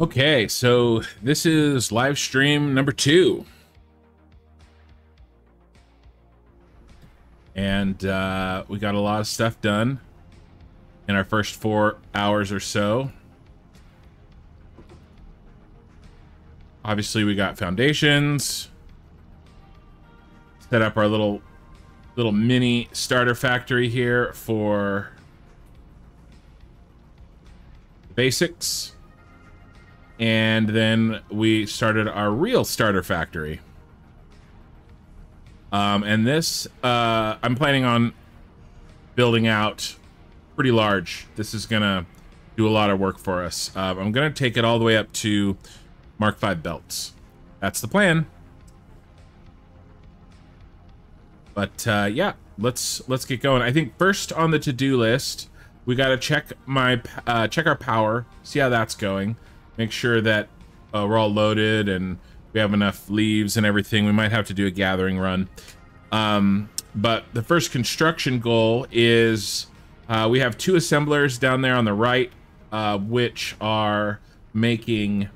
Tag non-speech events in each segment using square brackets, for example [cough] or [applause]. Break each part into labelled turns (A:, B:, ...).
A: Okay, so this is live stream number two. And uh, we got a lot of stuff done in our first four hours or so. Obviously, we got foundations. Set up our little little mini starter factory here for basics. And then we started our real starter factory. Um, and this, uh, I'm planning on building out pretty large. This is going to do a lot of work for us. Uh, I'm going to take it all the way up to Mark 5 belts. That's the plan. But uh, yeah, let's let's get going. I think first on the to-do list, we got to check my uh, check our power, see how that's going. Make sure that uh, we're all loaded and we have enough leaves and everything. We might have to do a gathering run. Um, but the first construction goal is uh, we have two assemblers down there on the right, uh, which are making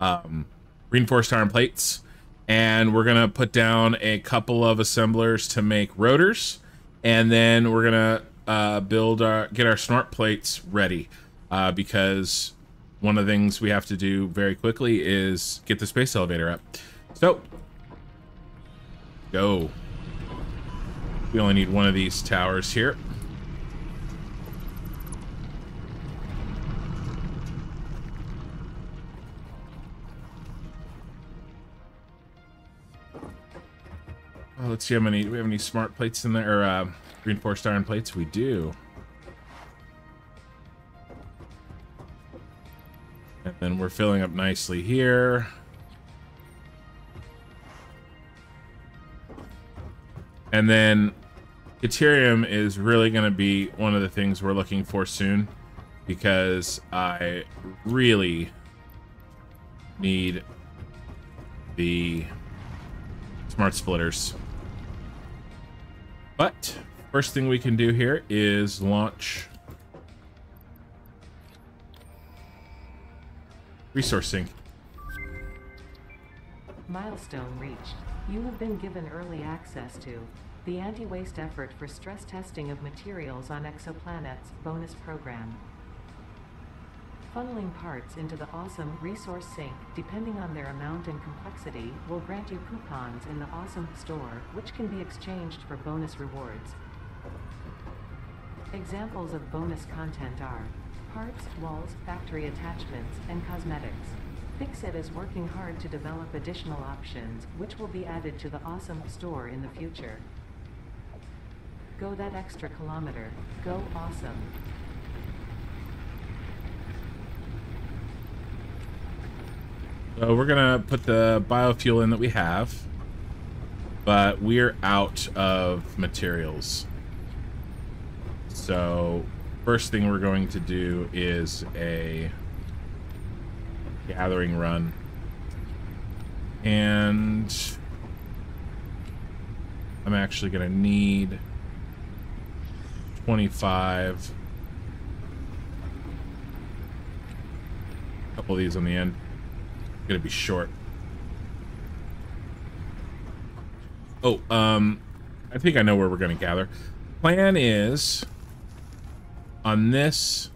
A: um, reinforced iron plates and we're gonna put down a couple of assemblers to make rotors and then we're gonna uh, build our get our smart plates ready uh, because one of the things we have to do very quickly is get the space elevator up so go we only need one of these towers here Oh, let's see how many. Do we have any smart plates in there? Or uh, reinforced iron plates? We do. And then we're filling up nicely here. And then Caterium is really going to be one of the things we're looking for soon because I really need the smart splitters. But first thing we can do here is launch resource.
B: Milestone reached. You have been given early access to the anti-waste effort for stress testing of materials on exoplanets bonus program. Funneling parts into the awesome resource sink, depending on their amount and complexity, will grant you coupons in the awesome store, which can be exchanged for bonus rewards. Examples of bonus content are parts, walls, factory attachments, and cosmetics. FICSIT is working hard to develop additional options, which will be added to the awesome store in the future. Go that extra kilometer. Go awesome.
A: So we're gonna put the biofuel in that we have, but we're out of materials. So first thing we're going to do is a gathering run. And I'm actually gonna need 25 A couple of these on the end gonna be short. Oh, um, I think I know where we're gonna gather. Plan is on this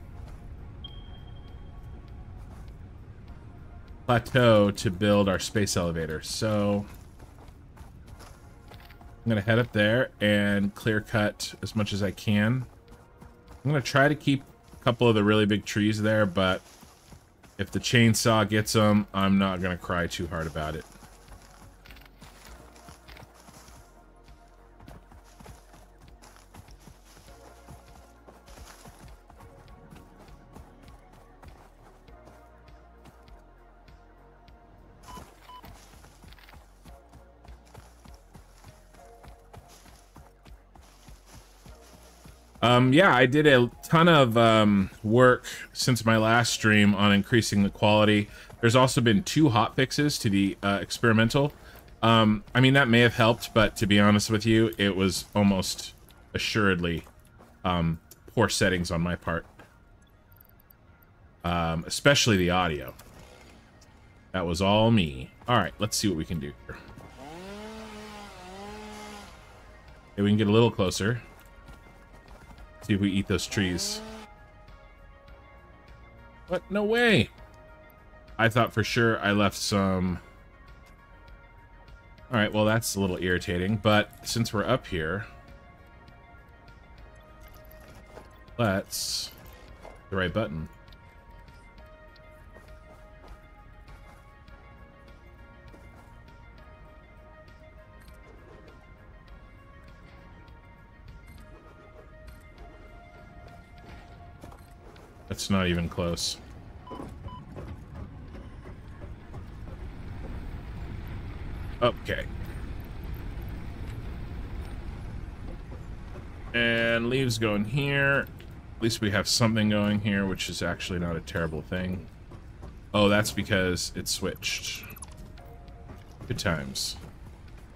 A: plateau to build our space elevator. So I'm gonna head up there and clear cut as much as I can. I'm gonna try to keep a couple of the really big trees there, but if the chainsaw gets them, I'm not going to cry too hard about it. Um, yeah, I did a ton of um, work since my last stream on increasing the quality. There's also been two hot fixes to the uh, experimental. Um, I mean, that may have helped, but to be honest with you, it was almost assuredly um, poor settings on my part. um, especially the audio. That was all me. All right, let's see what we can do here. We can get a little closer. See if we eat those trees. What? No way! I thought for sure I left some... Alright, well that's a little irritating, but since we're up here... Let's... The right button. That's not even close. Okay. And leaves going here. At least we have something going here, which is actually not a terrible thing. Oh, that's because it switched. Good times.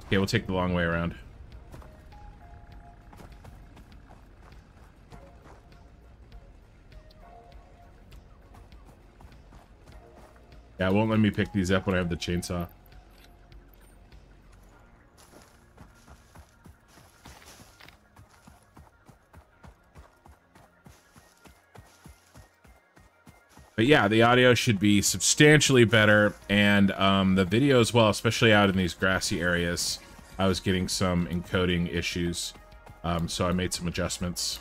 A: Okay, we'll take the long way around. Yeah, it won't let me pick these up when I have the chainsaw. But yeah, the audio should be substantially better, and um, the video as well, especially out in these grassy areas. I was getting some encoding issues, um, so I made some adjustments.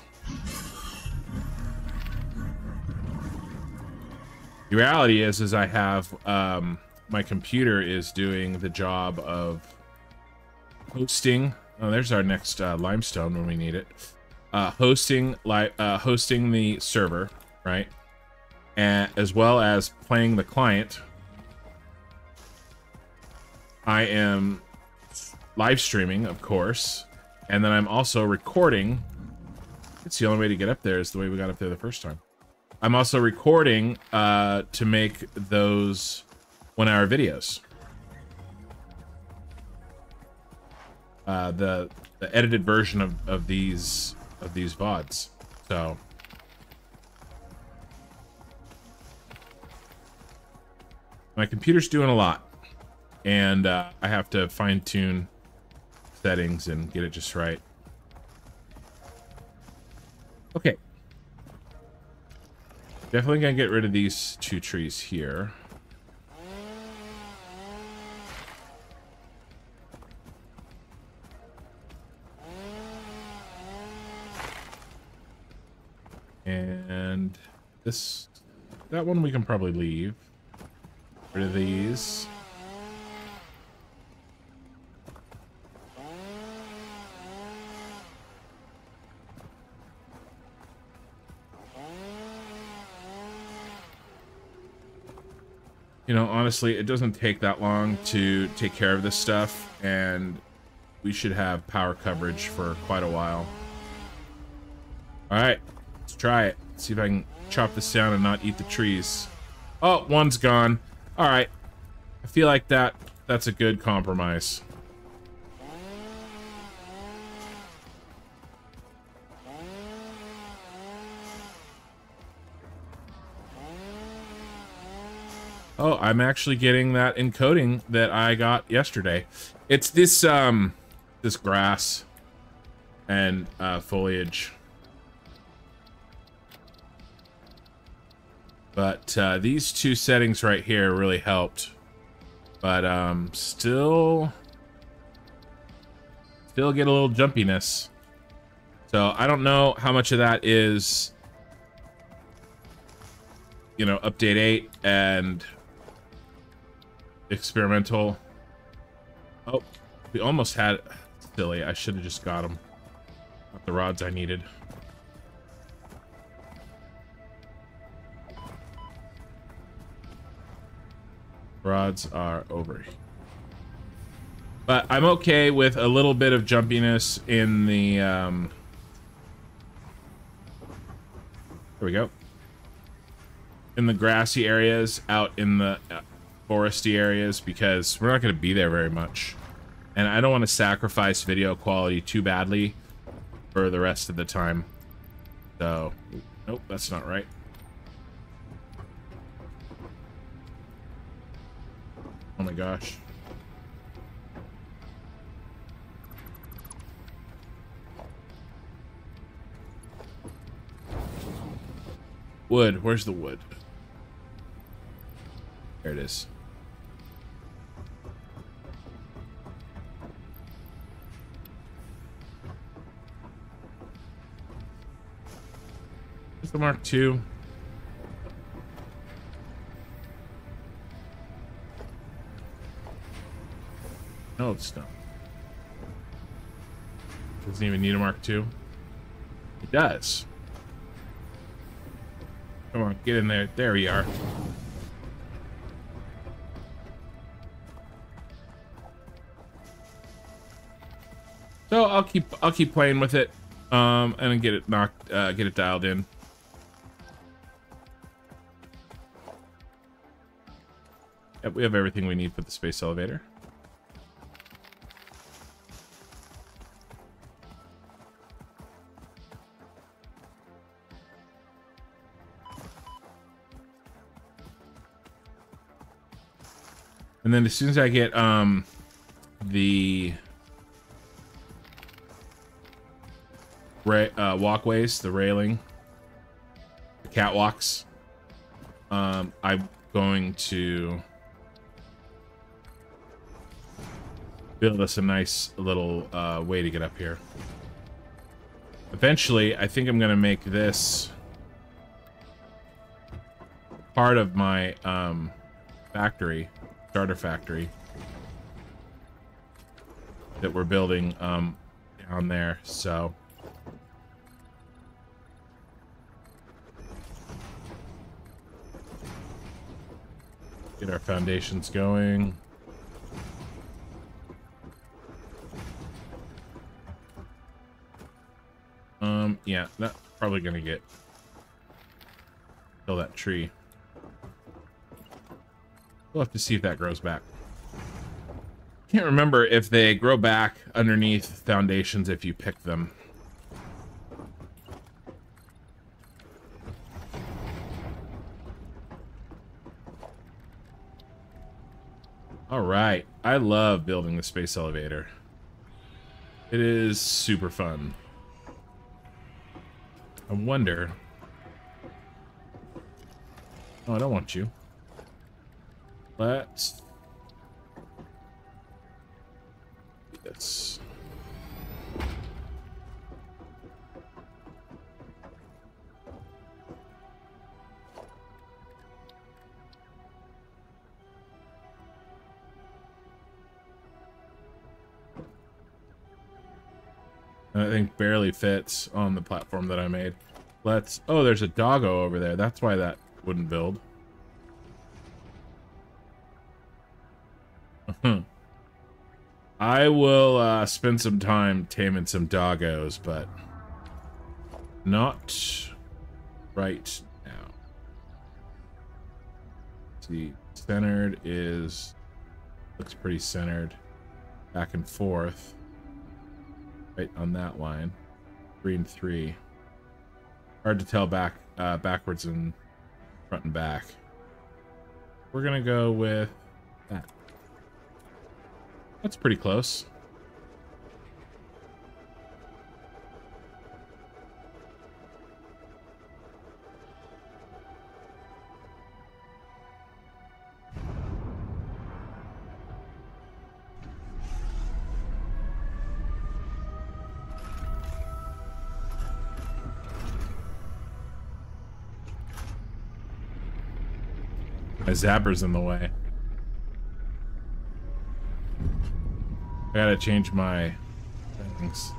A: The reality is, is I have um, my computer is doing the job of hosting. Oh, there's our next uh, limestone when we need it. Uh, hosting li uh, hosting the server, right? And as well as playing the client. I am live streaming, of course, and then I'm also recording. It's the only way to get up there is the way we got up there the first time. I'm also recording uh, to make those one-hour videos. Uh, the the edited version of, of these of these vods. So my computer's doing a lot, and uh, I have to fine tune settings and get it just right. Okay. Definitely gonna get rid of these two trees here. And this, that one we can probably leave. Rid of these. You know, honestly, it doesn't take that long to take care of this stuff, and we should have power coverage for quite a while. Alright, let's try it. see if I can chop this down and not eat the trees. Oh, one's gone. Alright. I feel like that that's a good compromise. Oh, I'm actually getting that encoding that I got yesterday. It's this um this grass and uh, foliage. But uh, these two settings right here really helped. But um, still, still get a little jumpiness. So I don't know how much of that is, you know, update 8 and experimental. Oh, we almost had it. silly. I should have just got them. Not the rods I needed. Rods are over. But I'm okay with a little bit of jumpiness in the, um... There we go. In the grassy areas, out in the uh, foresty areas because we're not going to be there very much. And I don't want to sacrifice video quality too badly for the rest of the time. So, nope, that's not right. Oh my gosh. Wood, where's the wood? There it is. There's the Mark II. No, it's not. Doesn't even need a Mark II. It does. Come on, get in there. There we are. So I'll keep I'll keep playing with it, um, and get it knocked, uh, get it dialed in. We have everything we need for the space elevator. And then as soon as I get um the uh, walkways, the railing, the catwalks, um, I'm going to build us a nice little uh, way to get up here. Eventually, I think I'm going to make this part of my um, factory starter factory that we're building um, down there. So get our foundations going. Um, yeah, not probably gonna get kill that tree. We'll have to see if that grows back. Can't remember if they grow back underneath foundations if you pick them. All right. I love building the space elevator. It is super fun. I wonder... Oh, I don't want you. Let's this. I think barely fits on the platform that I made. Let's... Oh, there's a doggo over there. That's why that wouldn't build. I will uh, spend some time taming some doggos, but not right now. See, centered is looks pretty centered, back and forth, right on that line. Three and three. Hard to tell back uh, backwards and front and back. We're gonna go with that. That's pretty close. Zapper's in the way. I gotta change my things.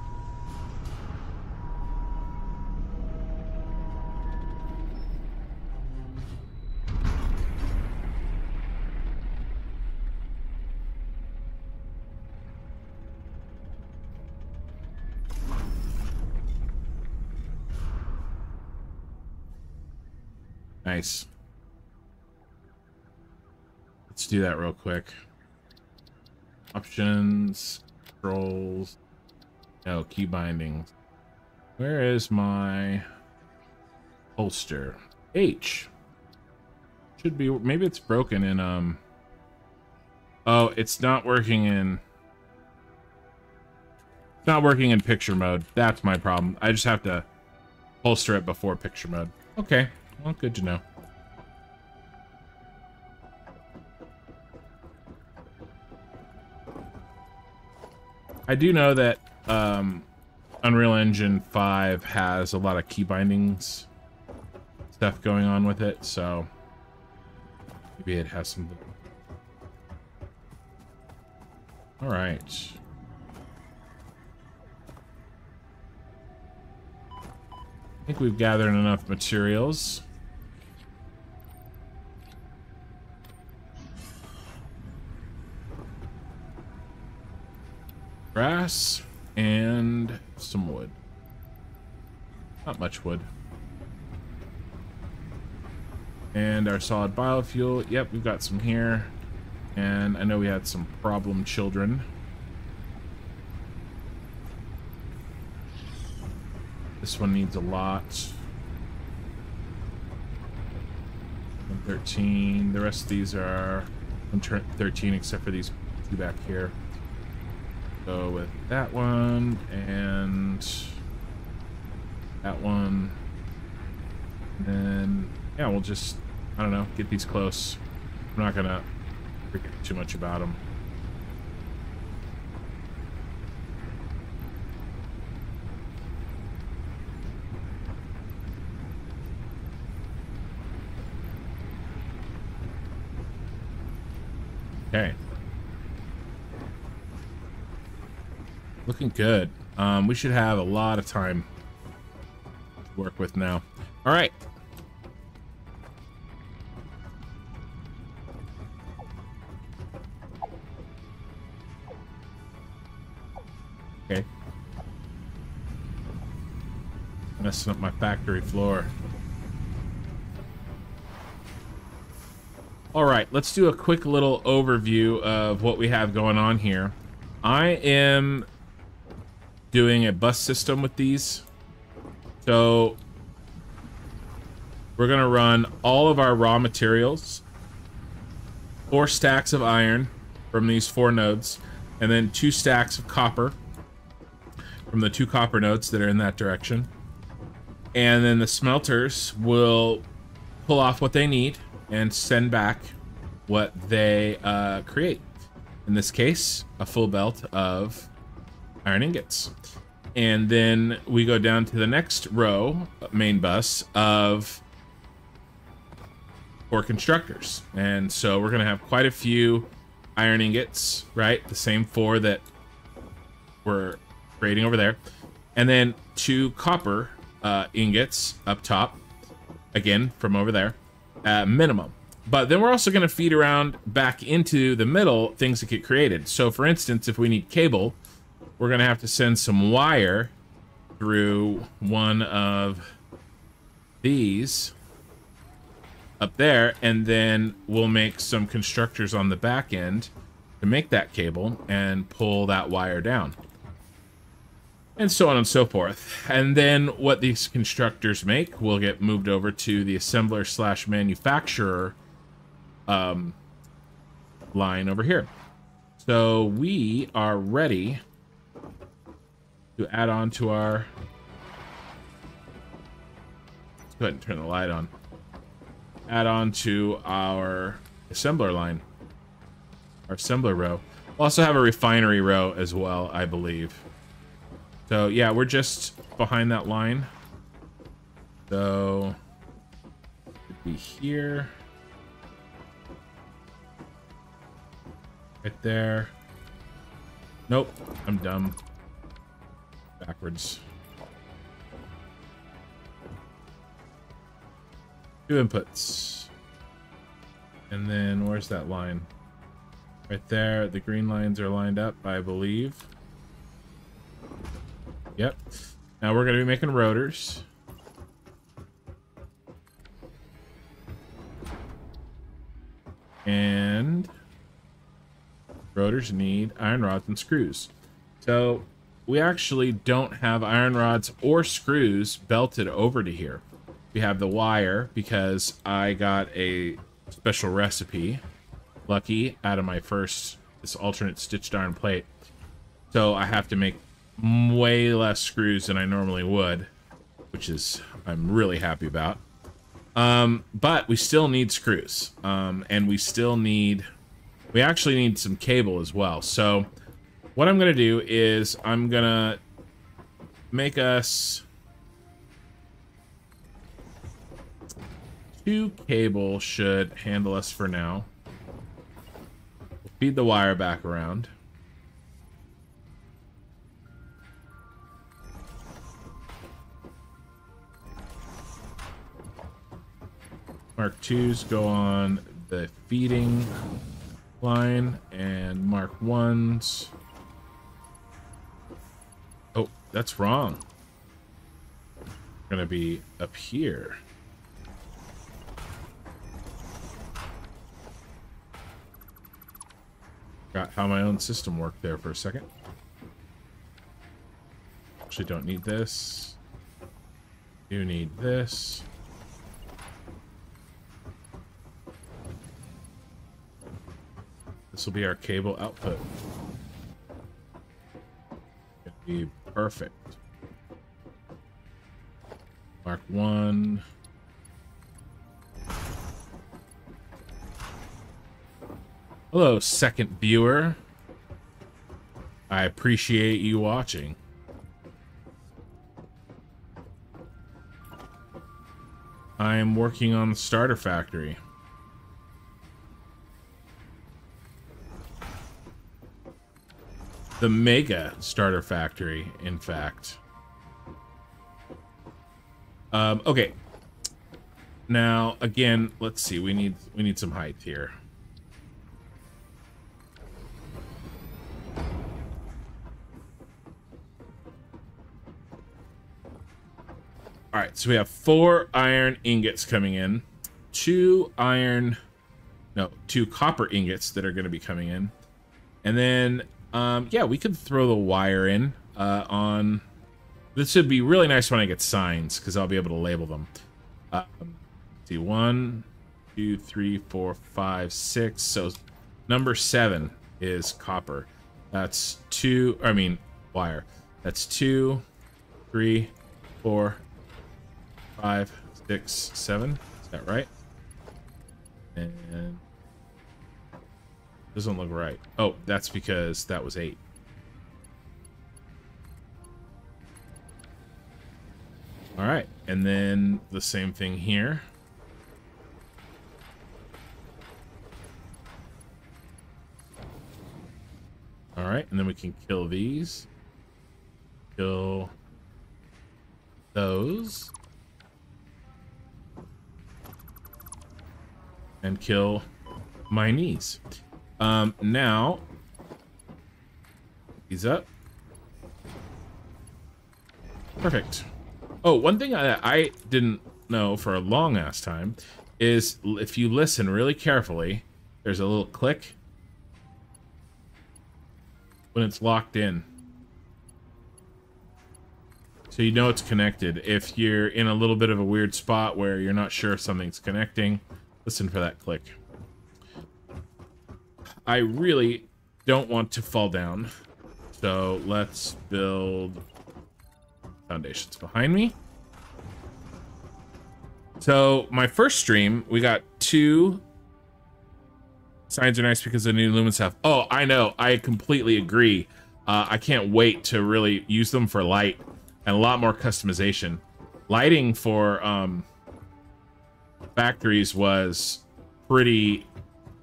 A: Nice. Do that real quick. Options, controls, no, key bindings. Where is my holster? H. Should be, maybe it's broken in, um, oh, it's not working in... It's not working in picture mode. That's my problem. I just have to holster it before picture mode. Okay, well, good to know. I do know that um, Unreal Engine 5 has a lot of key bindings stuff going on with it, so maybe it has some. All right. I think we've gathered enough materials. Grass and some wood. Not much wood. And our solid biofuel. Yep, we've got some here. And I know we had some problem children. This one needs a lot. 13. The rest of these are 13 except for these two back here. Go with that one and that one. And then, yeah, we'll just, I don't know, get these close. I'm not going to forget too much about them. Okay. Looking good. Um, we should have a lot of time to work with now. All right. Okay. Messing up my factory floor. All right, let's do a quick little overview of what we have going on here. I am doing a bus system with these. So we're going to run all of our raw materials, four stacks of iron from these four nodes, and then two stacks of copper from the two copper nodes that are in that direction. And then the smelters will pull off what they need and send back what they uh, create. In this case, a full belt of iron ingots. And then we go down to the next row, main bus, of four constructors. And so we're going to have quite a few iron ingots, right? The same four that we're creating over there. And then two copper uh, ingots up top, again, from over there, at minimum. But then we're also going to feed around back into the middle things that get created. So for instance, if we need cable, we're to have to send some wire through one of these up there, and then we'll make some constructors on the back end to make that cable and pull that wire down. And so on and so forth. And then what these constructors make will get moved over to the assembler slash manufacturer um, line over here. So we are ready to add on to our... Let's go ahead and turn the light on. Add on to our assembler line. Our assembler row. We'll also have a refinery row as well, I believe. So, yeah, we're just behind that line. So, should be here. Right there. Nope, I'm dumb backwards. Two inputs. And then where's that line? Right there. The green lines are lined up, I believe. Yep. Now we're going to be making rotors. And rotors need iron rods and screws. So we actually don't have iron rods or screws belted over to here. We have the wire because I got a special recipe, lucky, out of my first this alternate stitched iron plate. So I have to make way less screws than I normally would, which is I'm really happy about. Um, but we still need screws, um, and we still need, we actually need some cable as well. So what I'm gonna do is I'm gonna make us two cable should handle us for now. Feed the wire back around. Mark 2s go on the feeding line, and Mark 1s... That's wrong. Gonna be up here. Got how my own system worked there for a second. Actually don't need this. Do need this. This will be our cable output. be perfect. Mark one. Hello, second viewer. I appreciate you watching. I am working on the starter factory. The Mega Starter Factory, in fact. Um, okay. Now, again, let's see. We need we need some height here. All right, so we have four iron ingots coming in, two iron, no, two copper ingots that are going to be coming in, and then um, yeah, we could throw the wire in uh, on... This would be really nice when I get signs, because I'll be able to label them. Um, see, one, two, three, four, five, six. So number seven is copper. That's two, I mean, wire. That's two, three, four, five, six, seven. Is that right? And doesn't look right. Oh, that's because that was eight. All right, and then the same thing here. All right, and then we can kill these. Kill those. And kill my knees. Um, now, he's up. Perfect. Oh, one thing I, I didn't know for a long ass time is if you listen really carefully, there's a little click when it's locked in. So you know it's connected. If you're in a little bit of a weird spot where you're not sure if something's connecting, listen for that click. I really don't want to fall down. So let's build foundations behind me. So my first stream, we got two signs are nice because of the new lumen stuff. Oh, I know. I completely agree. Uh, I can't wait to really use them for light and a lot more customization. Lighting for um, factories was pretty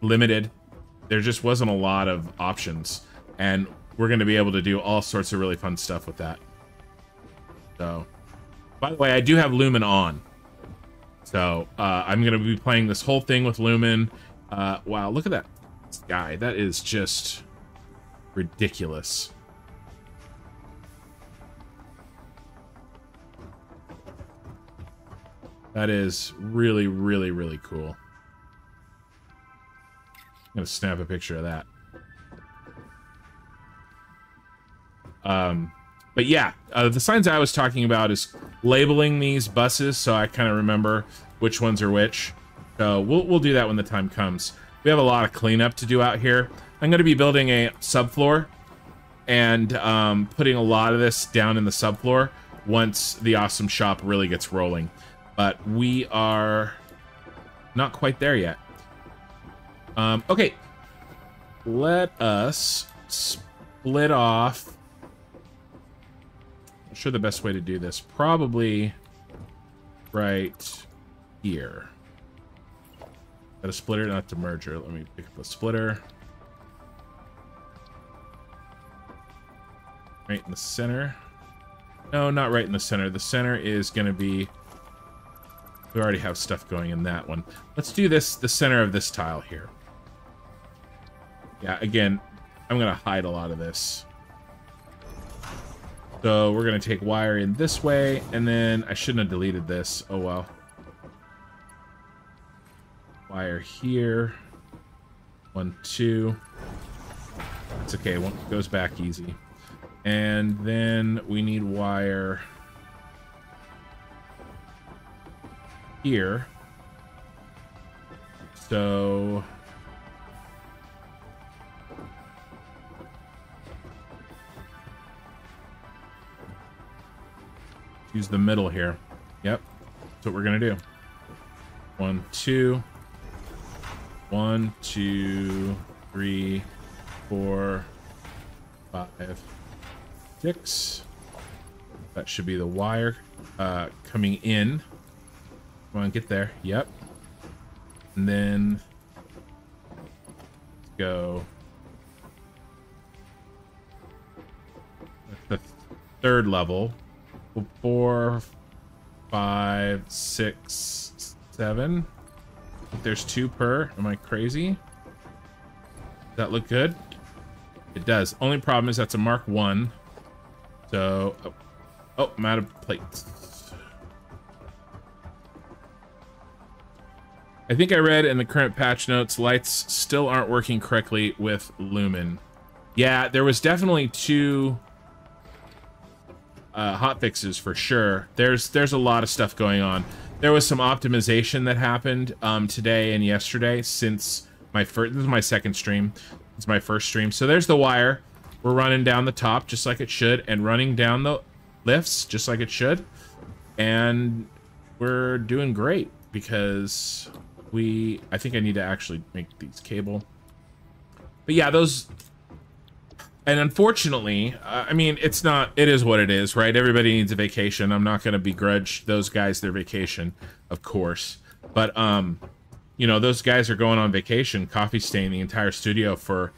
A: limited there just wasn't a lot of options. And we're going to be able to do all sorts of really fun stuff with that. So, by the way, I do have Lumen on. So, uh, I'm going to be playing this whole thing with Lumen. Uh, wow, look at that sky. That is just ridiculous. That is really, really, really cool. I'm gonna snap a picture of that. Um, but yeah, uh, the signs I was talking about is labeling these buses, so I kind of remember which ones are which. So we'll we'll do that when the time comes. we have a lot of cleanup to do out here. I'm to be building a subfloor and um, putting a lot of this down in the subfloor once the awesome shop really gets rolling. But we are not quite there yet. Um, okay, let us split off. I'm sure the best way to do this probably right here. Got a splitter, not to merger. Let me pick up a splitter. Right in the center. No, not right in the center. The center is going to be... We already have stuff going in that one. Let's do this, the center of this tile here. Yeah, again, I'm going to hide a lot of this. So we're going to take wire in this way, and then I shouldn't have deleted this. Oh, well. Wire here. One, two. It's okay, one goes back easy. And then we need wire here. So use the middle here. Yep. That's what we're gonna do. One, two. One, two, three, four, five, six. That should be the wire uh, coming in. Come on, get there. Yep. And then go. the third level. Four, five, six, seven. There's two per. Am I crazy? Does that look good? It does. Only problem is that's a Mark 1. So... Oh, oh I'm out of plates. I think I read in the current patch notes, lights still aren't working correctly with Lumen. Yeah, there was definitely two uh, hot fixes for sure. There's there's a lot of stuff going on. There was some optimization that happened um, today and yesterday since my first. This is my second stream. It's my first stream. So there's the wire. We're running down the top just like it should, and running down the lifts just like it should, and we're doing great because we. I think I need to actually make these cable. But yeah, those and unfortunately, I mean, it's not, it is what it is, right? Everybody needs a vacation. I'm not going to begrudge those guys their vacation, of course. But, um, you know, those guys are going on vacation, Coffee Stain the entire studio for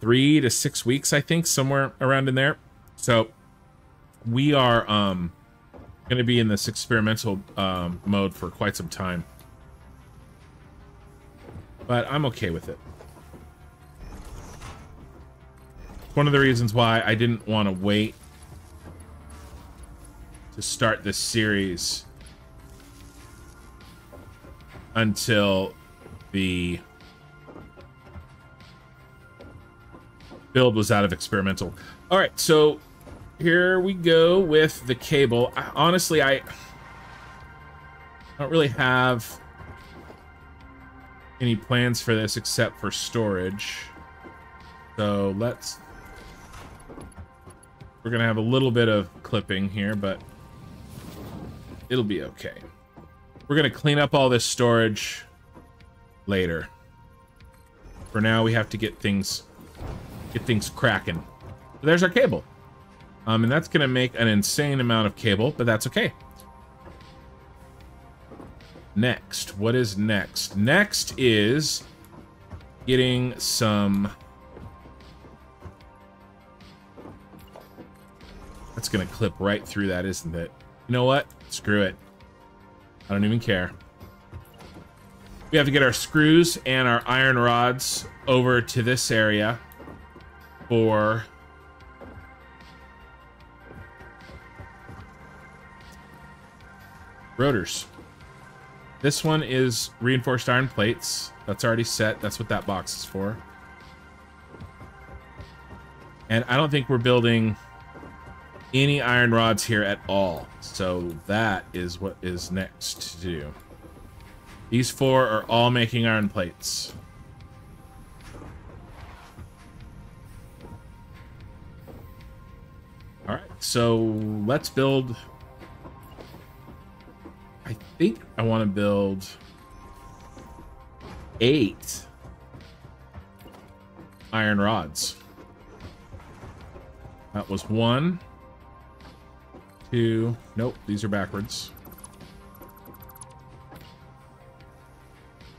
A: three to six weeks, I think, somewhere around in there. So we are, um, going to be in this experimental, um, mode for quite some time. But I'm okay with it. One of the reasons why I didn't want to wait to start this series until the build was out of experimental. All right, so here we go with the cable. I, honestly, I don't really have any plans for this except for storage. So let's we're to have a little bit of clipping here, but it'll be okay. We're to clean up all this storage later. For now, we have to get things get things cracking. So there's our cable. Um, and that's to make an insane amount of cable, but that's okay. Next, what is next? Next is getting some That's gonna clip right through that, isn't it? You know what? Screw it. I don't even care. We have to get our screws and our iron rods over to this area for rotors. This one is reinforced iron plates. That's already set. That's what that box is for. And I don't think we're building any iron rods here at all. So that is what is next to do. These four are all making iron plates. All right, so let's build. I think I want to build eight iron rods. That was one two. Nope, these are backwards.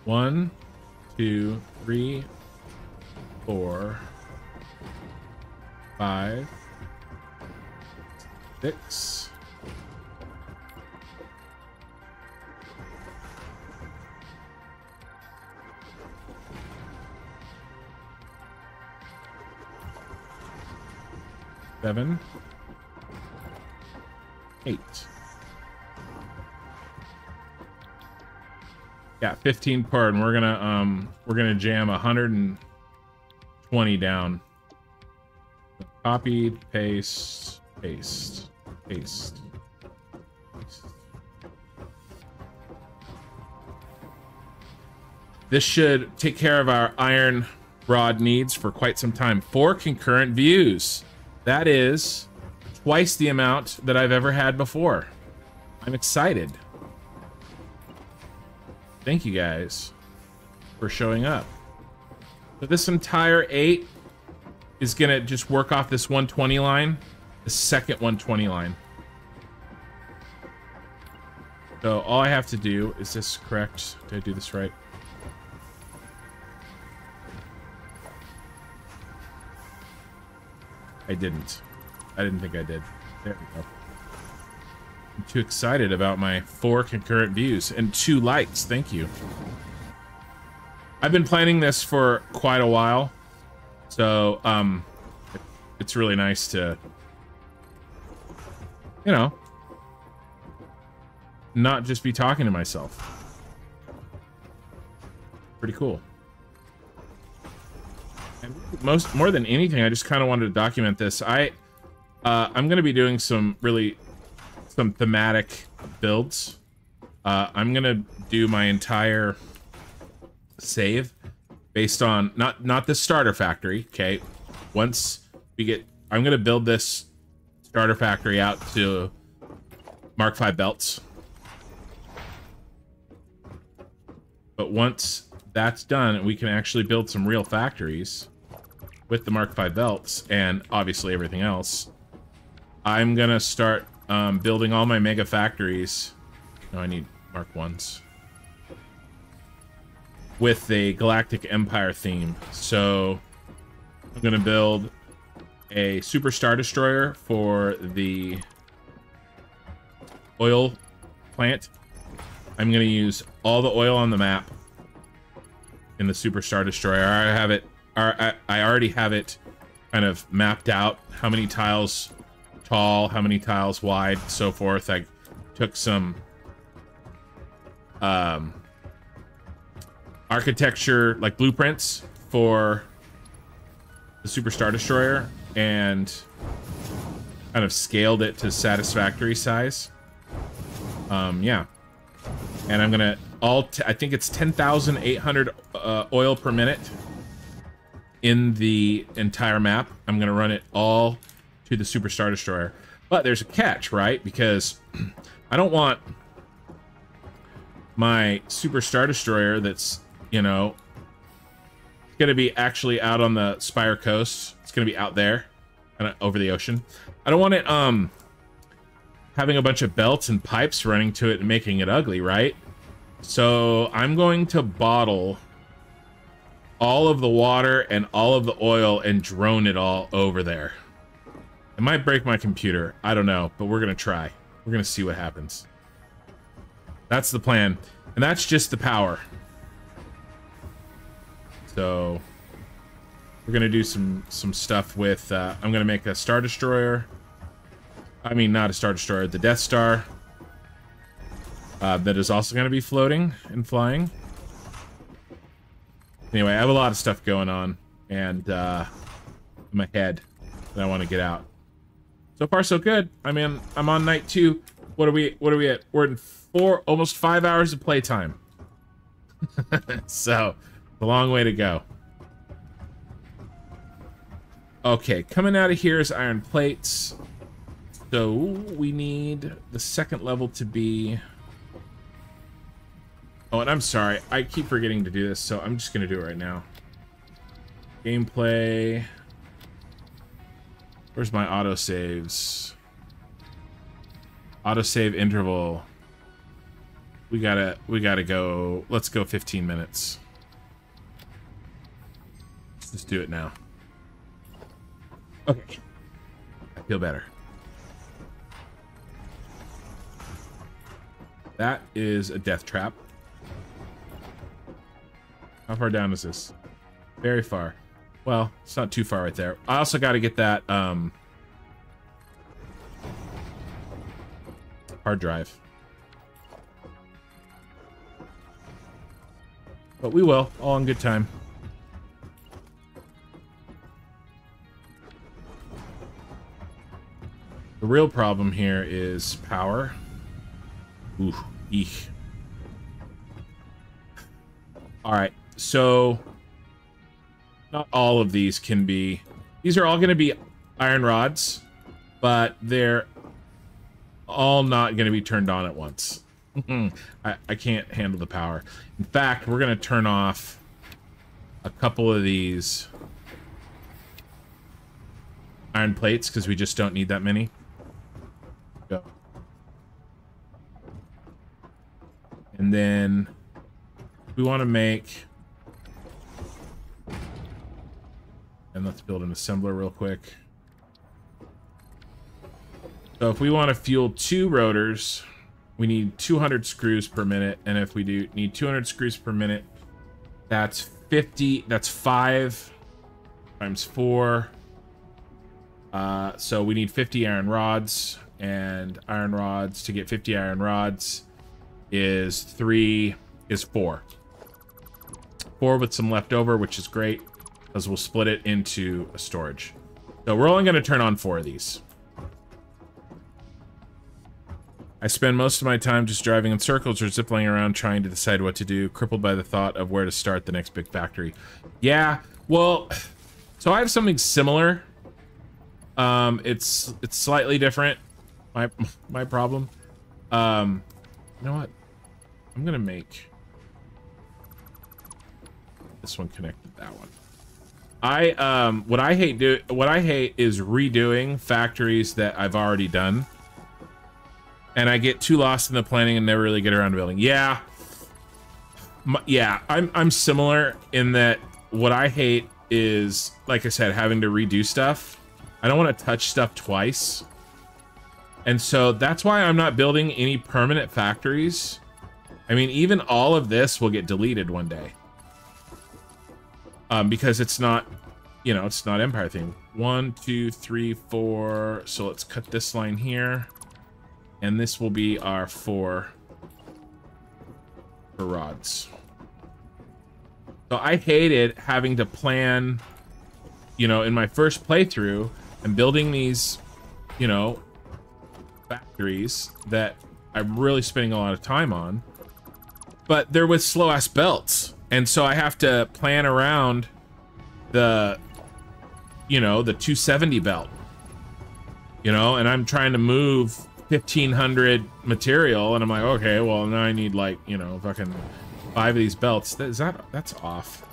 A: One, two, three, four, five, six. Seven. Eight. Yeah, 15 per, and we're gonna um we're gonna jam 120 down. Copy, paste, paste, paste. paste. This should take care of our iron rod needs for quite some time. Four concurrent views. That is twice the amount that I've ever had before. I'm excited. Thank you guys for showing up. This entire eight is gonna just work off this 120 line, the second 120 line. So all I have to do, is this correct? Did I do this right? I didn't. I didn't think I did. There we go. I'm too excited about my four concurrent views and two likes. Thank you. I've been planning this for quite a while. So, um, it's really nice to, you know, not just be talking to myself. Pretty cool. And most, more than anything, I just kind of wanted to document this. I, uh, I'm going to be doing some really some thematic builds. Uh, I'm gonna do my entire save based on not not the starter factory. Okay, once we get, I'm gonna build this starter factory out to Mark V belts. But once that's done, we can actually build some real factories with the Mark V belts and obviously everything else. I'm gonna start um, building all my mega factories. No, I need Mark 1s. With the Galactic Empire theme. So, I'm to build a Super Star Destroyer for the oil plant. I'm to use all the oil on the map in the Super Star Destroyer. I have it, I already have it kind of mapped out how many tiles tall, how many tiles wide, so forth. I took some um, architecture, like blueprints for the Super Star Destroyer and kind of scaled it to satisfactory size. Um, yeah. And I'm gonna all, I think it's 10,800 uh, oil per minute in the entire map. I'm gonna run it all to the Super Star Destroyer. But there's a catch, right? Because [clears throat] I don't want my Super Star Destroyer that's, you know, going to be actually out on the Spire Coast. It's going to be out there of over the ocean. I don't want it um having a bunch of belts and pipes running to it and making it ugly, right? So I'm going to bottle all of the water and all of the oil and drone it all over there. It might break my computer. I don't know, but we're going to try. We're going to see what happens. That's the plan. And that's just the power. So we're going to do some some stuff with uh, I'm going to make a star destroyer. I mean, not a star destroyer, the Death Star. Uh, that is also going to be floating and flying. Anyway, I have a lot of stuff going on and uh, in my head that I want to get out. So far, so good. I mean, I'm on night two. What are we? What are we at? We're in four, almost five hours of playtime. [laughs] so, a long way to go. Okay, coming out of here is iron plates. So we need the second level to be... Oh, and I'm sorry. I keep forgetting to do this, so I'm just to do it right now. Gameplay. Where's my autosaves? Autosave interval. We gotta, we gotta go. Let's go 15 minutes. Let's do it now. Okay. I feel better. That is a death trap. How far down is this? Very far. Well, it's not too far right there. I also got to get that um, hard drive. But we will, all in good time. The real problem here is power. Ooh, eek. All right, so not all of these can be. These are all going to be iron rods, but they're all not going to be turned on at once. Mm-hmm. I, I can't handle the power. In fact, we're going to turn off a couple of these iron plates because we just don't need that many. Go. And then we want to make... And let's build an assembler real quick. So if we want to fuel two rotors, we need 200 screws per minute. And if we do need 200 screws per minute, that's 50, that's five times four. Uh, so we need 50 iron rods and iron rods to get 50 iron rods is three, is four. Four with some left over, which is great because we'll split it into a storage. So we're only going to turn on four of these. I spend most of my time just driving in circles or zipping around trying to decide what to do, crippled by the thought of where to start the next big factory. Yeah, well, so I have something similar. Um, it's it's slightly different. My my problem. Um, you know what? I'm gonna make this one connected that one. I um what I hate do what I hate is redoing factories that I've already done. And I get too lost in the planning and never really get around to building. Yeah. My, yeah, I'm I'm similar in that what I hate is like I said having to redo stuff. I don't want to touch stuff twice. And so that's why I'm not building any permanent factories. I mean, even all of this will get deleted one day. Um, because it's not, you know, it's not Empire thing. One, two, three, four. So let's cut this line here. And this will be our four for rods. So I hated having to plan, you know, in my first playthrough and building these, you know, factories that I'm really spending a lot of time on. But they're with slow ass belts. And so I have to plan around the, you know, the 270 belt. You know, and I'm trying to move 1500 material and I'm like, okay, well now I need like, you know, fucking five of these belts. Is that, that's off.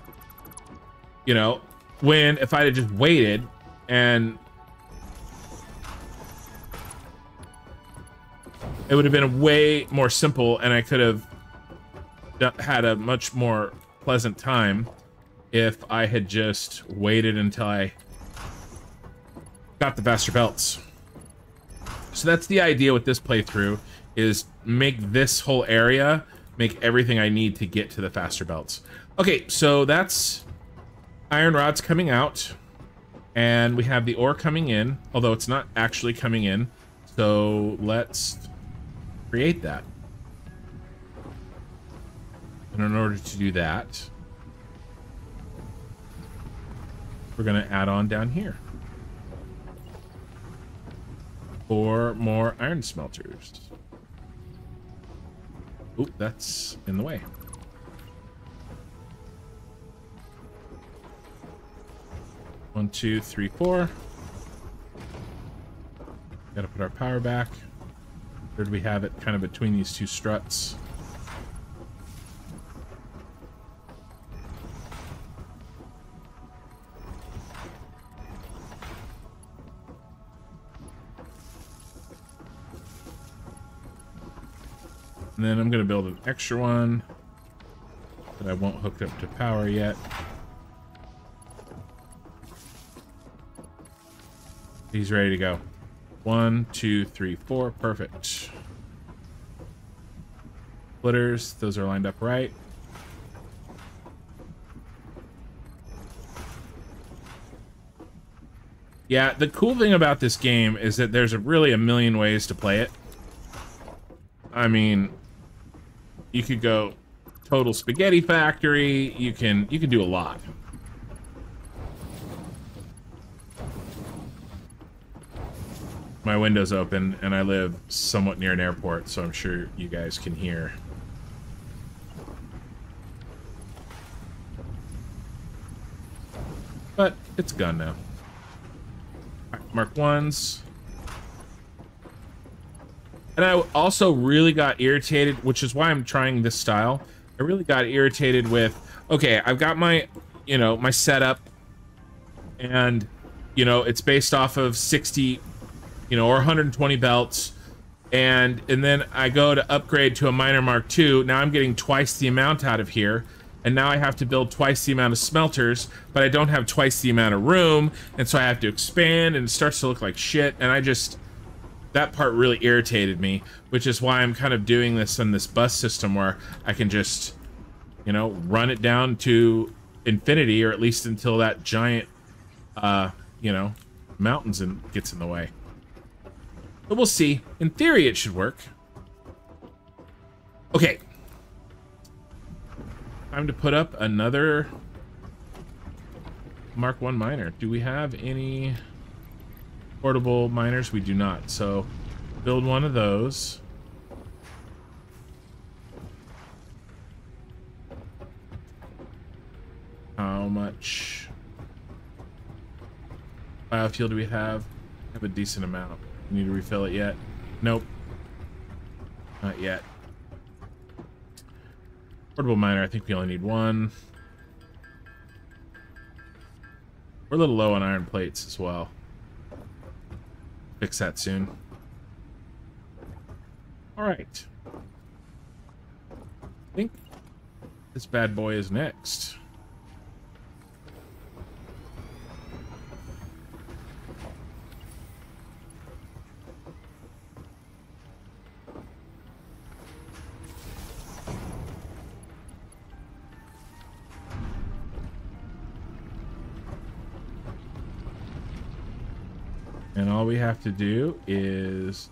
A: You know, when if I had just waited and it would have been way more simple and I could have had a much more pleasant time if I had just waited until I got the faster belts. So that's the idea with this playthrough, is make this whole area, make everything I need to get to the faster belts. Okay, so that's iron rods coming out, and we have the ore coming in, although it's not actually coming in. So let's create that. And in order to do that, we're going to add on down here. Four more iron smelters. Oop, that's in the way. One, two, three, four. Gotta put our power back. Where do we have it? Kind of between these two struts. And then I'm going to build an extra one that I won't hook up to power yet. He's ready to go. One, two, three, four. Perfect. Splitters, those are lined up right. Yeah, the cool thing about this game is that there's a really a million ways to play it. I mean, you could go total spaghetti factory. You can you can do a lot. My window's open and I live somewhat near an airport, so I'm sure you guys can hear. But it's gone now. Mark ones. And I also really got irritated, which is why I'm trying this style. I really got irritated with, okay, I've got my, you know, my setup and, you know, it's based off of 60, you know, or 120 belts. And, and then I go to upgrade to a miner mark II. Now I'm getting twice the amount out of here. And now I have to build twice the amount of smelters, but I don't have twice the amount of room. And so I have to expand and it starts to look like shit. And I just, that part really irritated me, which is why I'm kind of doing this in this bus system where I can just, you know, run it down to infinity, or at least until that giant, uh, you know, mountains and gets in the way. But we'll see. In theory, it should work. Okay. Time to put up another Mark 1 miner. Do we have any portable miners? We do not. So build one of those. How much biofuel do we have? We have a decent amount. Need to refill it yet? Nope. Not yet. Portable miner, I think we only need one. We're a little low on iron plates as well. Fix that soon. Alright. I think this bad boy is next. Have to do is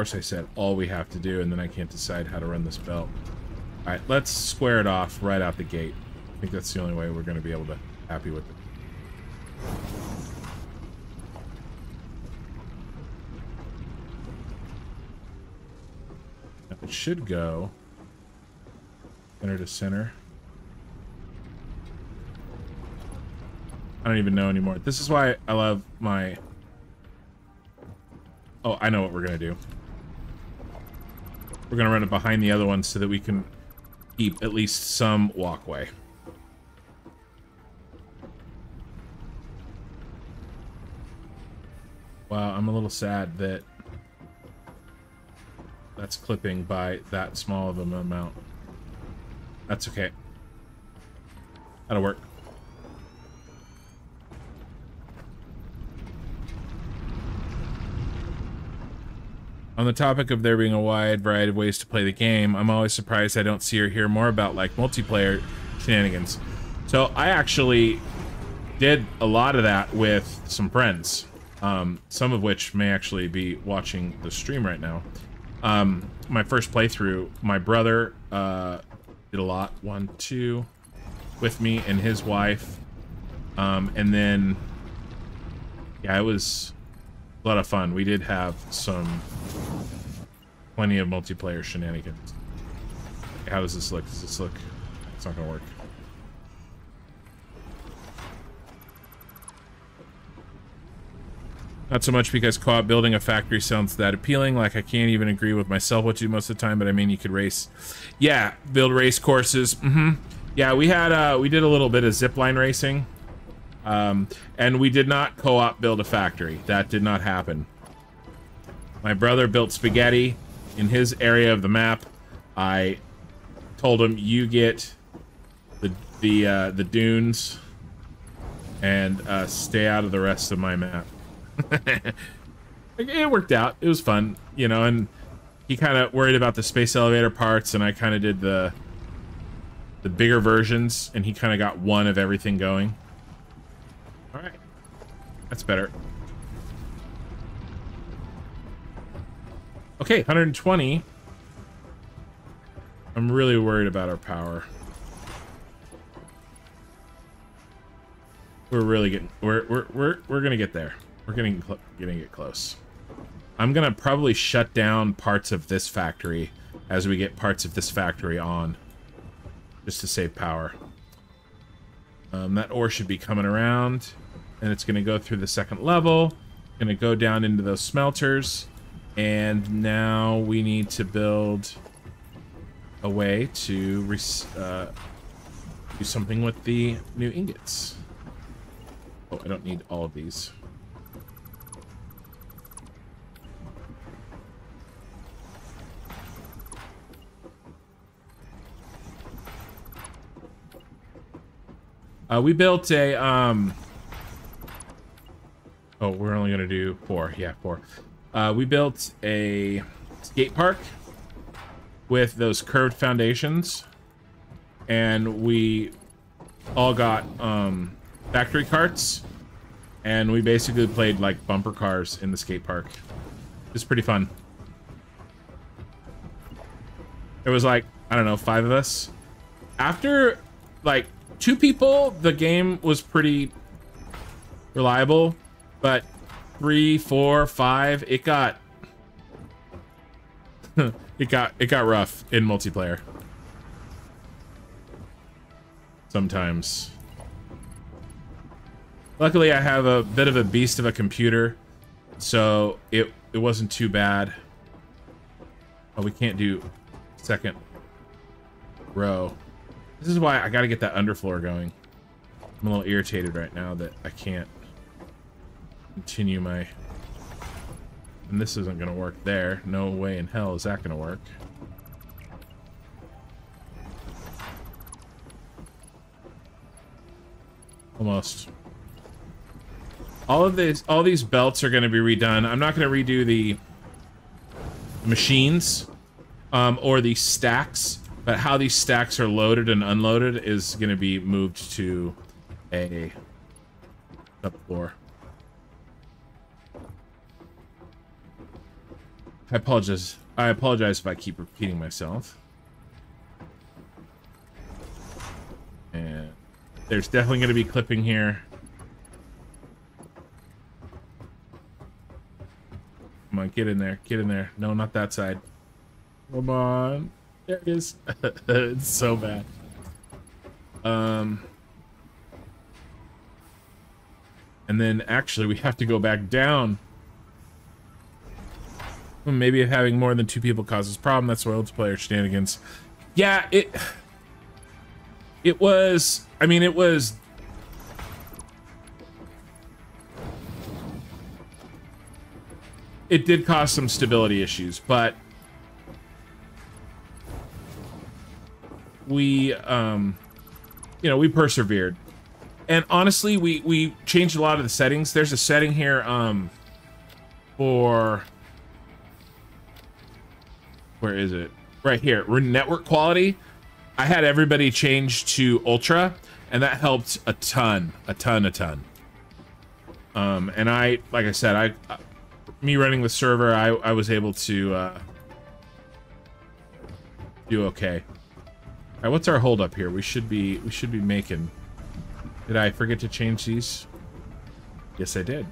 A: course I said all we have to do, and then I can't decide how to run this belt. Alright, let's square it off right out the gate. I think that's the only way we're going to be able to happy with it. Now it should go center to center. I don't even know anymore. This is why I love my... Oh, I know what we're going to do. We're going to run it behind the other one so that we can keep at least some walkway. Wow, I'm a little sad that that's clipping by that small of an amount. That's okay. That'll work. On the topic of there being a wide variety of ways to play the game, I'm always surprised I don't see or hear more about like multiplayer shenanigans. So I actually did a lot of that with some friends, um, some of which may actually be watching the stream right now. Um, my first playthrough, my brother uh, did a lot, one, two, with me and his wife. Um, and then, yeah, it was a lot of fun. We did have some plenty of multiplayer shenanigans. How does this look? Does this look? It's not gonna work. Not so much because co-op building a factory sounds that appealing. Like I can't even agree with myself what to do most of the time. But I mean, you could race, yeah, build race courses. Mm-hmm. Yeah, we had uh, we did a little bit of zipline racing, um, and we did not co-op build a factory. That did not happen. My brother built spaghetti in his area of the map. I told him, "You get the the uh, the dunes, and uh, stay out of the rest of my map." [laughs] it worked out. It was fun, you know, and he kind of worried about the space elevator parts, and I kind of did the the bigger versions, and he kind of got one of everything going. All right, that's better. Okay, 120. I'm really worried about our power. We're really getting we're we're we're we're gonna get there. We're getting getting it close. I'm gonna probably shut down parts of this factory as we get parts of this factory on, just to save power. Um, that ore should be coming around, and it's gonna go through the second level. Gonna go down into those smelters, and now we need to build a way to uh, do something with the new ingots. Oh, I don't need all of these. Uh, we built a, um... Oh, we're only gonna do four. Yeah, four. Uh, we built a skate park with those curved foundations. And we all got, um, factory carts. And we basically played, like, bumper cars in the skate park. It was pretty fun. It was like, I don't know, five of us. After, like, two people, the game was pretty reliable, but three, four, five, it got [laughs] it got it got rough in multiplayer. Sometimes. Luckily, I have a bit of a beast of a computer, so it it wasn't too bad. Oh, we can't do second row. This is why I gotta get that underfloor going. I'm a little irritated right now that I can't continue my... And this isn't gonna work there. No way in hell is that gonna work. Almost. All of these, all these belts are going to be redone. I'm not going to redo the machines um, or the stacks but how these stacks are loaded and unloaded is going to be moved to a up I apologize. I apologize if I keep repeating myself. And there's definitely going to be clipping here. Come on, get in there. Get in there. No, not that side. Come on. There it is. [laughs] it's so bad. Um, and then actually we have to go back down. Maybe having more than two people causes problem. That's why multiplayer shenanigans. Yeah, it. It was. I mean, it was. It did cause some stability issues, but we, um, you know, we persevered. And honestly, we, we changed a lot of the settings. There's a setting here, um, for where is it? Right here. We're network quality. I had everybody change to ultra, and that helped a ton, a ton, a ton. Um, and I, like I said, I, uh, me running the server, I, I was able to uh, do okay. All right, what's our hold up here? We should be, we should be making. Did I forget to change these? Yes, I did.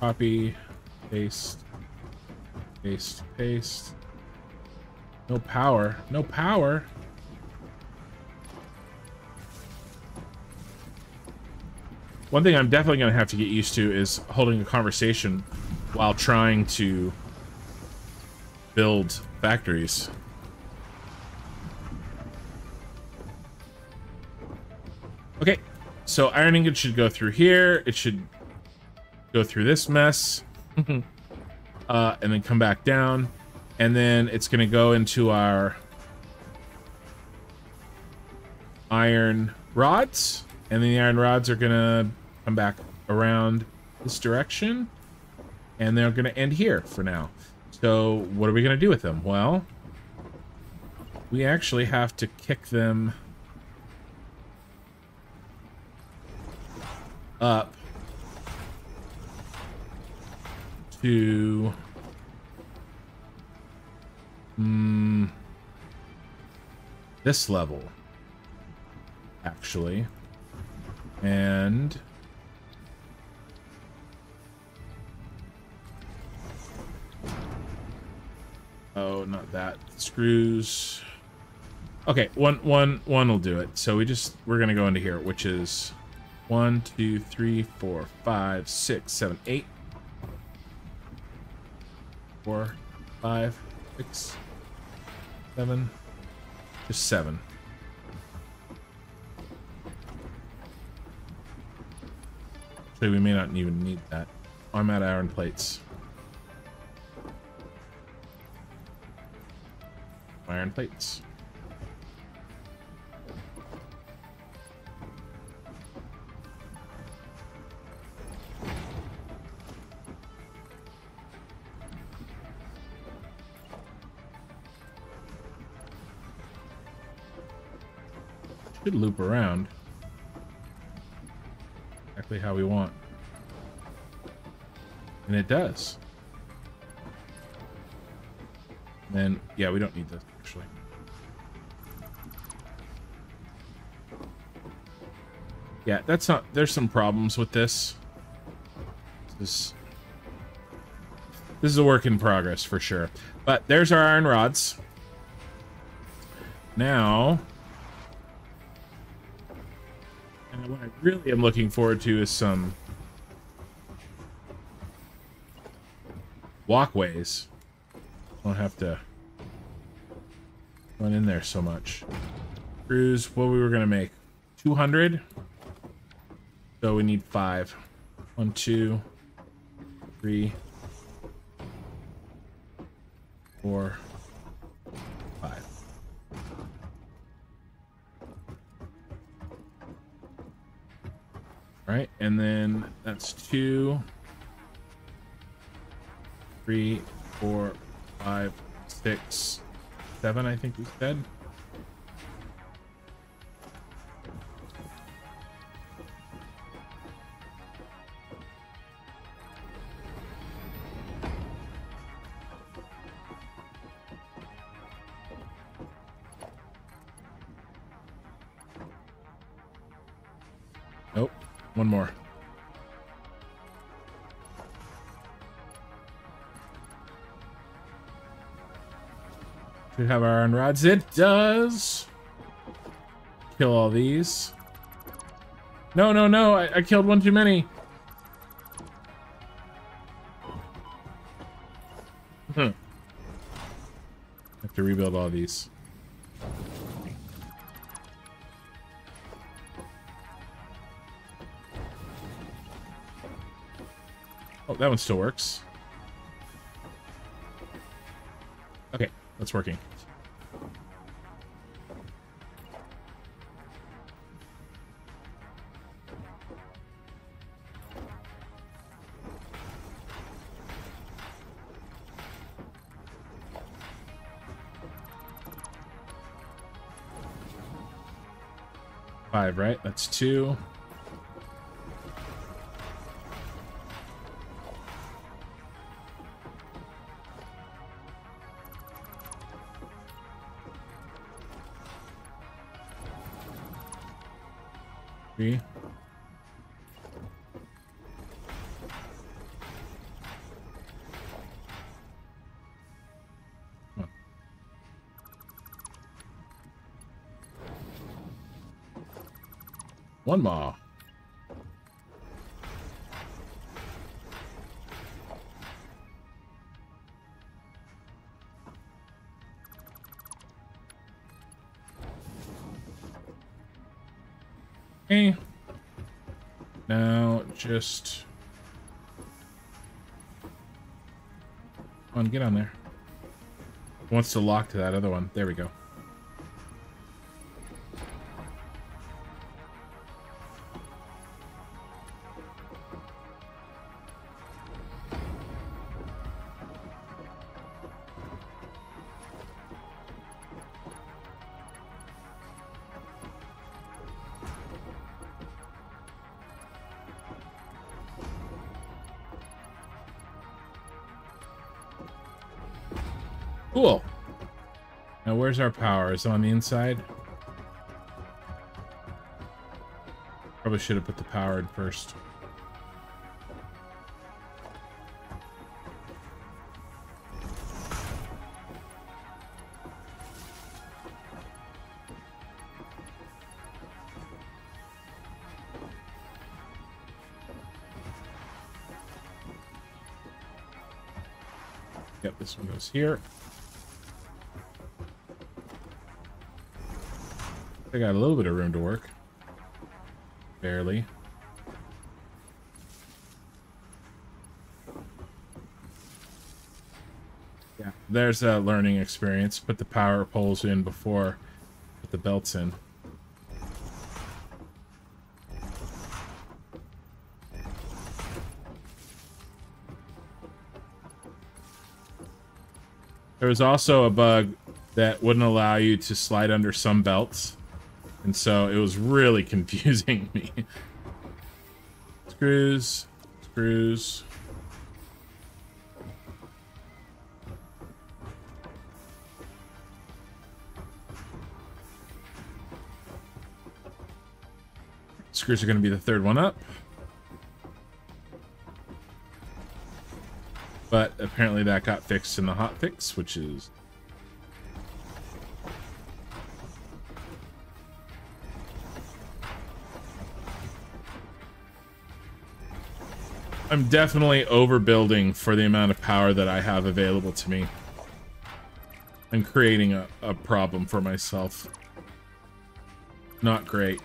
A: Copy, paste, paste, paste. No power. No power. One thing I'm definitely going to have to get used to is holding a conversation while trying to build factories. Okay, so iron ingot should go through here. It should go through this mess. Uh, and then come back down. And then it's going to go into our iron rods. And then the iron rods are going to come back around this direction. And they're going to end here for now. So what are we going to do with them? Well, we actually have to kick them up to mm, this level, actually. And oh, not that screws. Okay, one, one, one will do it. So we just we're gonna go into here, which is one, two, three, four, five, six, seven, eight four, five, six, seven, just seven. Actually, we may not even need that. I'm at iron plates. Iron plates. Should loop around. Exactly how we want. And it does. And yeah, we don't need this actually. Yeah, that's not, there's some problems with this. This, this is a work in progress for sure. But there's our iron rods. Now, really am looking forward to is some walkways. Don't have to run in there so much. Cruise, what we were gonna make? 200? So we need five. One, two, three, four, Right, and then that's two, three, four, five, six, seven, I think we said. It does. Kill all these. No, no, no. I, I killed one too many. Hmm. Have to rebuild all these. Oh, that one still works. Okay, that's working. That's two. Just oh, Come on, get on there. Wants to lock to that other one. There we go. Where's our power? Is it on the inside? Probably should have put the power in first. Yep, this one goes here. I got a little bit of room to work. Barely. Yeah, there's a learning experience. Put the power poles in before put the belts in. There was also a bug that wouldn't allow you to slide under some belts. And so it was really [laughs] confusing me. screws, screws. Screws are going to be the third one up. But apparently that got fixed in the hot fix, which is I'm definitely overbuilding for the amount of power that I have available to me. I'm creating a, a problem for myself. Not great.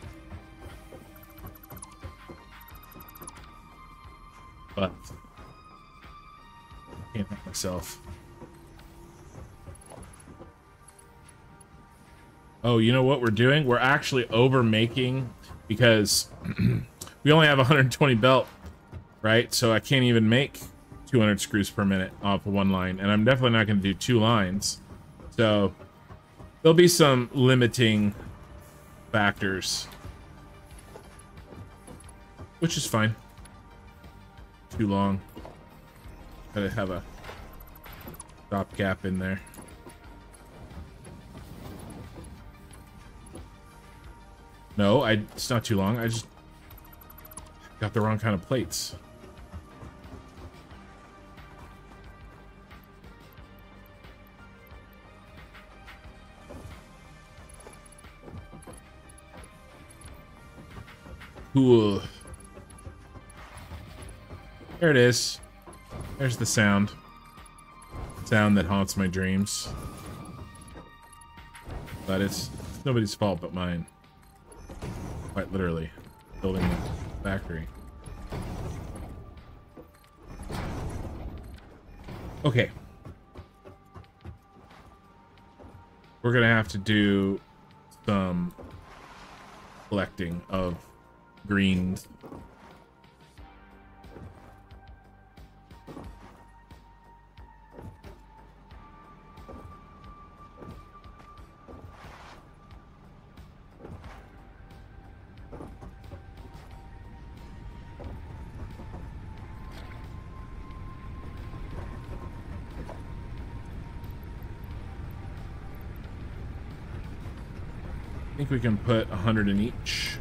A: But I can't help myself. Oh, you know what we're doing? We're actually over making because [clears throat] we only have 120 belt right? So I can't even make 200 screws per minute off of one line, and I'm definitely not going to do two lines. So there'll be some limiting factors, which is fine. Too long. Gotta have a stop gap in there. No, I, it's not too long. I just got the wrong kind of plates. Cool. There it is. There's the sound. Sound that haunts my dreams. But it's nobody's fault but mine. Quite literally. Building the factory. Okay. We're gonna have to do some collecting of greens. I think we can put 100 in each.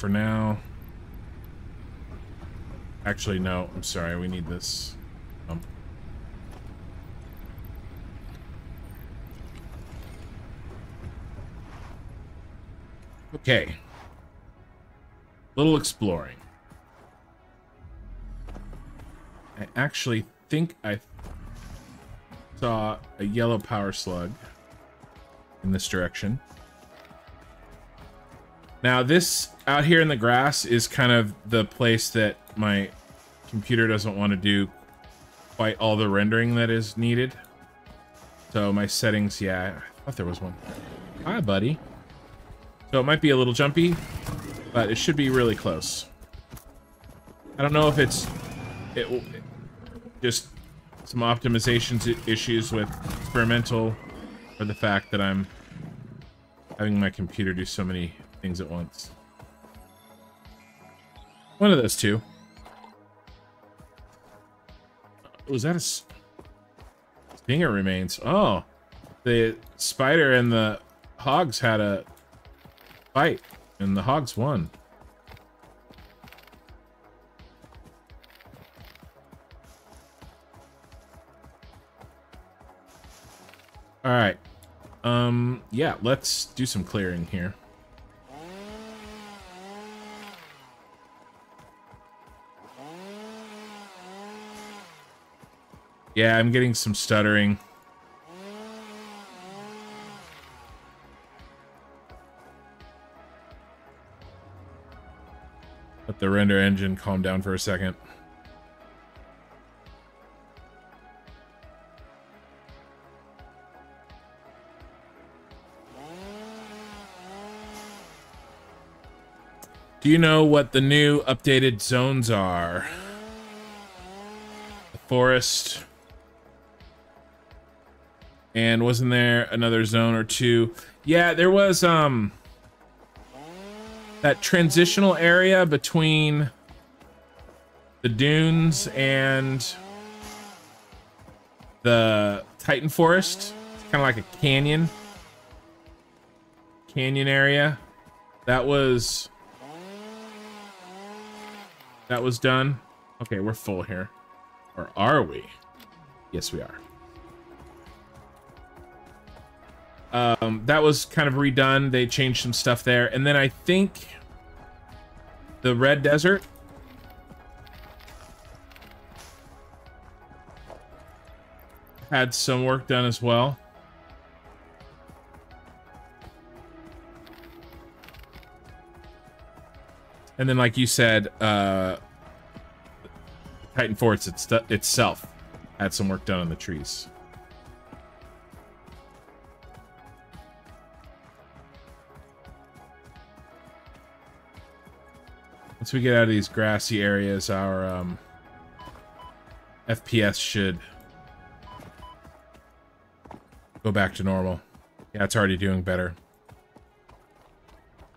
A: For now. Actually, no. I'm sorry. We need this. Um, okay. Little exploring. I actually think I saw a yellow power slug in this direction. Now this out here in the grass is kind of the place that my computer doesn't want to do quite all the rendering that is needed. So my settings, yeah, I thought there was one. Hi, buddy. So it might be a little jumpy, but it should be really close. I don't know if it's it, just some optimizations issues with experimental or the fact that I'm having my computer do so many things at once. One of those two. Was that a stinger remains? Oh, the spider and the hogs had a fight, and the hogs won. All right. Um, yeah, let's do some clearing here. Yeah, I'm getting some stuttering. Let the render engine calm down for a second. Do you know what the new updated zones are? The forest, and wasn't there another zone or two? Yeah, there was um that transitional area between the dunes and the Titan Forest. It's kind of like a canyon. Canyon area. That was that was done. Okay, we're full here. Or are we? Yes, we are. Um, that was kind of redone. They changed some stuff there. And then I think the Red Desert. Had some work done as well. And then, like you said, uh, Titan Forest itself had some work done on the trees. Once we get out of these grassy areas, our um, FPS should go back to normal. Yeah, it's already doing better.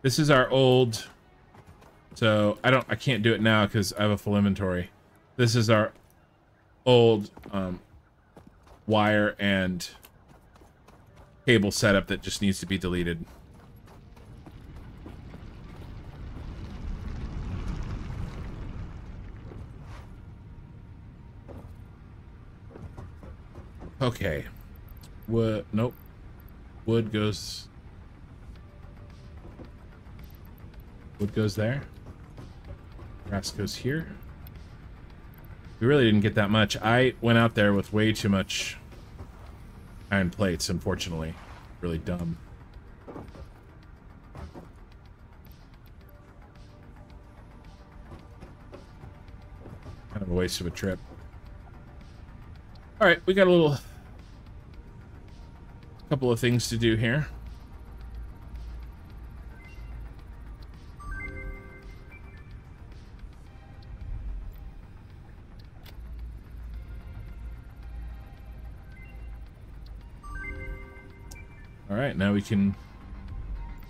A: This is our old, so I don't, I can't do it now because I have a full inventory. This is our old um, wire and cable setup that just needs to be deleted. Okay. Wood, nope. Wood goes... Wood goes there. Grass goes here. We really didn't get that much. I went out there with way too much iron plates, unfortunately. Really dumb. Kind of a waste of a trip. All right, we got a little couple of things to do here. All right, now we can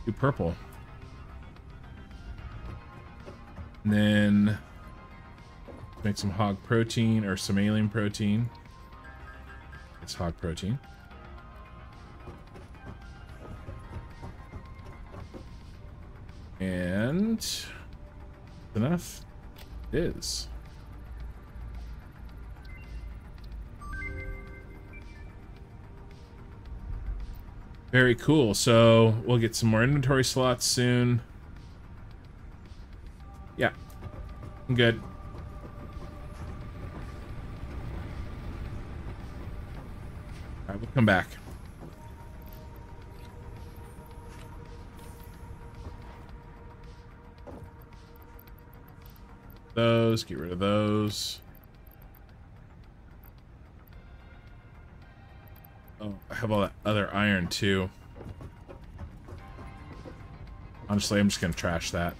A: do purple. And then make some hog protein or some alien protein. It's hog protein. And enough it is. Very cool. So we'll get some more inventory slots soon. Yeah. I'm good. Alright, we'll come back. Those, get rid of those. Oh, I have all that other iron too. Honestly, I'm just gonna trash that.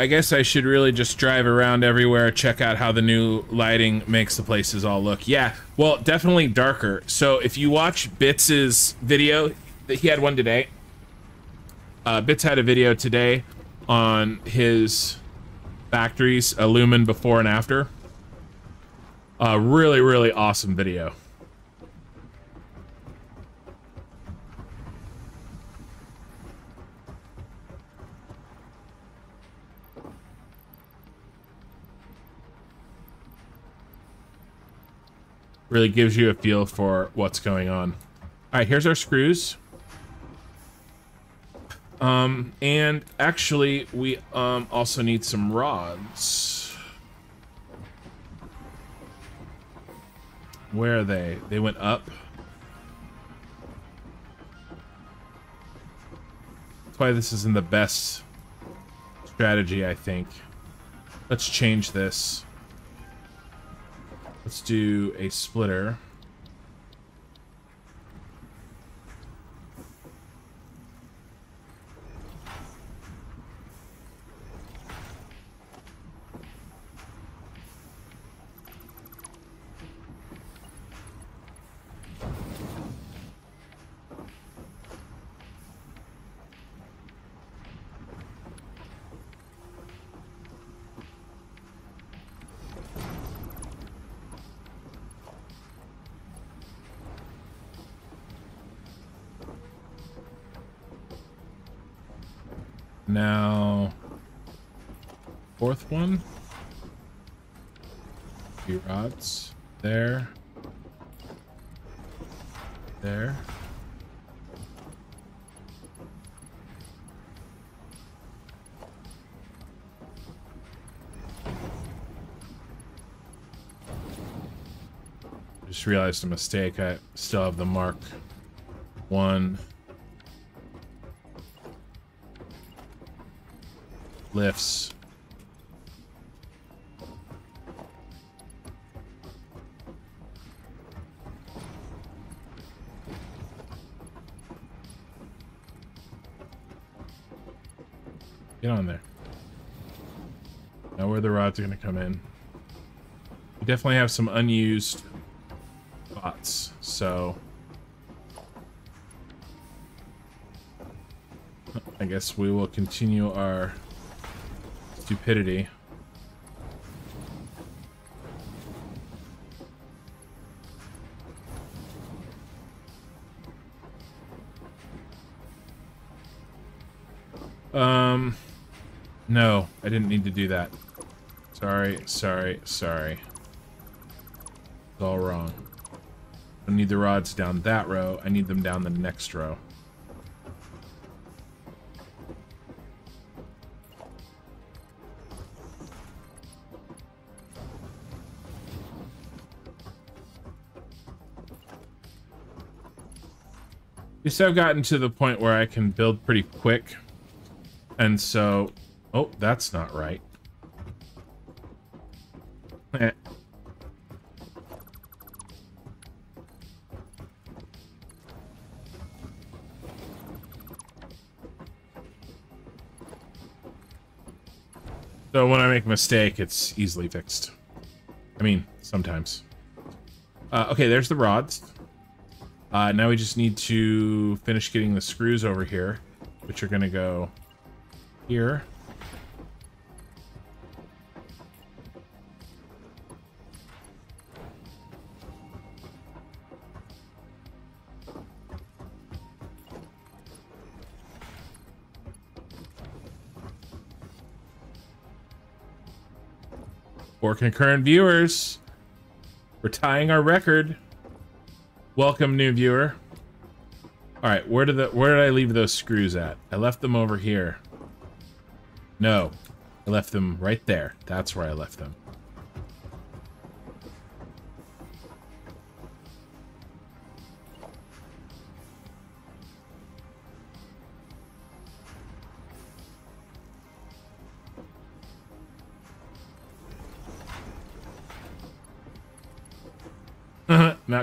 A: I guess I should really just drive around everywhere, check out how the new lighting makes the places all look. Yeah, well, definitely darker. So if you watch Bits's video, that he had one today. Uh, Bits had a video today on his factories, a Lumen before and after. A really, really awesome video. Really gives you a feel for what's going on. All right, here's our screws. Um, and actually, we um, also need some rods. Where are they? They went up. That's why this isn't the best strategy, I think. Let's change this. Let's do a splitter. Now, fourth one. Few rods there. There. Just realized a mistake. I still have the mark one. lifts. Get on there. Now where the rods are going to come in. We definitely have some unused so... I guess we will continue our stupidity. Um, no, I didn't need to do that. Sorry, sorry, sorry. It's all wrong. Need the rods down that row. I need them down the next row. least I've gotten to the point where I can build pretty quick. And so... Oh, that's not right. Mistake, it's easily fixed. I mean, sometimes. Uh, okay, there's the rods. Uh, now we just need to finish getting the screws over here, which are going to go here. Concurrent viewers. We're tying our record. Welcome, new viewer. All right, where did the where did I leave those screws at? I left them over here. No, I left them right there. That's where I left them.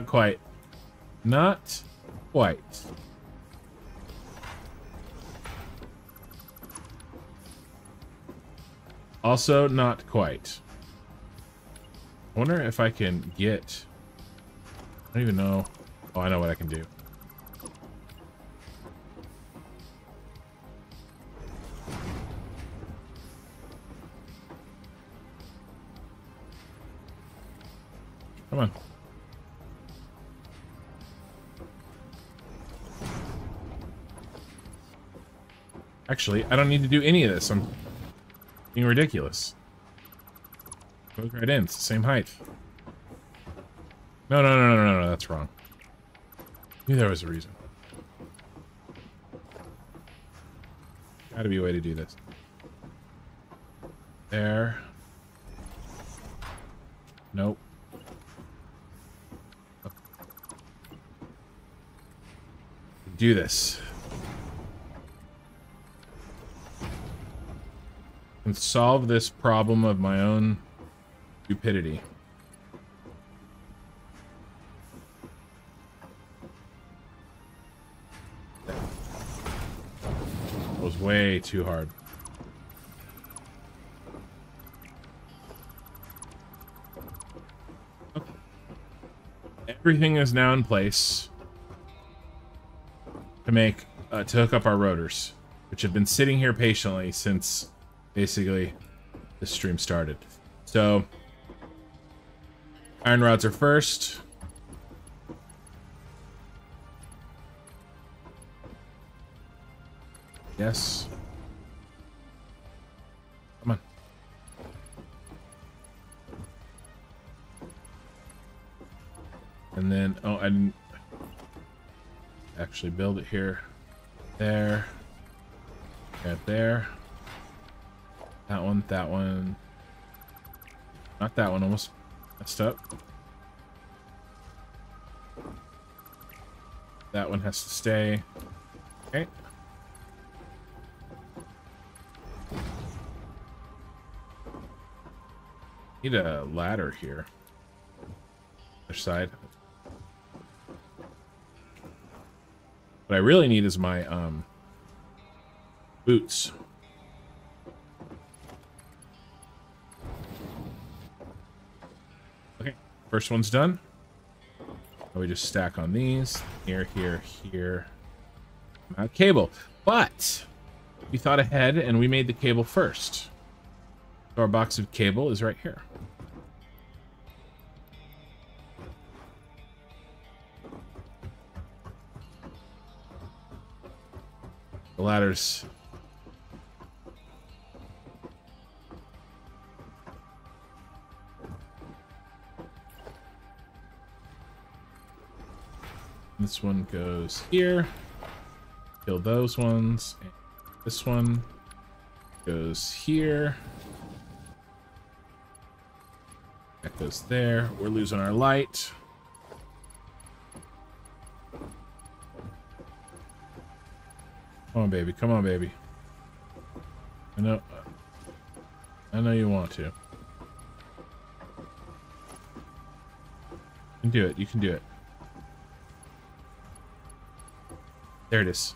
A: Not quite. Not quite. Also, not quite. I wonder if I can get... I don't even know. Oh, I know what I can do. Actually, I don't need to do any of this. I'm being ridiculous. Goes right in. It's the same height. No, no, no, no, no, no. That's wrong. knew there was a reason. Gotta be a way to do this. There. Nope. Do this. Solve this problem of my own stupidity. It was way too hard. Everything is now in place to make uh, to hook up our rotors, which have been sitting here patiently since basically the stream started. So iron rods are first. Yes. Come on. And then, oh, I didn't actually build it here. There. Right there. That one, that one. Not that one, almost messed up. That one has to stay. Okay. Need a ladder here. Other side. What I really need is my um boots. First one's done. we just stack on these. Here, here, here. Not cable. But we thought ahead and we made the cable first. So our box of cable is right here. The ladder's This one goes here. Kill those ones. And this one goes here. That goes there. We're losing our light. Come on, baby. Come on, baby. I know. I know you want to. You can do it. You can do it. There it is.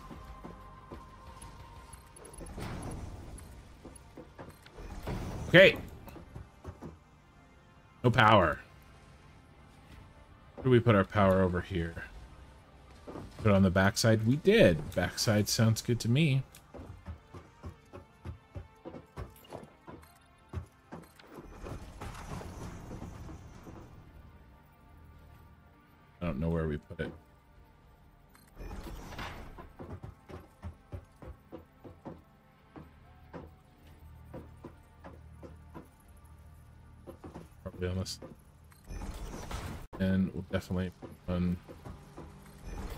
A: Okay. No power. Where do we put our power over here? Put it on the backside? We did. Backside sounds good to me. Definitely one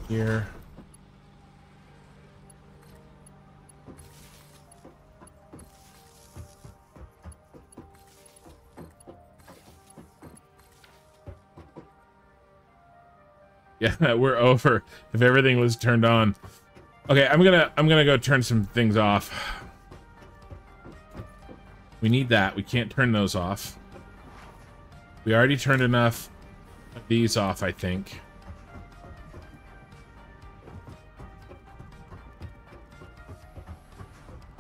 A: here. [laughs] Yeah, [laughs] we're over. If everything was turned on. Okay, I'm gonna I'm gonna go turn some things off. We need that. We can't turn those off. We already turned enough these off, I think.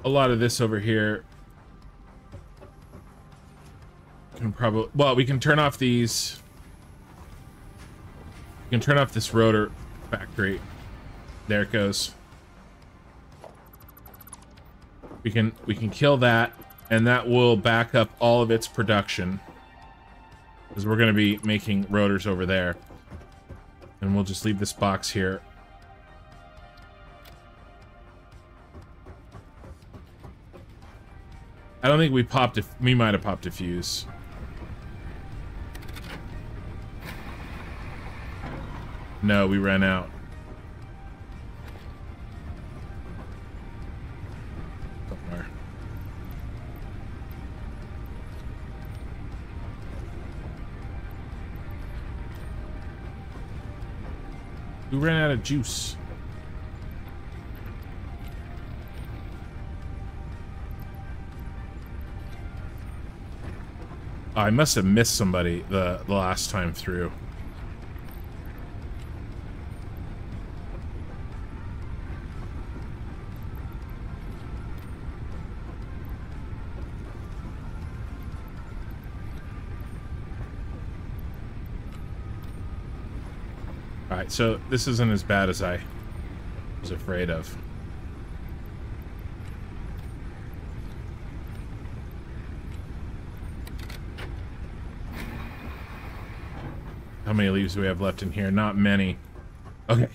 A: A lot of this over here. Can probably well we can turn off these. We can turn off this rotor factory. There it goes. We can we can kill that and that will back up all of its production because we're going to be making rotors over there. And we'll just leave this box here. I don't think we popped a we might have popped a fuse. No, we ran out. Ran out of juice. I must have missed somebody the, the last time through. Alright, so this isn't as bad as I was afraid of. How many leaves do we have left in here? Not many. Okay.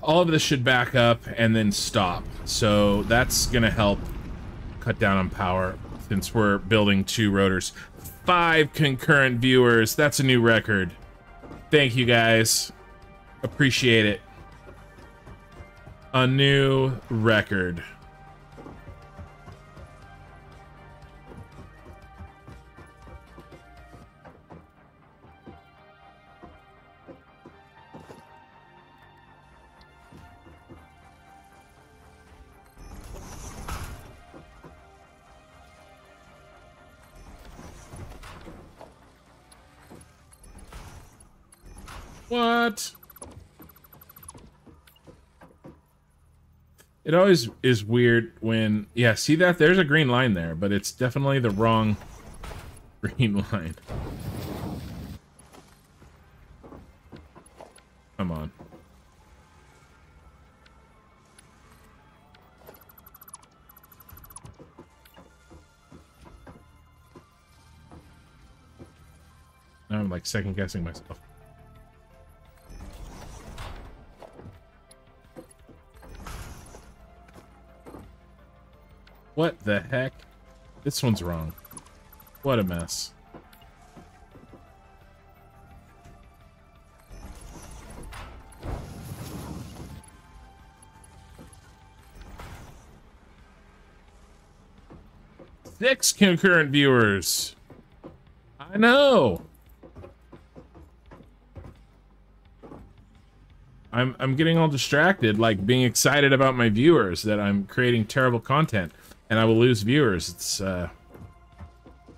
A: All of this should back up and then stop. So that's going to help cut down on power since we're building two rotors. Five concurrent viewers. That's a new record. Thank you guys. Appreciate it. A new record. It always is weird when... Yeah, see that? There's a green line there, but it's definitely the wrong [laughs] green line. Come on. Now I'm like second guessing myself. What the heck? This one's wrong. What a mess. Six concurrent viewers. I know. I'm I'm getting all distracted, like being excited about my viewers that I'm creating terrible content, and I will lose viewers. It's uh,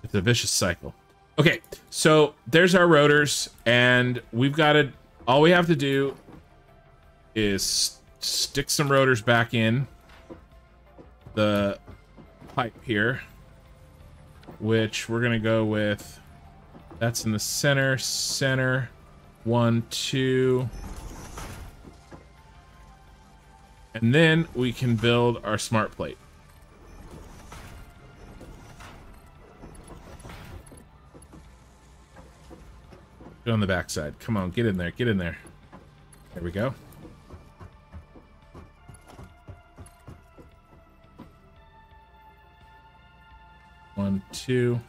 A: it's a vicious cycle. Okay, so there's our rotors, and we've got to. All we have to do is stick some rotors back in the pipe here, which we're gonna go with. That's in the center, center, one, two. And then we can build our smart plate. On the backside. Come on, get in there, get in there. There we go. One, two.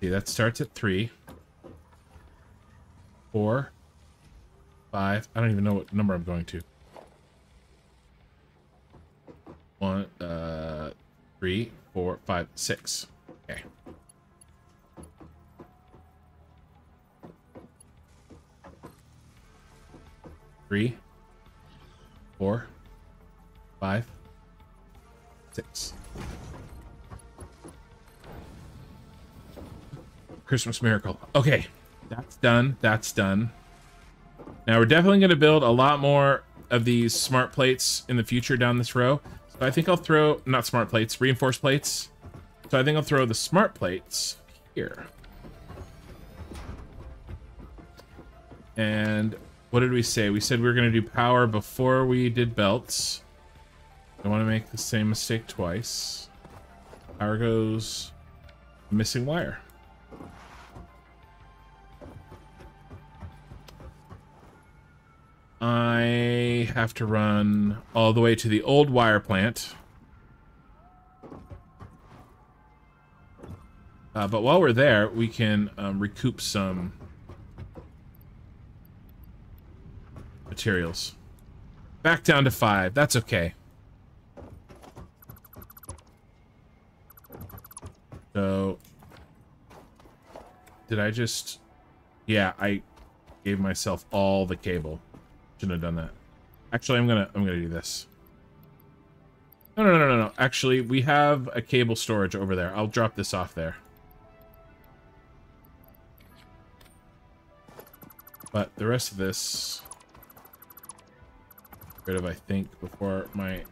A: See, that starts at three. Four. Five. I don't even know what number I'm going to. One, uh, three, four, five, six. Okay. Three, four, five, six. Christmas miracle. Okay, that's done. That's done. Now we're definitely going to build a lot more of these smart plates in the future down this row. So I think I'll throw, not smart plates, reinforced plates. So I think I'll throw the smart plates here. And what did we say? We said we were going to do power before we did belts. I want to make the same mistake twice. Power goes missing wire. I have to run all the way to the old wire plant. Uh, but while we're there, we can um, recoup some materials. Back down to five. That's okay. So, did I just... Yeah, I gave myself all the cable. Shouldn't have done that. Actually, I'm gonna I'm gonna do this. No, no, no, no, no. Actually, we have a cable storage over there. I'll drop this off there. But the rest of this, rid of, I think, before my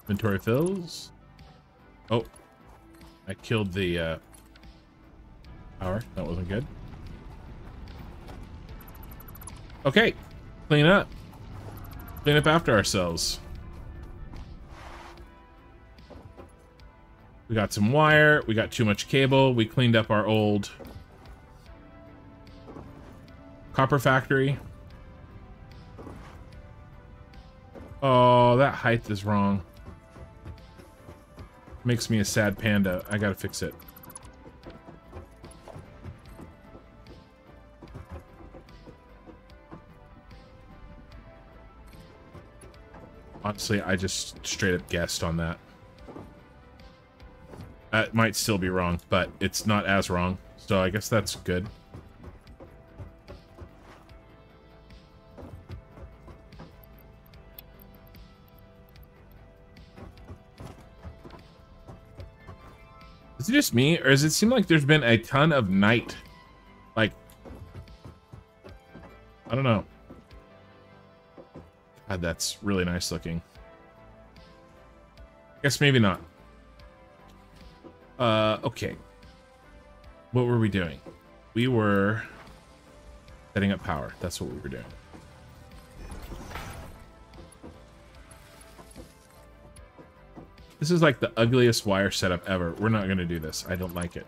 A: inventory fills. Oh, I killed the uh, Power. That wasn't good. Okay. Clean up. Clean up after ourselves. We got some wire. We got too much cable. We cleaned up our old copper factory. Oh, that height is wrong. Makes me a sad panda. I gotta fix it. Honestly, I just straight up guessed on that. That might still be wrong, but it's not as wrong. So I guess that's good. Is it just me, or does it seem like there's been a ton of night? Like, I don't know. God, that's really nice looking. Guess maybe not. Uh, okay. What were we doing? We were setting up power. That's what we were doing. This is like the ugliest wire setup ever. We're not going to do this. I don't like it.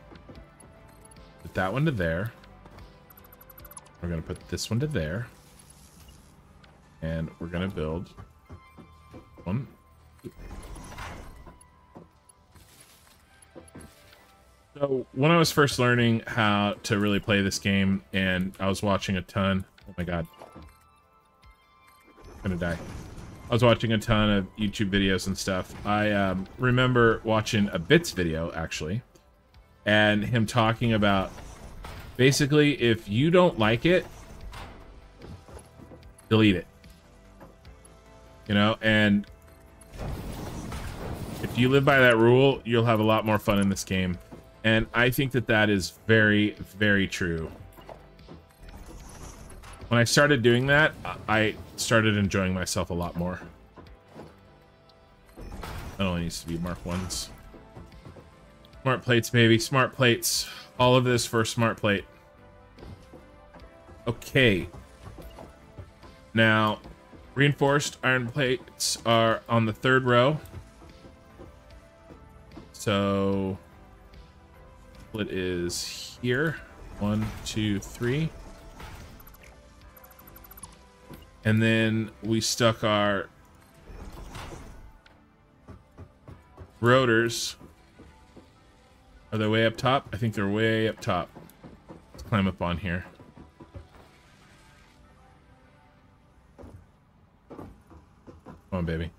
A: Put that one to there. We're going to put this one to there. And we're going to build one. So when I was first learning how to really play this game and I was watching a ton, oh my god, I'm gonna die. I was watching a ton of YouTube videos and stuff. I um, remember watching a Bits video, actually, and him talking about basically if you don't like it, delete it. You know, and if you live by that rule, you'll have a lot more fun in this game. And I think that that is very, very true. When I started doing that, I started enjoying myself a lot more. That only needs to be Mark 1s. Smart plates, baby. Smart plates. All of this for a smart plate. Okay. Now, reinforced iron plates are on the third row. So, it is here. One, two, three. And then we stuck our rotors. Are they way up top? I think they're way up top. Let's climb up on here. On, baby.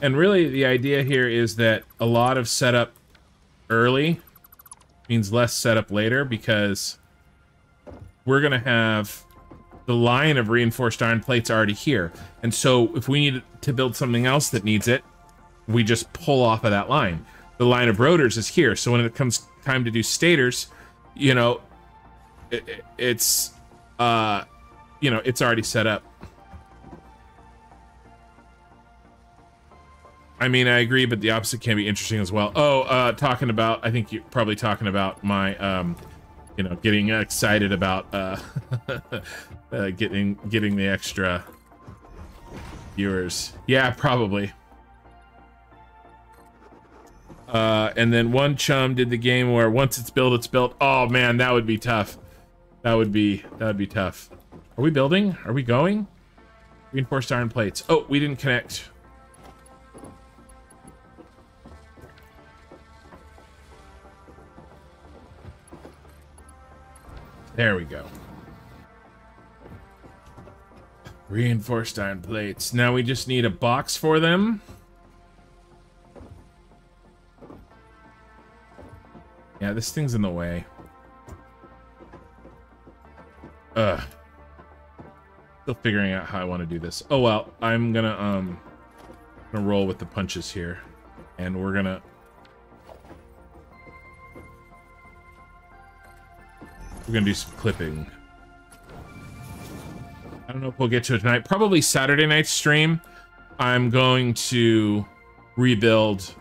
A: And really, the idea here is that a lot of setup early means less setup later because we're going to have the line of reinforced iron plates already here. And so if we need to build something else that needs it, we just pull off of that line. The line of rotors is here. So when it comes time to do stators, you know, it, it's, uh, you know, it's already set up. I mean, I agree, but the opposite can be interesting as well. Oh, uh, talking about, I think you're probably talking about my, um, you know, getting excited about, uh, [laughs] uh, getting, getting the extra viewers. Yeah, probably. Uh, and then one chum did the game where once it's built, it's built. Oh man, that would be tough. That would be, that would be tough. Are we building? Are we going? Reinforced iron plates. Oh, we didn't connect. There we go. Reinforced iron plates. Now we just need a box for them. Yeah, this thing's in the way. Ugh. Still figuring out how I want to do this. Oh well, I'm gonna um gonna roll with the punches here. And we're gonna We're gonna do some clipping. I don't know if we'll get to it tonight. Probably Saturday night stream. I'm going to rebuild.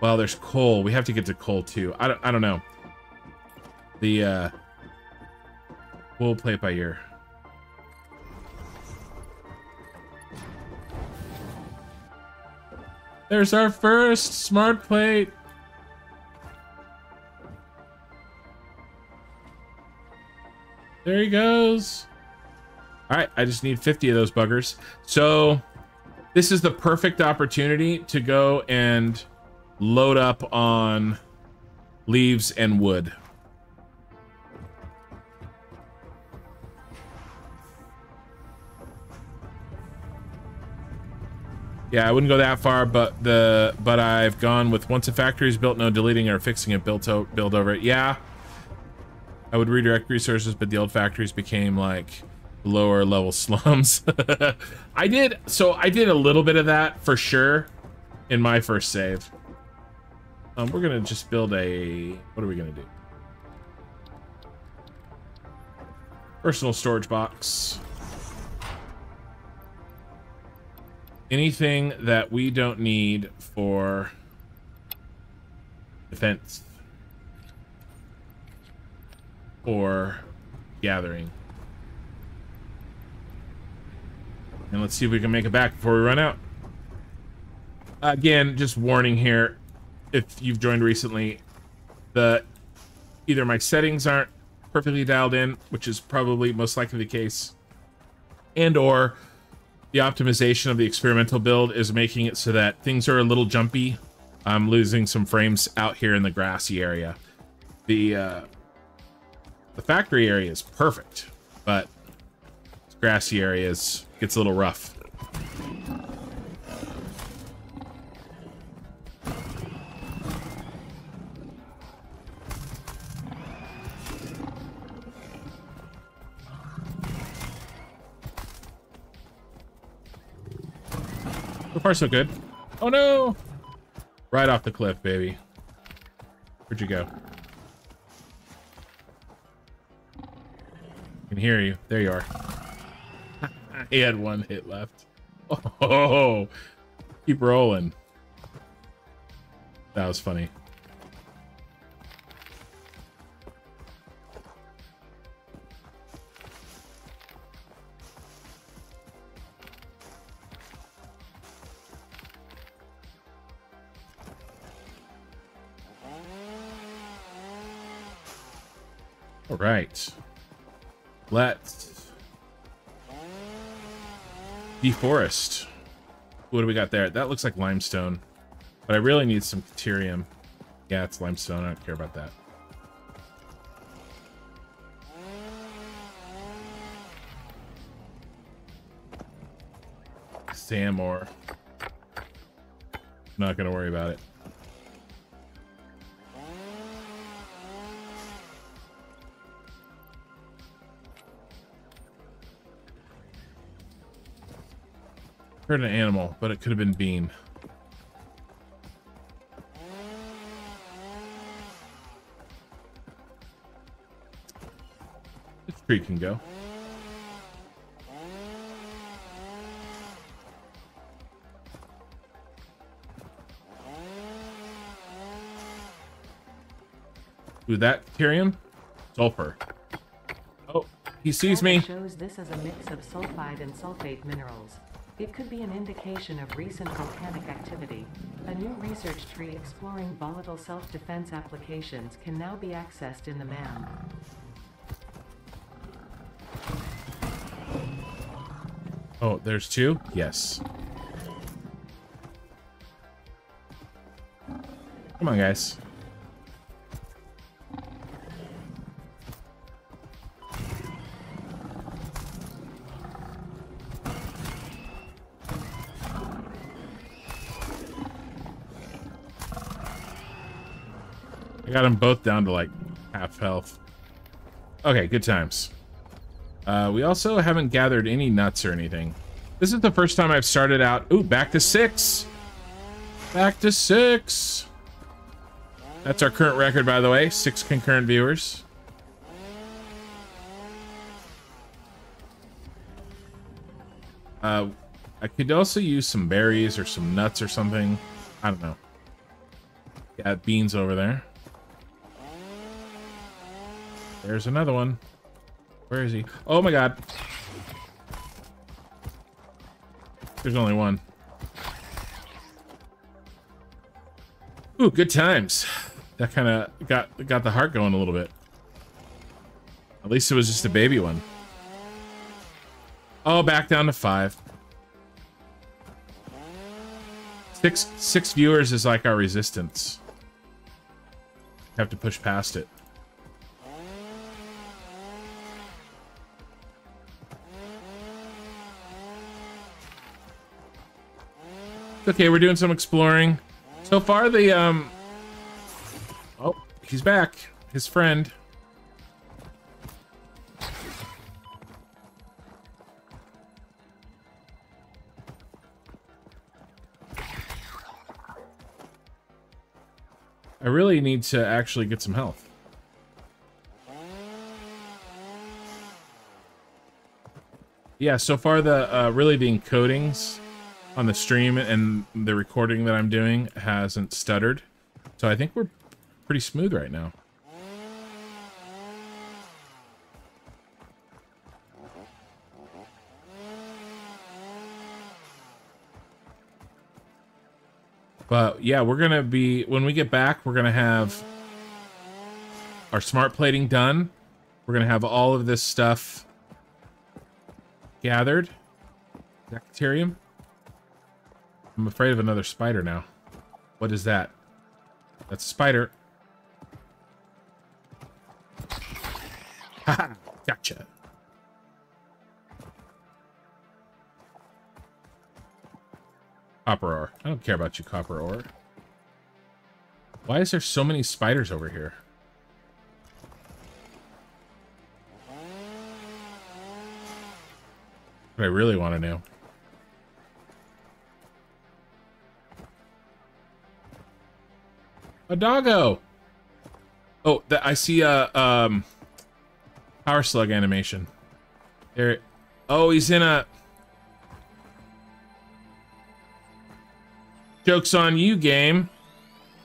A: Well, there's coal. We have to get to coal too. I don't. I don't know. The uh, we'll play it by ear. There's our first smart plate. There he goes. All right, I just need 50 of those buggers. So this is the perfect opportunity to go and load up on leaves and wood. Yeah, I wouldn't go that far, but the but I've gone with once a factory is built, no deleting or fixing it, built out, build over it. Yeah, I would redirect resources, but the old factories became like lower level [laughs] slums. [laughs] I did, so I did a little bit of that for sure in my first save. Um, we're gonna just build a, what are we gonna do? Personal storage box. Anything that we don't need for defense or gathering. And let's see if we can make it back before we run out. Again, just warning here, if you've joined recently, the either my settings aren't perfectly dialed in, which is probably most likely the case, and or the optimization of the experimental build is making it so that things are a little jumpy. I'm losing some frames out here in the grassy area. The uh, the factory area is perfect, but grassy areas gets a little rough. So far, so good. Oh no! Right off the cliff, baby. Where'd you go? I can hear you. There you are. [laughs] he had one hit left. [laughs] Oh, keep rolling. That was funny. All right. Let's deforest. What do we got there? That looks like limestone. But I really need some Caterium. Yeah, it's limestone. I don't care about that. Sand ore. Not gonna worry about it. Heard an animal, but it could have been Bean. This tree can go. Ooh, that Tyrium? Sulfur. Oh, he sees me.
B: shows this as a mix of sulfide and sulfate minerals. It could be an indication of recent volcanic activity. A new research tree exploring volatile self-defense applications can now be accessed in the MAM.
A: Oh, there's two? Yes. Come on, guys. I got them both down to like half health. Okay, good times. Uh, we also haven't gathered any nuts or anything. This is the first time I've started out. Ooh, back to six. Back to six. That's our current record, by the way. Six concurrent viewers. Uh, I could also use some berries or some nuts or something. I don't know. Got beans over there. There's another one. Where is he? Oh my god. There's only one. Ooh, good times. That kind of got got the heart going a little bit. At least it was just a baby one. Oh, back down to five. Six six viewers is like our resistance. Have to push past it. Okay, we're doing some exploring. So far, the, um... Oh, he's back. His friend. I really need to actually get some health. Yeah, so far the, uh, really the encodings on the stream and the recording that I'm doing hasn't stuttered. So I think we're pretty smooth right now. But yeah, we're going to be, when we get back, we're going to have our smart plating done. We're going to have all of this stuff gathered. Caterium? I'm afraid of another spider now. What is that? That's a spider. Haha, gotcha. Copper ore. I don't care about you, copper ore. Why is there so many spiders over here? What I really want to know. A doggo! Oh, that I see a um power slug animation. There Oh, he's in a Joke's on you, game.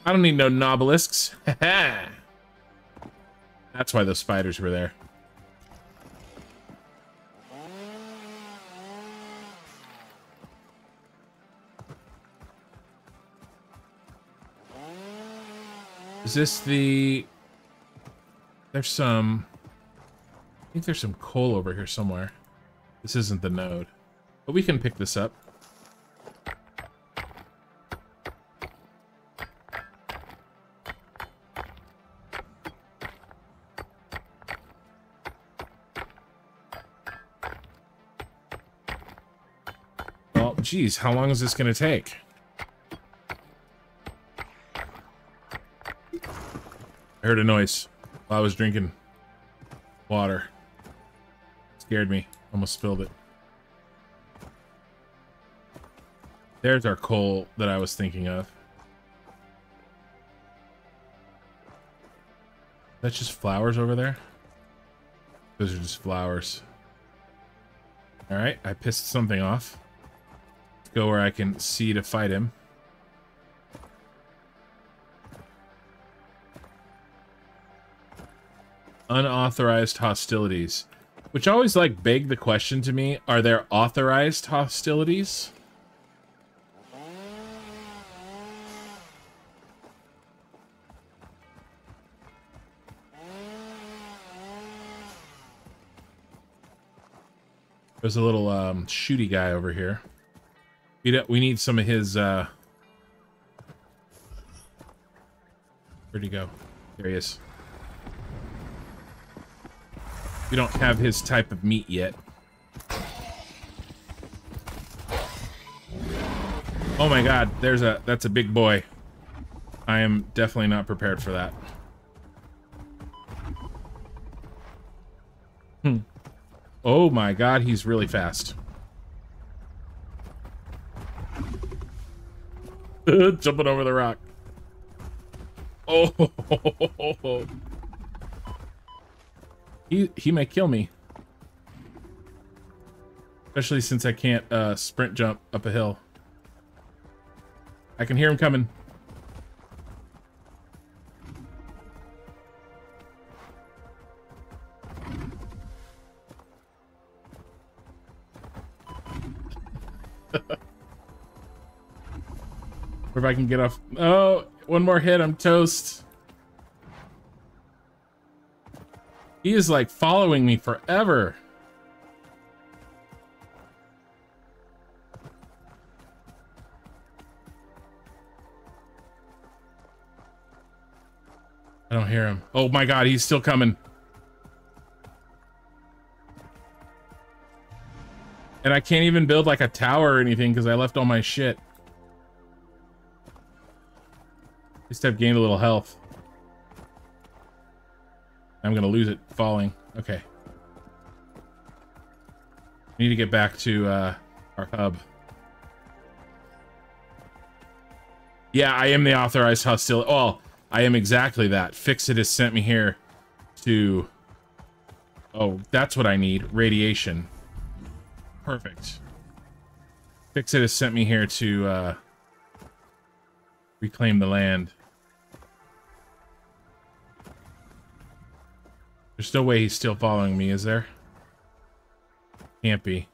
A: I don't need no nobelisks. [laughs] That's why those spiders were there. Is this the... There's some... I think there's some coal over here somewhere. This isn't the node. But we can pick this up. Well, geez, how long is this going to take? I heard a noise while I was drinking water. Scared me. Almost spilled it. There's our coal that I was thinking of. That's just flowers over there? Those are just flowers. Alright, I pissed something off. Let's go where I can see to fight him. Unauthorized hostilities. Which always, like, beg the question to me, are there authorized hostilities? There's a little um, shooty guy over here. We, we need some of his... Uh... Where'd he go? There he is. We don't have his type of meat yet. Oh my god, there's a that's a big boy. I am definitely not prepared for that. Hmm. Oh my god, he's really fast. [laughs] Jumping over the rock. Oh, [laughs] he he may kill me. Especially since I can't uh, sprint jump up a hill. I can hear him coming. [laughs] if I can get off. Oh, one more hit, I'm toast. He is like following me forever. I don't hear him. Oh my god, he's still coming. And I can't even build like a tower or anything because I left all my shit. At least I've gained a little health. I'm gonna lose it falling. Okay. We need to get back to uh, our hub. Yeah, I am the authorized hostility. Well, I am exactly that. FICSIT has sent me here to... Oh, that's what I need. Radiation. Perfect. FICSIT has sent me here to uh, reclaim the land. There's no way he's still following me, is there? Can't be.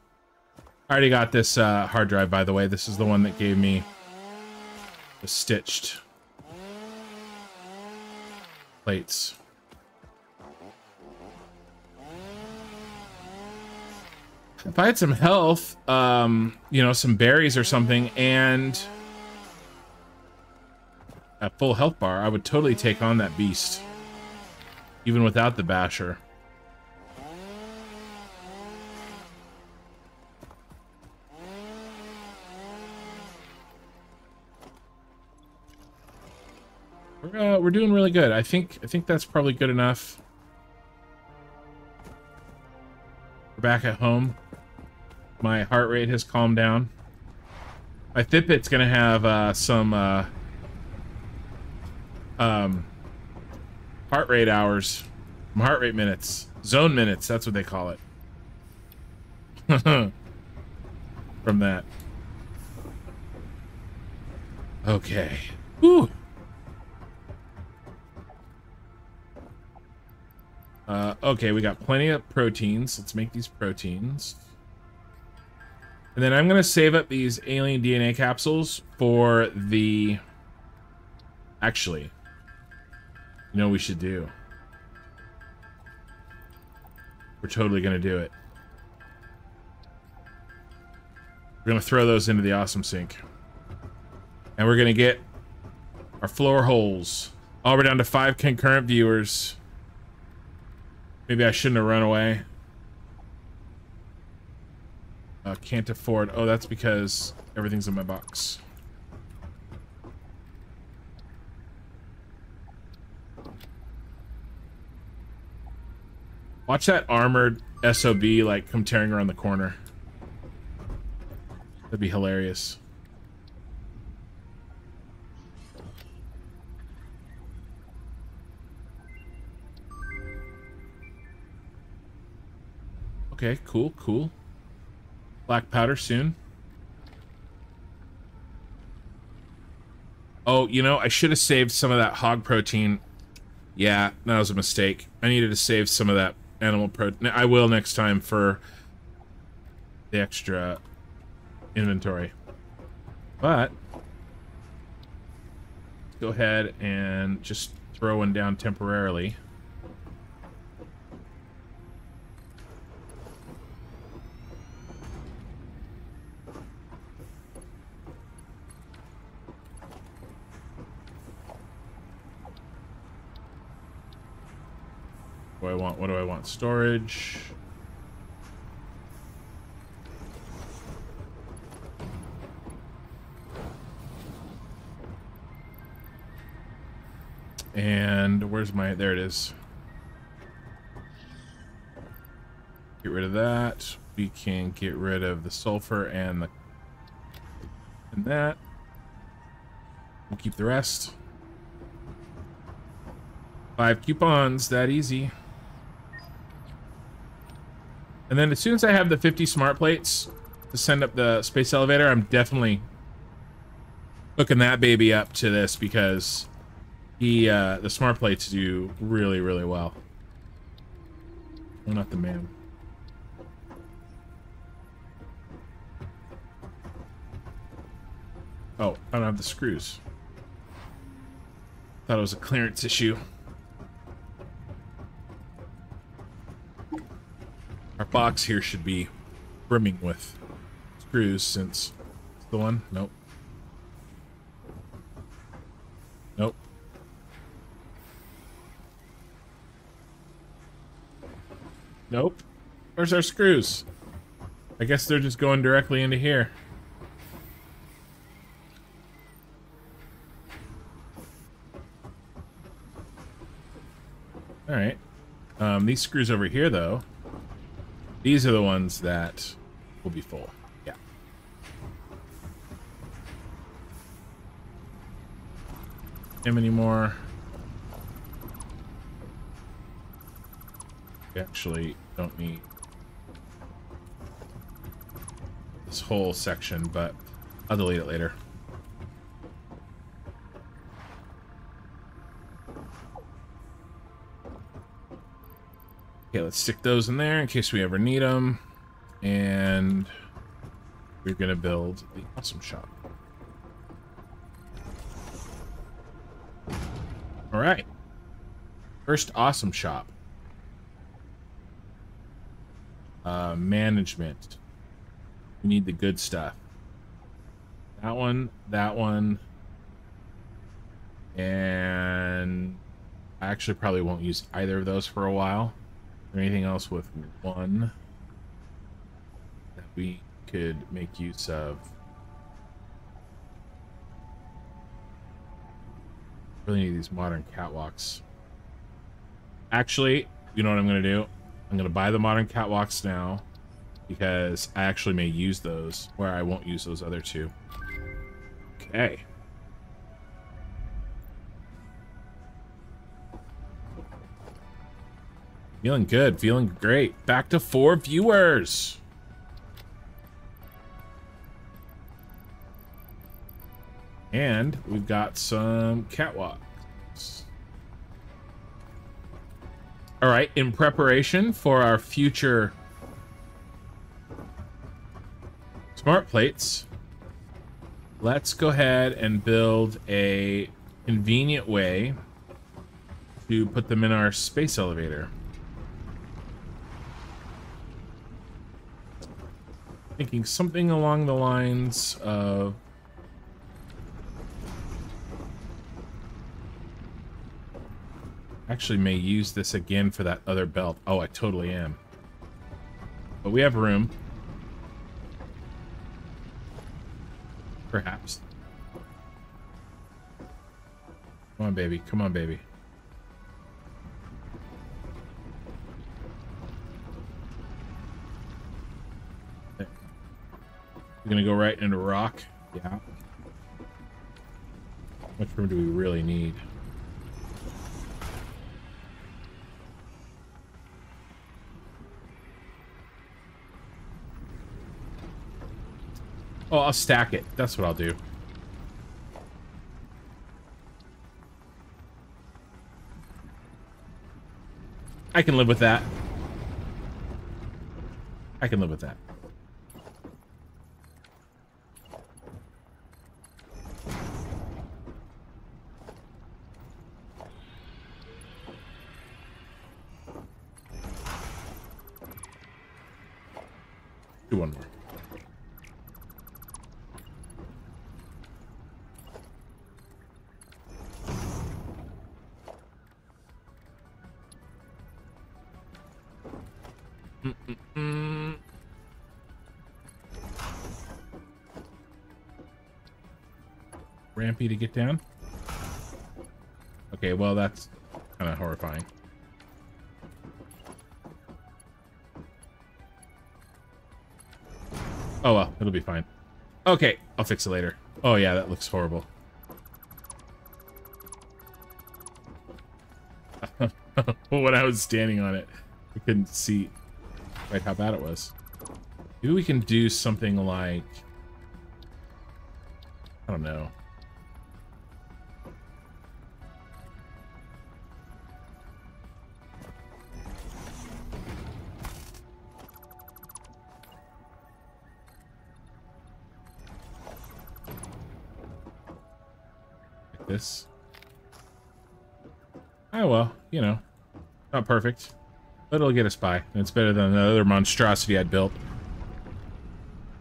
A: I already got this uh, hard drive, by the way. This is the one that gave me the stitched plates. if I had some health, um, you know, some berries or something, and a full health bar, I would totally take on that beast. Even without the basher. We're, uh, we're doing really good. I think I think that's probably good enough. We're back at home. My heart rate has calmed down. My Fitbit's gonna have uh, some uh, um, heart rate hours, heart rate minutes, zone minutes. That's what they call it. [laughs] From that. Okay. Whew. Uh, okay, we got plenty of proteins. Let's make these proteins. And then I'm going to save up these alien DNA capsules for the... Actually, you know we should do? We're totally going to do it. We're going to throw those into the awesome sink. And we're going to get our floor holes. Oh, we're down to five concurrent viewers. Maybe I shouldn't have run away. Uh, can't afford. Oh, that's because everything's in my box. Watch that armored SOB like come tearing around the corner. That'd be hilarious. Okay, cool, cool. Black powder soon. Oh, you know, I should have saved some of that hog protein. Yeah, that was a mistake. I needed to save some of that animal protein. I will next time for the extra inventory. But, go ahead and just throw one down temporarily. I want? What do I want? Storage. And where's my... There it is. Get rid of that. We can get rid of the sulfur and the... And that. We'll keep the rest. Five coupons, that easy. And then as soon as I have the 50 smart plates to send up the space elevator, I'm definitely hooking that baby up to this because he, uh, the smart plates do really, really well. I'm not the man. Oh, I don't have the screws. Thought it was a clearance issue. Our box here should be brimming with screws since the one. Nope. Nope. Nope. Where's our screws? I guess they're just going directly into here. Alright. Um, these screws over here, though, these are the ones that will be full. Yeah. Him anymore. We actually don't need this whole section, but I'll delete it later. Okay, let's stick those in there in case we ever need them. And we're going to build the awesome shop. All right. First awesome shop. Uh, management. We need the good stuff. That one, that one. And I actually probably won't use either of those for a while. Or anything else with one that we could make use of. Really need these modern catwalks. Actually, you know what I'm going to do? I'm going to buy the modern catwalks now because I actually may use those where I won't use those other two. Okay. Feeling good, feeling great. Back to four viewers. And we've got some catwalks. All right, in preparation for our future smart plates, let's go ahead and build a convenient way to put them in our space elevator. Thinking something along the lines of Actually may use this again for that other belt. Oh, I totally am. But we have room. Perhaps. Come on, baby. Come on, baby. Gonna go right into rock. Yeah. How much room do we really need? Oh, I'll stack it. That's what I'll do. I can live with that. I can live with that. Do one more. Rampy to get down? Okay, well, that's kind of horrifying. Oh, well, it'll be fine. Okay, I'll fix it later. Oh, yeah, that looks horrible. [laughs] when I was standing on it, I couldn't see quite how bad it was. Maybe we can do something like... I don't know. This. Oh well, you know, not perfect. But it'll get us by. It's better than the other monstrosity I'd built.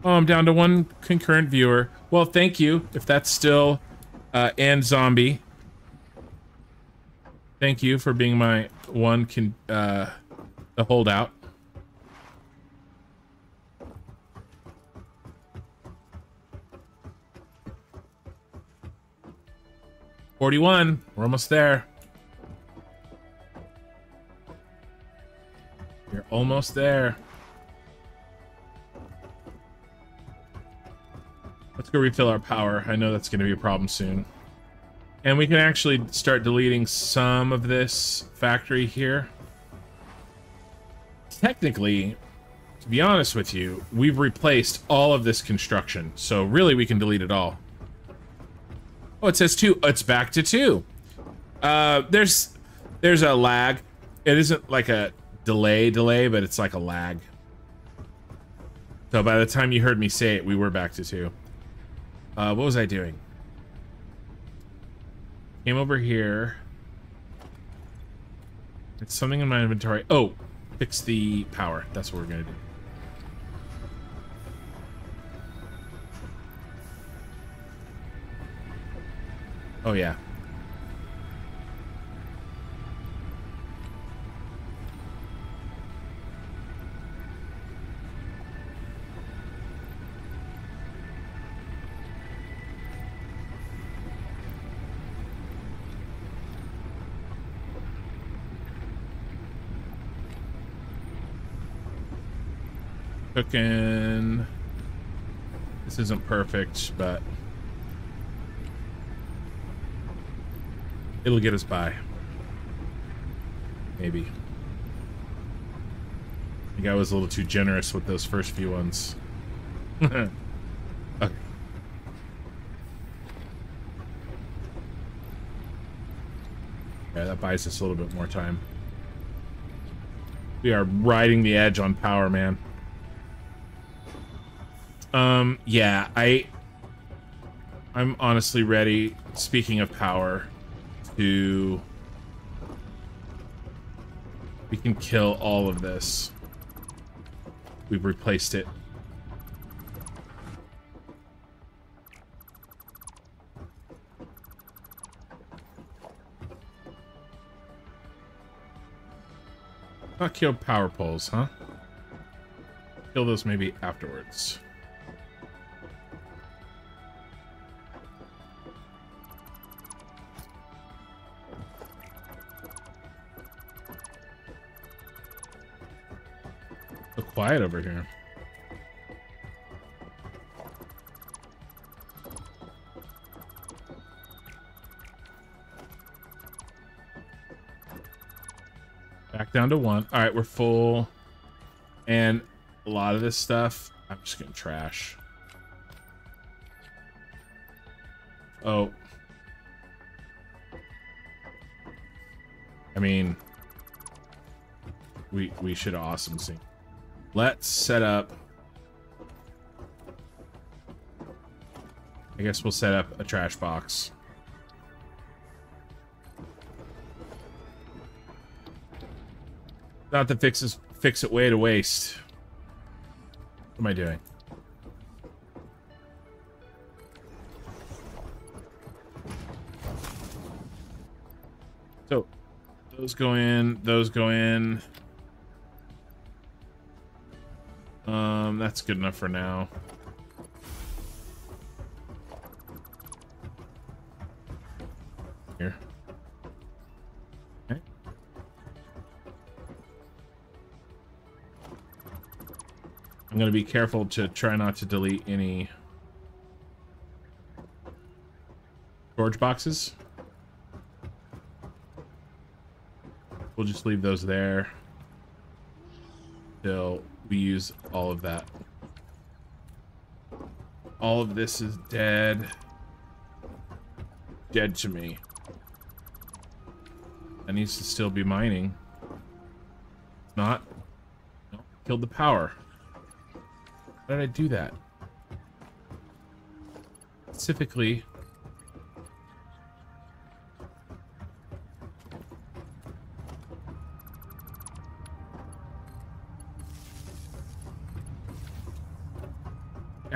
A: Oh, I'm down to one concurrent viewer. Well, thank you, if that's still uh, and zombie. Thank you for being my one con uh, the holdout. Forty-one. We're almost there. You're almost there. Let's go refill our power. I know that's going to be a problem soon. And we can actually start deleting some of this factory here. Technically, to be honest with you, we've replaced all of this construction. So really, we can delete it all. Oh, it says two. It's back to two. Uh, there's there's a lag. It isn't like a delay delay, but it's like a lag. So by the time you heard me say it, we were back to two. Uh, what was I doing? Came over here. It's something in my inventory. Oh, fix the power. That's what we're gonna do. Oh, yeah. Cooking. This isn't perfect, but it'll get us by. Maybe. I think I was a little too generous with those first few ones. [laughs] okay. Yeah, that buys us a little bit more time. We are riding the edge on power, man. Um, yeah, I... I'm honestly ready, speaking of power, to... We can kill all of this. We've replaced it. Not kill power poles, huh? Kill those maybe afterwards. Quiet over here. Back down to one. All right, we're full. And a lot of this stuff, I'm just going to trash. Oh. I mean, we we should awesome see. Let's set up. I guess we'll set up a trash box. Not the fixes FICSIT way to waste. What am I doing? So, those go in, those go in. That's good enough for now. Here. Okay. I'm gonna be careful to try not to delete any storage boxes. We'll just leave those there till we use all of that. All of this is dead. Dead to me. That needs to still be mining. If not, no, killed the power. Why did I do that? Specifically,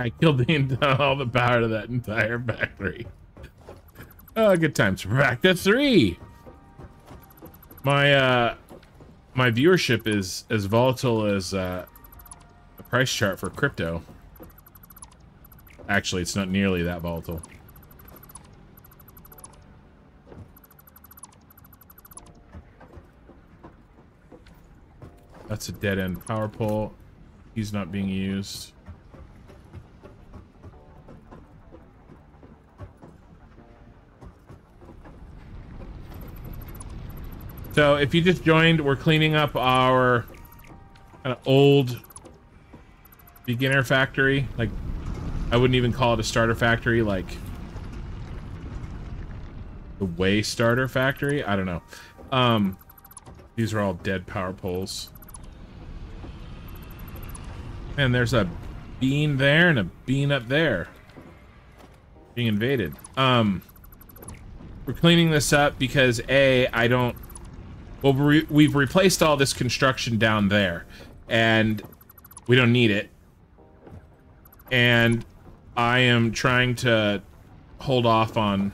A: I killed the [laughs] all the power to that entire factory. Oh, good times. We're back to three. My uh, my viewership is as volatile as uh, a price chart for crypto. Actually, it's not nearly that volatile. That's a dead end power pole. He's not being used. So if you just joined, we're cleaning up our kind of old beginner factory. Like, I wouldn't even call it a starter factory. Like, the way starter factory. I don't know. Um, these are all dead power poles. And there's a bean there and a bean up there. Being invaded. Um, we're cleaning this up because A, I don't well, we, we've replaced all this construction down there, and we don't need it. And I am trying to hold off on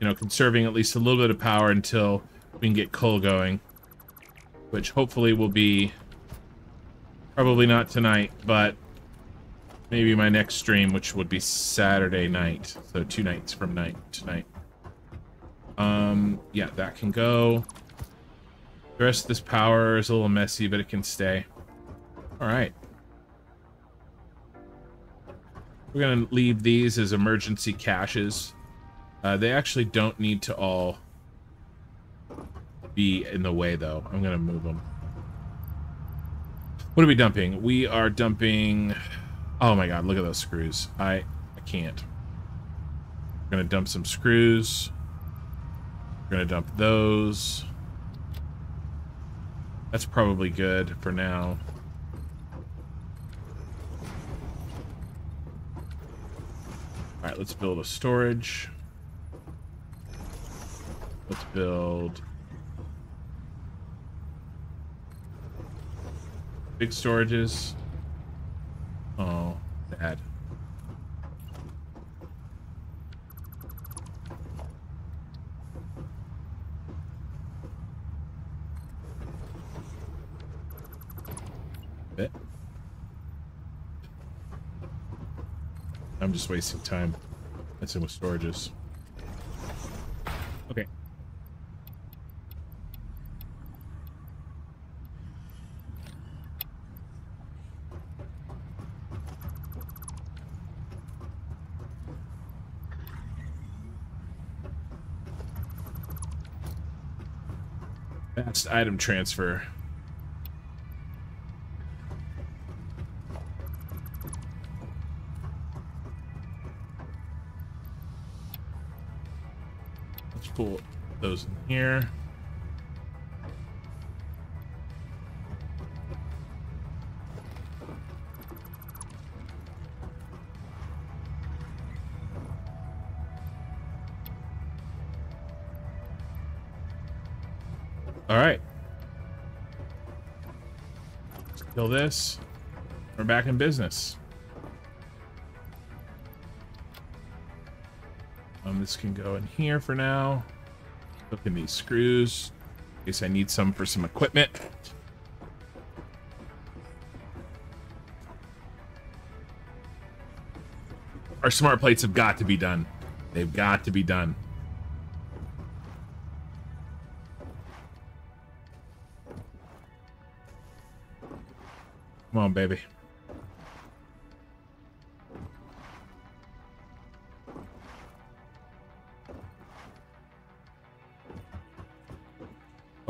A: you know, conserving at least a little bit of power until we can get coal going, which hopefully will be probably not tonight, but maybe my next stream, which would be Saturday night. So two nights from night tonight. Um, yeah, that can go. The rest of this power is a little messy, but it can stay. All right. We're going to leave these as emergency caches. Uh, they actually don't need to all be in the way, though. I'm going to move them. What are we dumping? We are dumping... Oh my god, look at those screws. I, I can't. We're going to dump some screws. We're to dump those. That's probably good for now. Alright, let's build a storage. Let's build big storages. Oh, bad. I'm just wasting time messing with storages. Okay. Fast item transfer. Those in here. All right. Let's kill this. We're back in business. Um, this can go in here for now. Look in these screws. In case I need some for some equipment. Our smart plates have got to be done. They've got to be done. Come on, baby.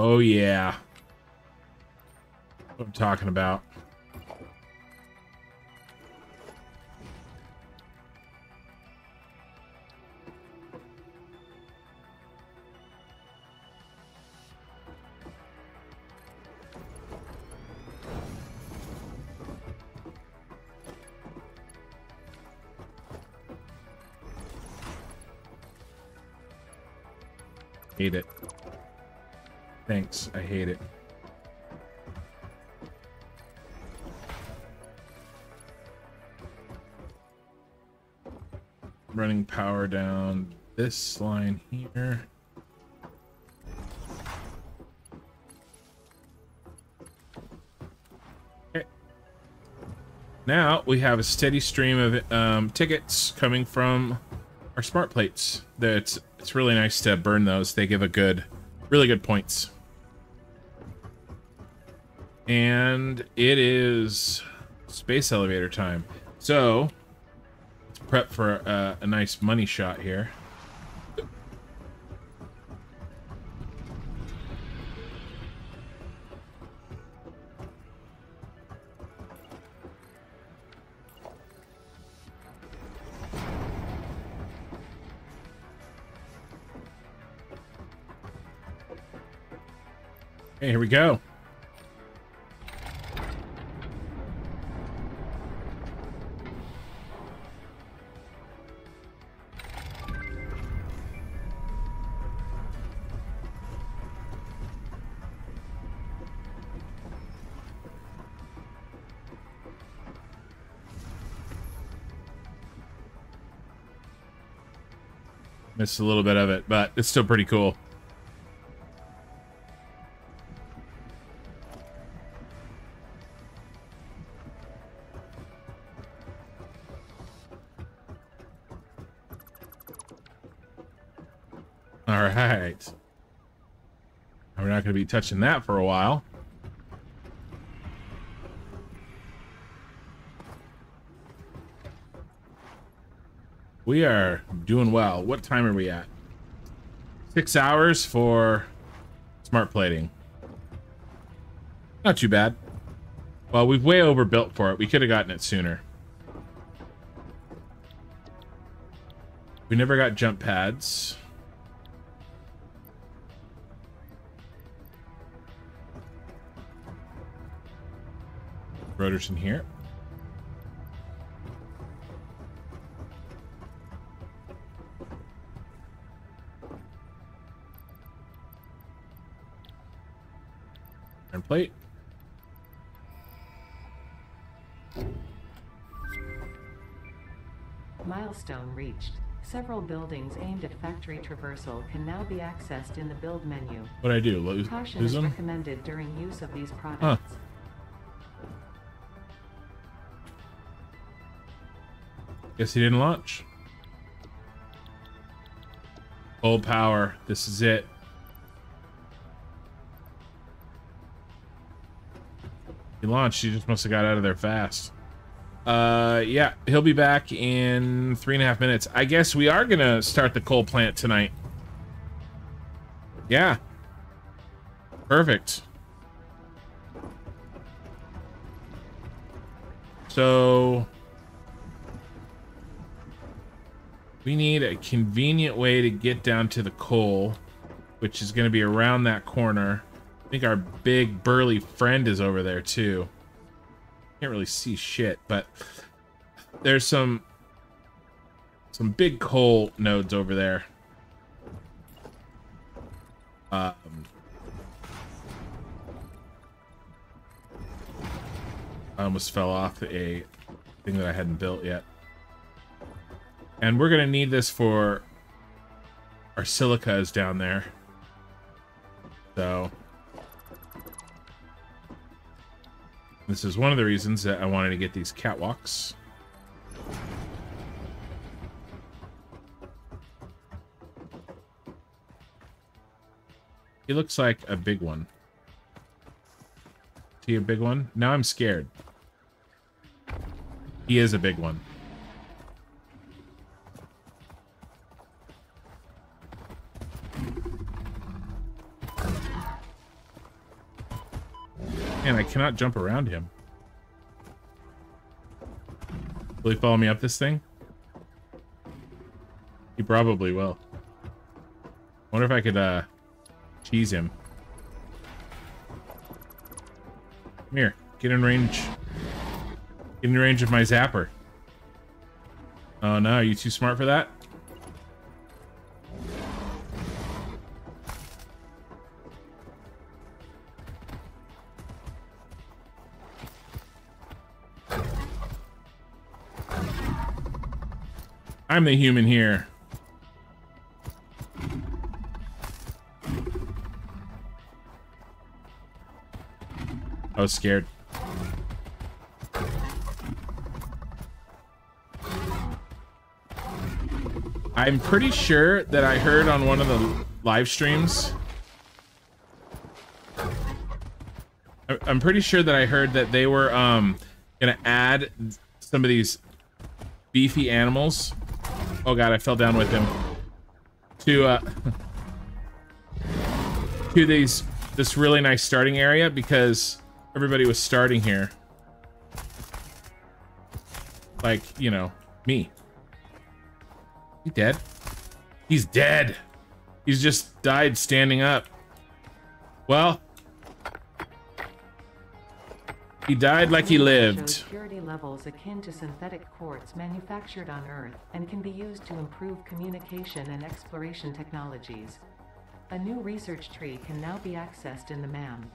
A: Oh, yeah. What I'm talking about. Hate it. Thanks. I hate it. Running power down this line here. Okay. Now we have a steady stream of um, tickets coming from our smart plates. That's it's really nice to burn those. They give a good, really good points. And it is space elevator time. So let's prep for a, a nice money shot here. Okay, here we go. Missed a little bit of it, but it's still pretty cool. All right. We're not going to be touching that for a while. We are doing well. What time are we at? Six hours for smart plating. Not too bad. Well, we've way overbuilt for it. We could have gotten it sooner. We never got jump pads. Rotors in here.
B: Several buildings aimed at factory traversal can now be accessed in the build menu.
A: What I do? Lose,
B: Caution
A: lose
B: is
A: them?
B: recommended during use of these products.
A: Guess he didn't launch. Full power. This is it. He launched. He just must have got out of there fast. Uh, yeah, he'll be back in three and a half minutes. I guess we are gonna start the coal plant tonight. Yeah. Perfect. So we need a convenient way to get down to the coal, which is to be around that corner. I think our big burly friend is over there too. Can't really see shit, but there's some some big coal nodes over there. Um, I almost fell off a thing that I hadn't built yet. And we're gonna need this for our silica is down there. So this is one of the reasons that I wanted to get these catwalks. He looks like a big one. Is he a big one? Now I'm scared. He is a big one. Man, I cannot jump around him. Will he follow me up this thing? He probably will. wonder if I could, uh, cheese him. Come here. Get in range. Get in range of my zapper. Oh no, are you too smart for that? I'm the human here. I was scared. I'm pretty sure that I heard on one of the live streams. I'm pretty sure that I heard that they were um gonna add some of these beefy animals. Oh god, I fell down with him. To uh [laughs] to these this really nice starting area because everybody was starting here. Like, you know, me. He dead? He's dead. He's just died standing up. Well, he died like he lived.
B: purity levels akin to synthetic quartz manufactured on Earth and can be used to improve communication and exploration technologies. A new research tree can now be accessed in the MAM.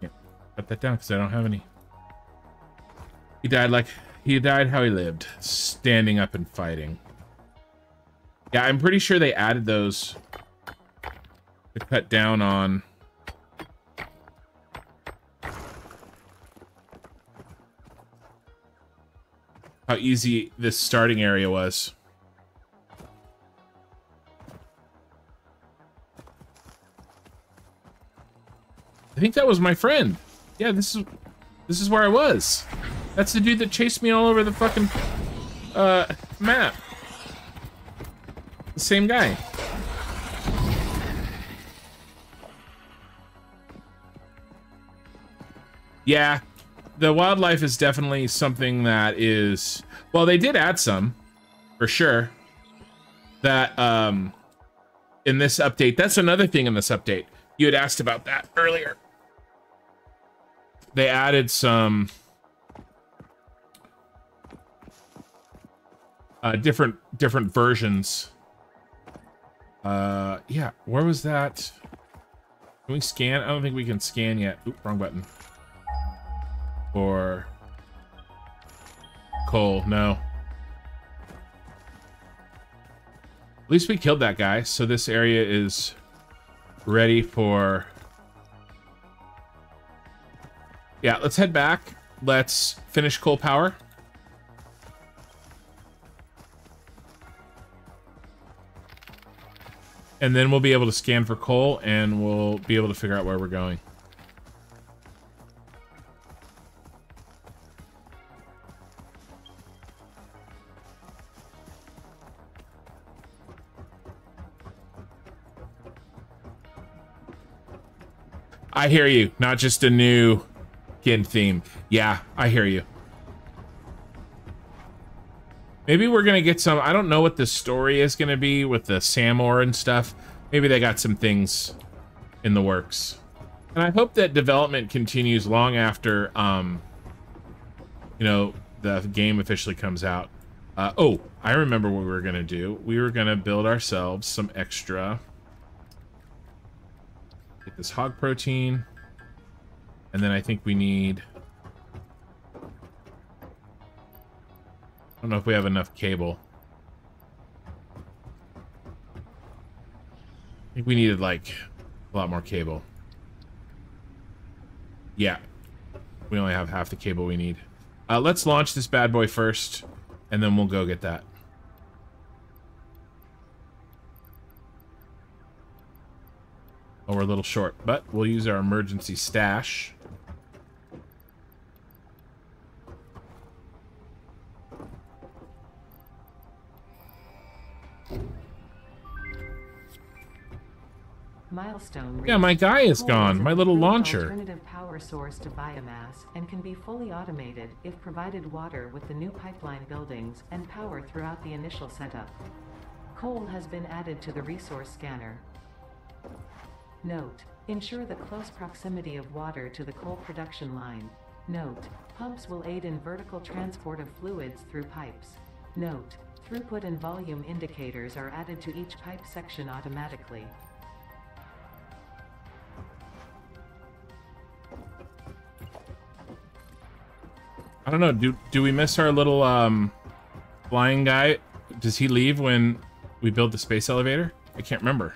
A: Yeah, cut that down because I don't have any. He died like he died how he lived, standing up and fighting. Yeah, I'm pretty sure they added those to cut down on how easy this starting area was. I think that was my friend. Yeah, this is this is where I was. That's the dude that chased me all over the fucking uh map. The same guy. Yeah, the wildlife is definitely something that is well they did add some for sure that um in this update. That's another thing in this update. You had asked about that earlier. They added some uh different different versions. Uh yeah where was that? Can we scan? I don't think we can scan yet. Oop, wrong button or coal. No. At least we killed that guy, so this area is ready for... Yeah, let's head back. Let's finish coal power. And then we'll be able to scan for coal, and we'll be able to figure out where we're going. I hear you. Not just a new skin theme. Yeah, I hear you. Maybe we're gonna get some. I don't know what the story is gonna be with the SAM ore and stuff. Maybe they got some things in the works. And I hope that development continues long after, um, you know, the game officially comes out. Uh, oh, I remember what we were gonna do. We were gonna build ourselves some extra Get this hog protein. And then I think we need... I don't know if we have enough cable. I think we needed, like, a lot more cable. Yeah. We only have half the cable we need. Uh, let's launch this bad boy first, and then we'll go get that. Oh, we're a little short, but we'll use our emergency stash.
B: Milestone.
A: Yeah, my guy is gone. My little launcher.
B: Alternative power source to biomass and can be fully automated if provided water with the new pipeline buildings and power throughout the initial setup. Coal has been added to the resource scanner. Note: Ensure the close proximity of water to the coal production line. Note: Pumps will aid in vertical transport of fluids through pipes. Note: Throughput and volume indicators are added to each pipe section automatically.
A: I don't know. Do do we miss our little um flying guy? Does he leave when we build the space elevator? I can't remember.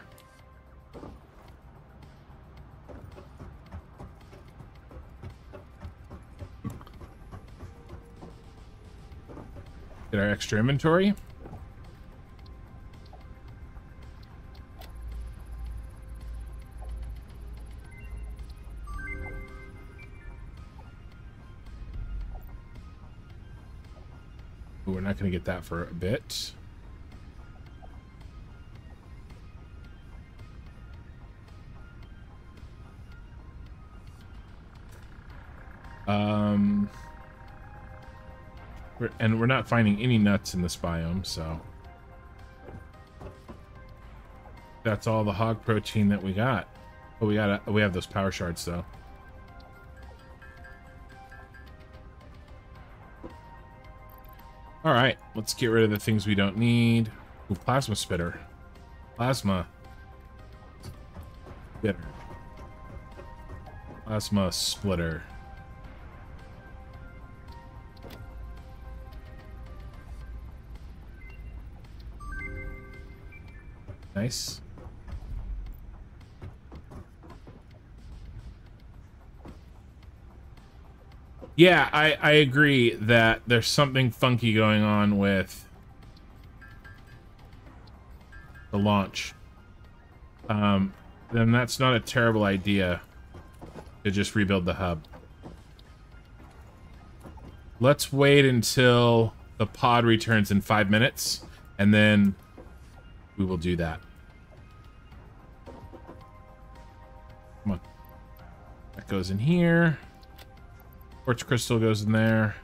A: Get our extra inventory. We're not going to get that for a bit. Um, and we're not finding any nuts in this biome, so that's all the hog protein that we got. Oh, we got we have those power shards though. All right, let's get rid of the things we don't need. Ooh, plasma spitter. Plasma. Spitter. Plasma splitter. Nice. Yeah, I, I agree that there's something funky going on with the launch. Um, then that's not a terrible idea to just rebuild the hub. Let's wait until the pod returns in five minutes, and then we will do that. Come on. That goes in here. Quartz crystal goes in there.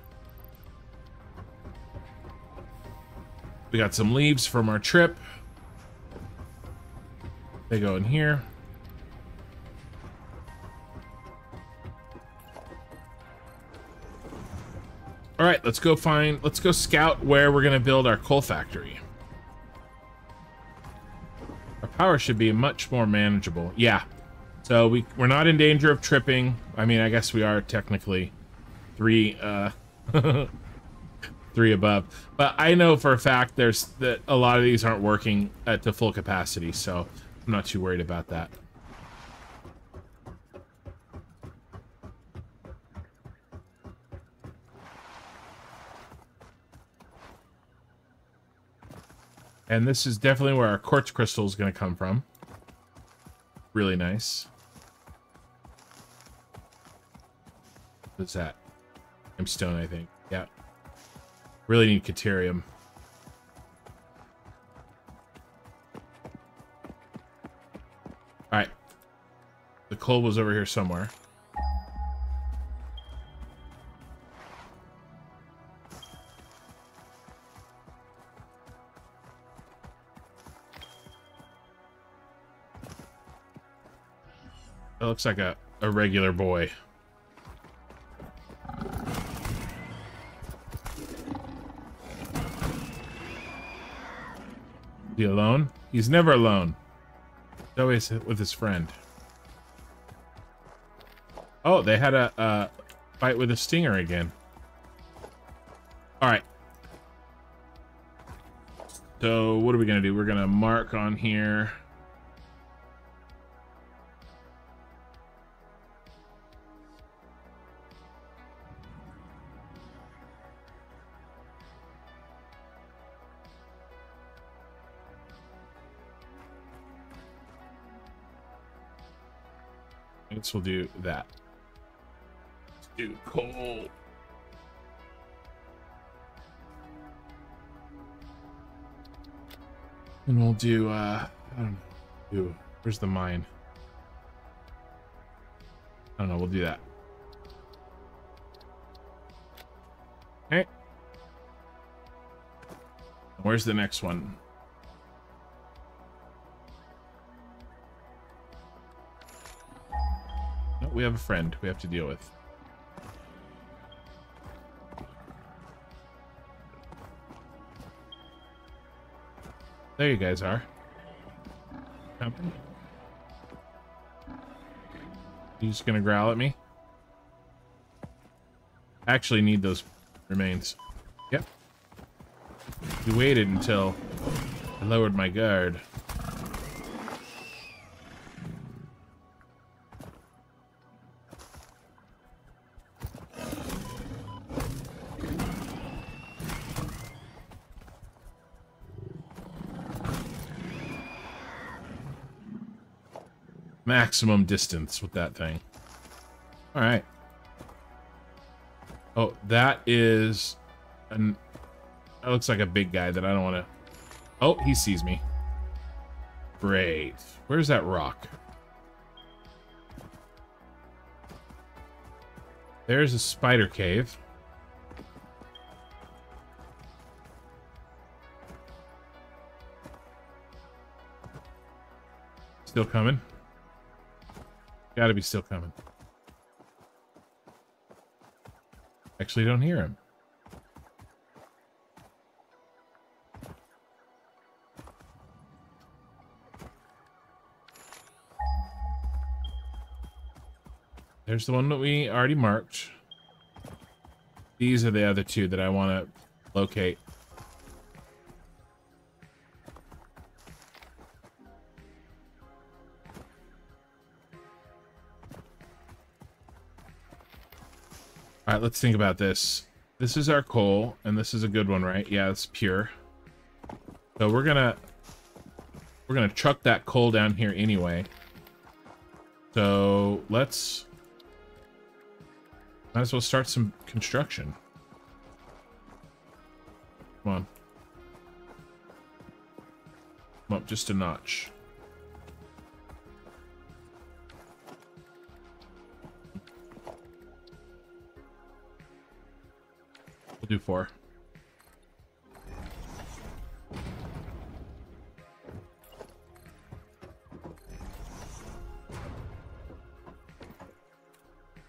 A: We got some leaves from our trip. They go in here. All right, let's go find, let's go scout where we're going to build our coal factory. Our power should be much more manageable. Yeah. So we, we're not in danger of tripping. I mean, I guess we are technically three, uh, [laughs] three above. But I know for a fact there's that a lot of these aren't working at the full capacity. So I'm not too worried about that. And this is definitely where our quartz crystal is going to come from. Really nice. What's that? I'm stone, I think. Yeah. Really need Caterium. Alright. The coal was over here somewhere. That looks like a, a regular boy. Is he alone? He's never alone. He's always with his friend. Oh, they had a, a fight with a stinger again. All right. So what are we going to do? We're going to mark on here. We'll do that. Let's do coal. And we'll do, uh, I don't know. Do, where's the mine? I don't know, we'll do that. Okay. Where's the next one? We have a friend we have to deal with. There you guys are. Coming. You just gonna growl at me? I actually need those remains. Yep. You waited until I lowered my guard. Maximum distance with that thing. All right. Oh, that is an that looks like a big guy that I don't want to Oh, he sees me. Great. Where's that rock? There's a spider cave. Still coming. Gotta be still coming. Actually don't hear him. There's the one that we already marked. These are the other two that I want to locate. All right, let's think about this. This is our coal, and this is a good one, right? Yeah, it's pure. So we're gonna we're gonna chuck that coal down here anyway. So let's might as well start some construction. Come on. Come up just a notch. We'll do four.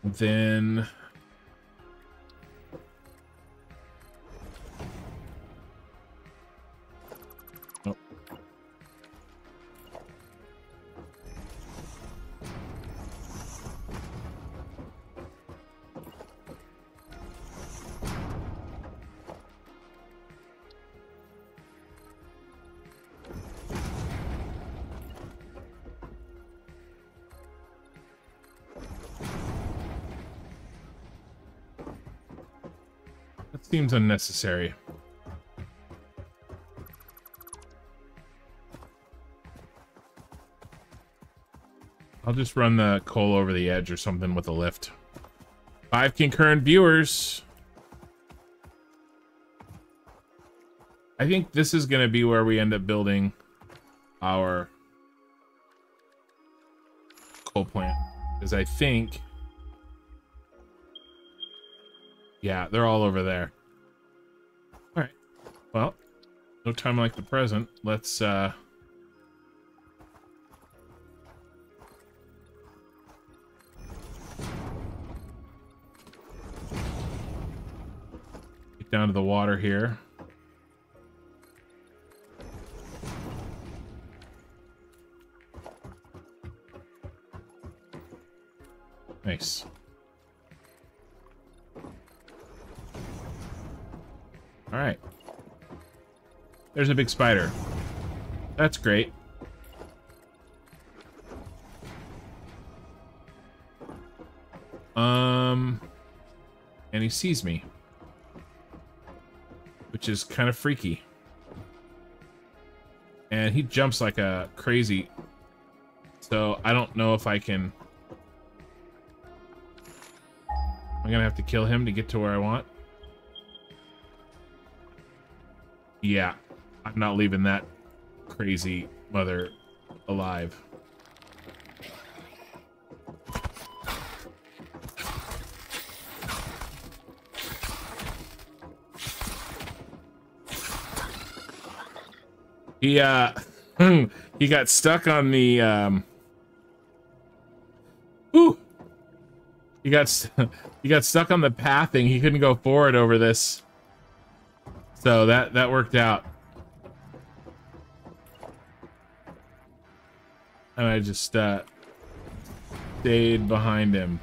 A: Then seems unnecessary. I'll just run the coal over the edge or something with a lift. Five concurrent viewers. I think this is going to be where we end up building our coal plant. Because I think... Yeah, they're all over there. No time like the present. Let's, uh... Get down to the water here. Nice. There's a big spider. That's great. Um, and he sees me, which is kind of freaky. And he jumps like a crazy. So I don't know if I can. I'm gonna have to kill him to get to where I want. Yeah, I'm not leaving that crazy mother alive. He, uh, [laughs] he got stuck on the, um, ooh, he got, [laughs] he got stuck on the pathing. He couldn't go forward over this. So that, that worked out. And I just, uh, stayed behind him.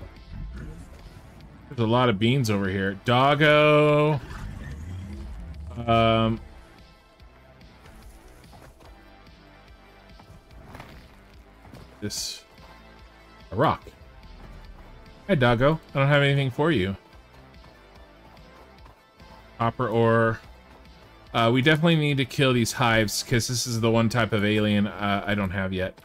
A: There's a lot of beans over here. Doggo. Um, this a rock. Hi, doggo. I don't have anything for you. Copper ore. Uh, we definitely need to kill these hives because this is the one type of alien uh, I don't have yet.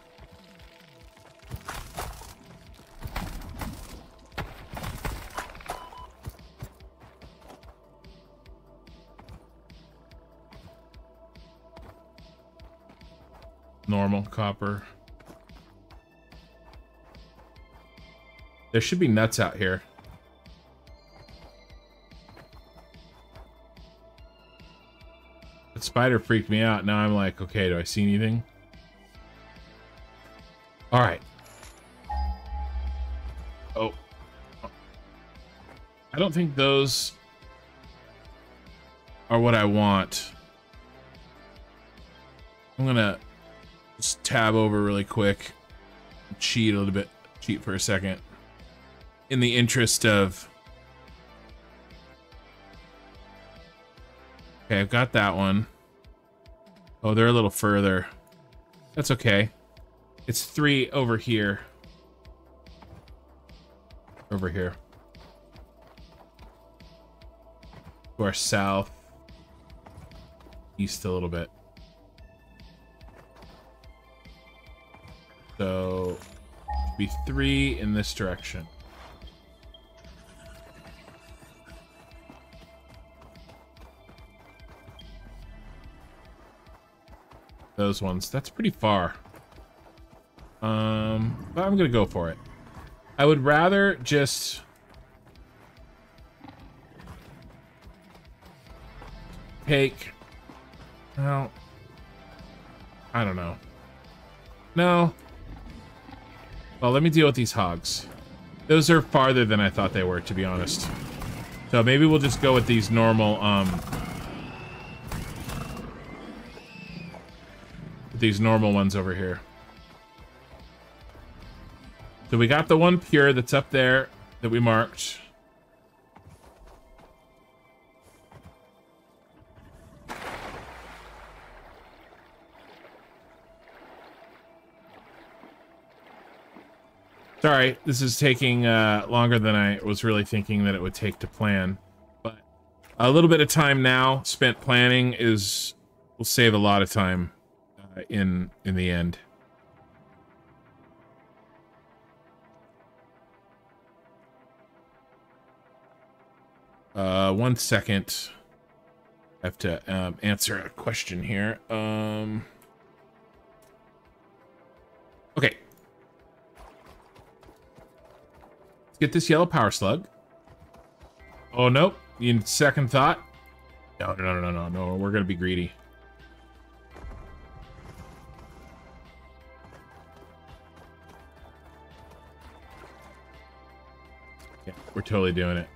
A: Copper. There should be nuts out here. The spider freaked me out. Now I'm like, okay, do I see anything? All right. Oh. I don't think those are what I want. I'm gonna tab over really quick. Cheat a little bit. Cheat for a second in the interest of okay I've got that one oh they're a little further that's okay it's three over here over here to our south, east a little bit. So, be three in this direction. Those ones. That's pretty far. Um, but I'm gonna go for it. I would rather just take. Well, I don't know. No. Well, let me deal with these hogs. Those are farther than I thought they were, to be honest. So maybe we'll just go with these normal, um... These normal ones over here. So we got the one pure that's up there that we marked. Sorry, this is taking uh, longer than I was really thinking that it would take to plan. But a little bit of time now spent planning is will save a lot of time uh, in in the end. Uh, one second. I have to um, answer a question here. Um, okay. Get this yellow power slug. Oh, nope. In second thought. No, no, no, no, no, no. We're going to be greedy. Yeah, we're totally doing it.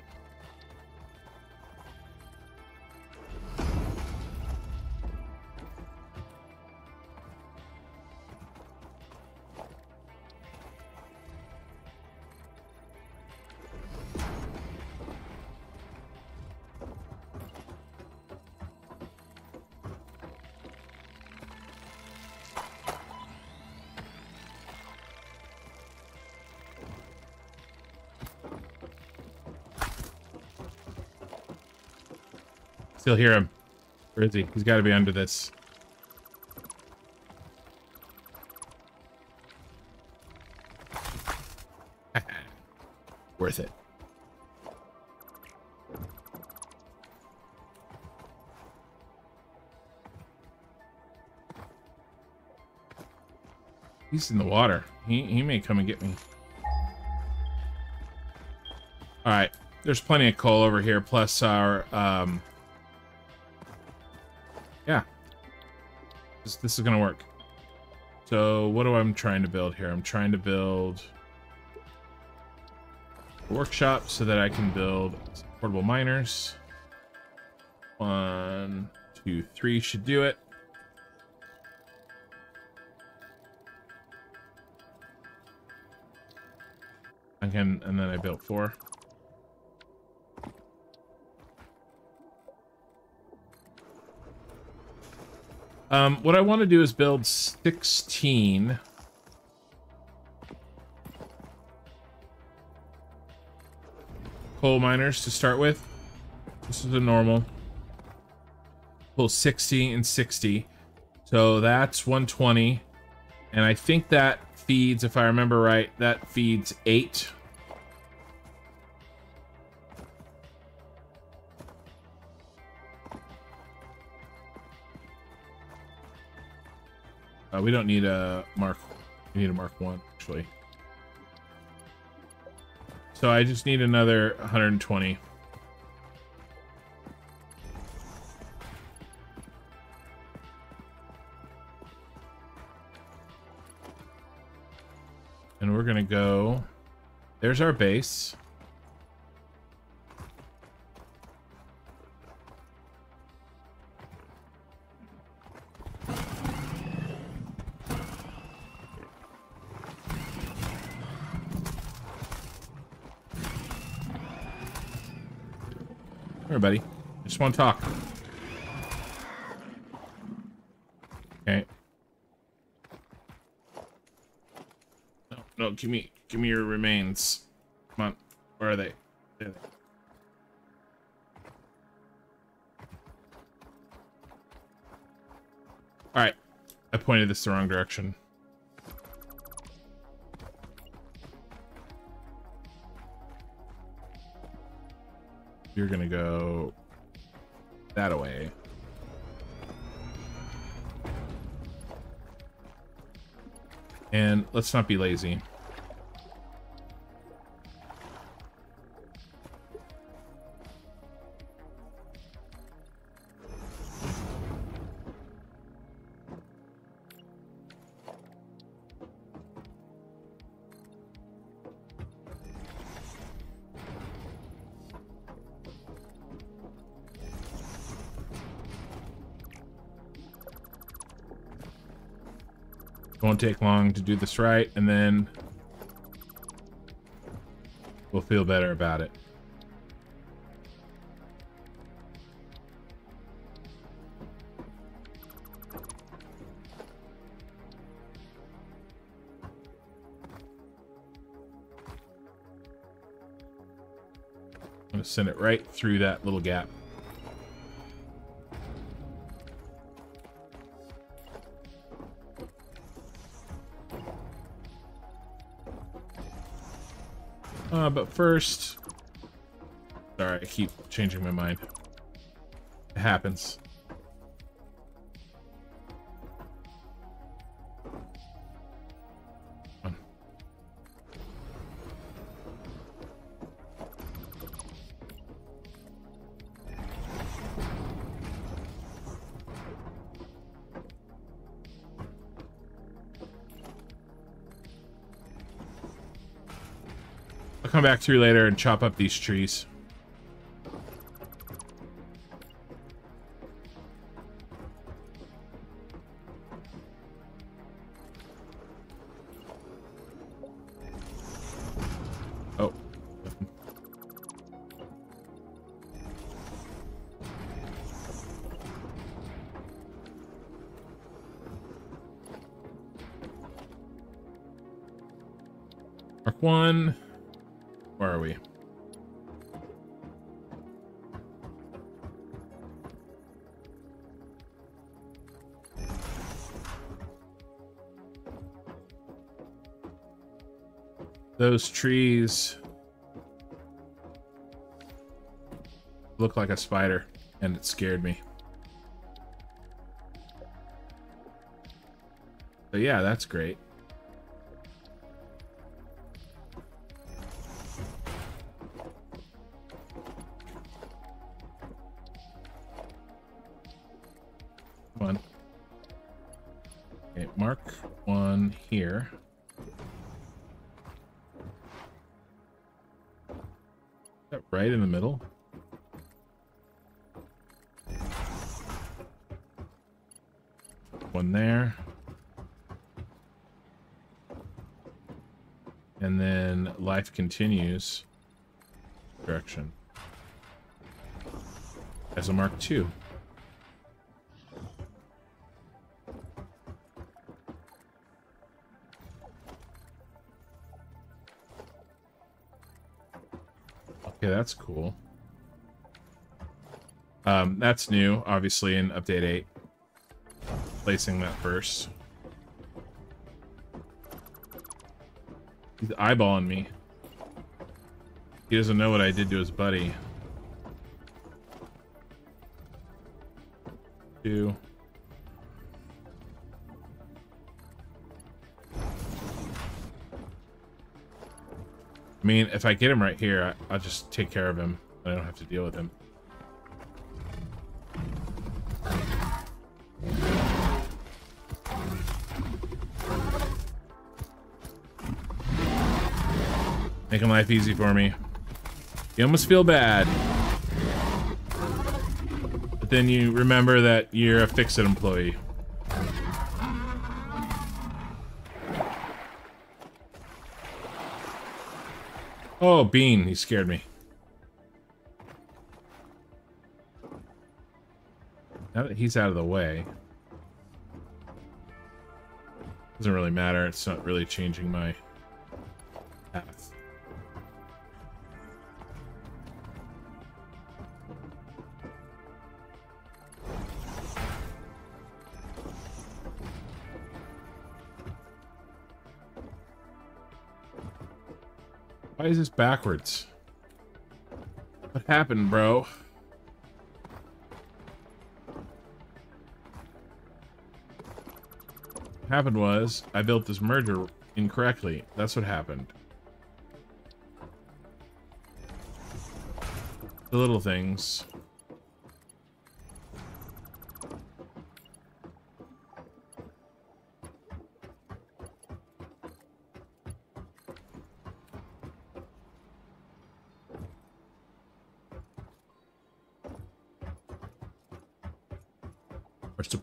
A: Still hear him. Where is he? He's got to be under this. [laughs] Worth it. He's in the water. He, he may come and get me. Alright. There's plenty of coal over here, plus our, um, This, this is going to work. So what do I'm trying to build here? I'm trying to build a workshop so that I can build portable miners. One, two, three should do it. Again, and then I built four. Um, what I want to do is build 16. Coal miners to start with. This is a normal. Pull 60 and 60. So that's 120. And I think that feeds, if I remember right, that feeds 8 Uh, we don't need a mark. We need a mark one actually. So I just need another 120. And we're gonna go. There's our base. buddy. I just want to talk. Okay. No, no, give me, give me your remains. Come on, where are they? There they. All right, I pointed this the wrong direction. You're gonna go that away. And let's not be lazy. Take long to do this right, and then we'll feel better about it. I'm going to send it right through that little gap. Uh, but first... Sorry, I keep changing my mind. It happens. Come back through later and chop up these trees. Those trees look like a spider, and it scared me. So yeah, that's great. Continues direction. As a mark two. Okay, that's cool. Um, that's new, obviously, in Update 8. Placing that first. He's eyeballing me. He doesn't know what I did to his buddy. Two. I mean, if I get him right here, I, I'll just take care of him. I don't have to deal with him. Making life easy for me. You almost feel bad. But then you remember that you're a FICSIT employee. Oh, Bean, he scared me. Now that he's out of the way. Doesn't really matter, it's not really changing my backwards? What happened, bro? What happened was I built this merger incorrectly. That's what happened. The little things.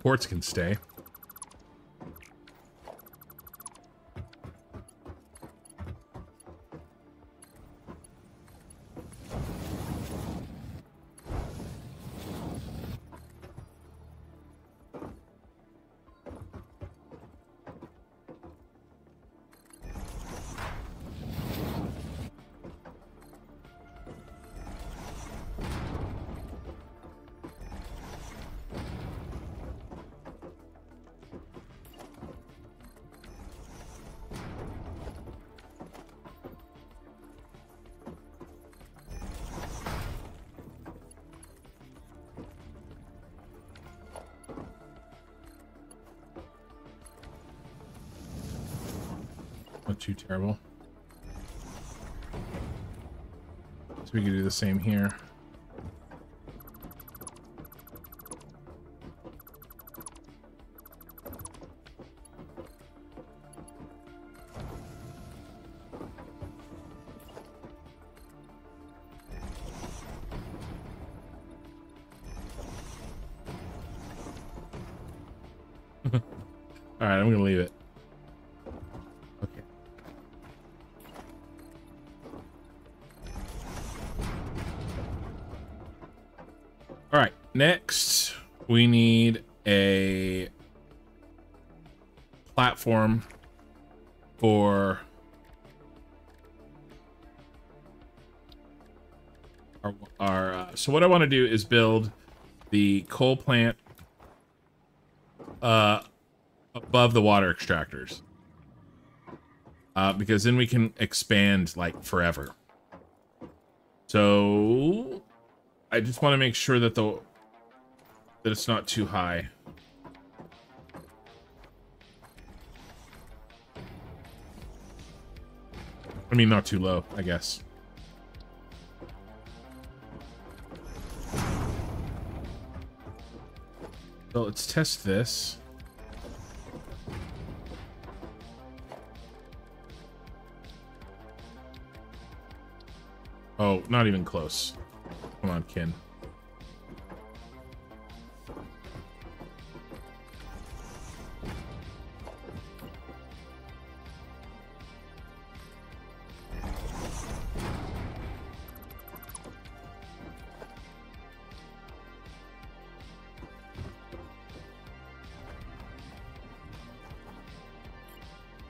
A: Supports can stay. Same here. All right, next we need a platform for our, our uh, so what I want to do is build the coal plant uh above the water extractors uh, because then we can expand like forever. So I just want to make sure that the that it's not too high. I mean, not too low, I guess. So let's test this. Oh, not even close. Come on, Kin.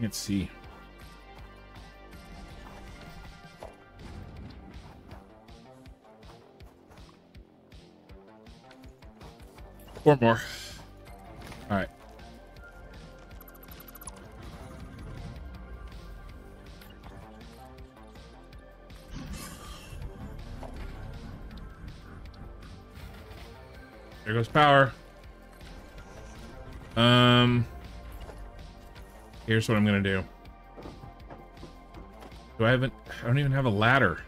A: Can't see. Four more. All right. There goes power. Um, here's what I'm gonna do. Do I haven't? I don't even have a ladder.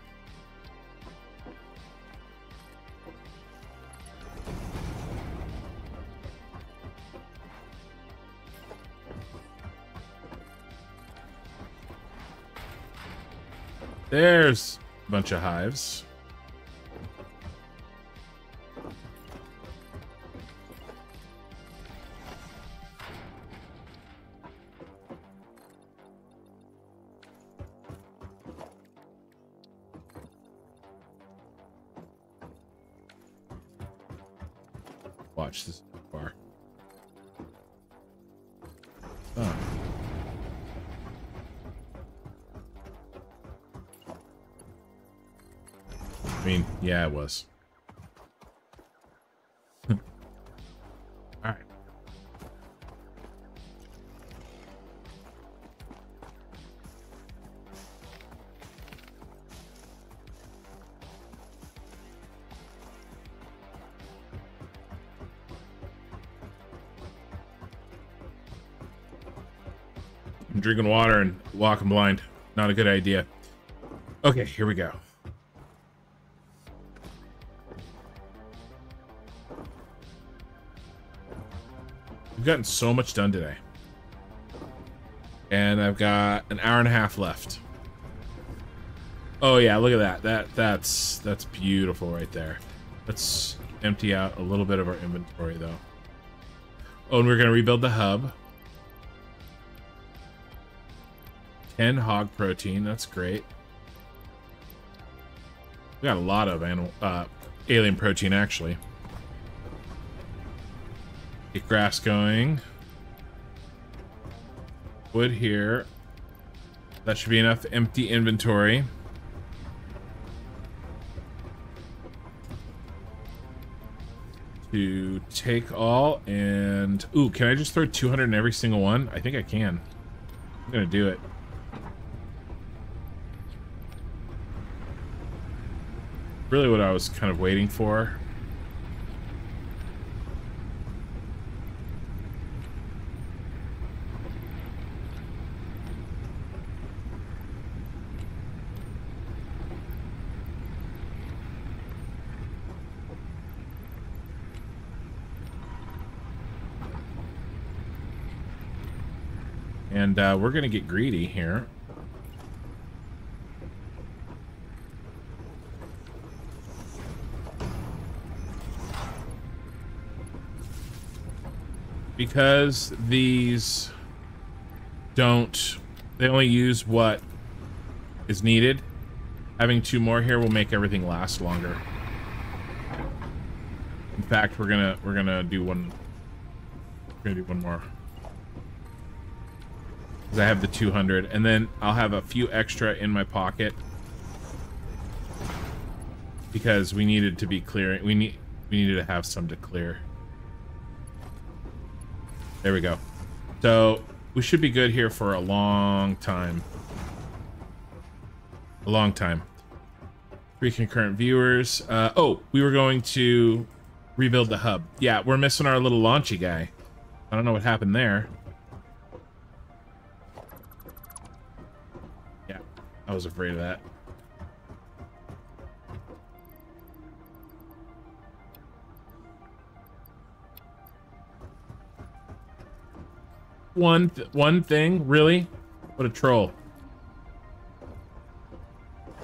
A: There's a bunch of hives. Drinking water and walking blind. Not a good idea. Okay, here we go. We've gotten so much done today. And I've got an hour and a half left. Oh yeah, look at that. That that's that's beautiful right there. Let's empty out a little bit of our inventory though. Oh, and we're gonna rebuild the hub. 10 hog protein, that's great. We got a lot of animal uh alien protein actually. Get grass going. Wood here. That should be enough empty inventory. To take all and... Ooh, can I just throw 200 in every single one? I think I can. I'm gonna do it. Really what I was kind of waiting for. And uh, we're going to get greedy here. Because these don't... They only use what is needed. Having two more here will make everything last longer. In fact, we're gonna we're gonna do one. We're gonna do one more because I have the 200 and then I'll have a few extra in my pocket because we needed to be clearing we need we needed to have some to clear there we go. So we should be good here for a long time. A long time. Three concurrent viewers. Uh, oh we were going to rebuild the hub. Yeah we're missing our little launchy guy. I don't know what happened there. Yeah, I was afraid of that. One th one thing, really? What a troll.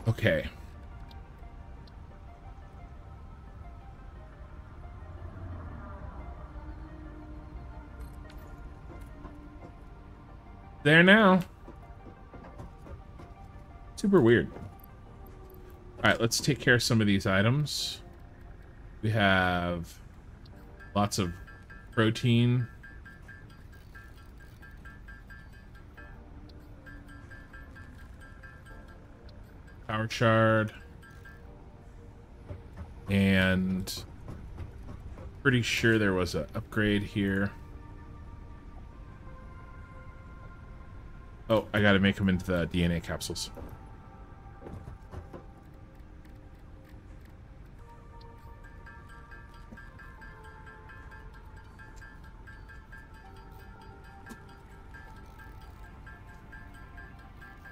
A: Okay. There now. Super weird. Alright, let's take care of some of these items. We have lots of protein. Power shard. And pretty sure there was an upgrade here. Oh, I gotta make them into the DNA capsules.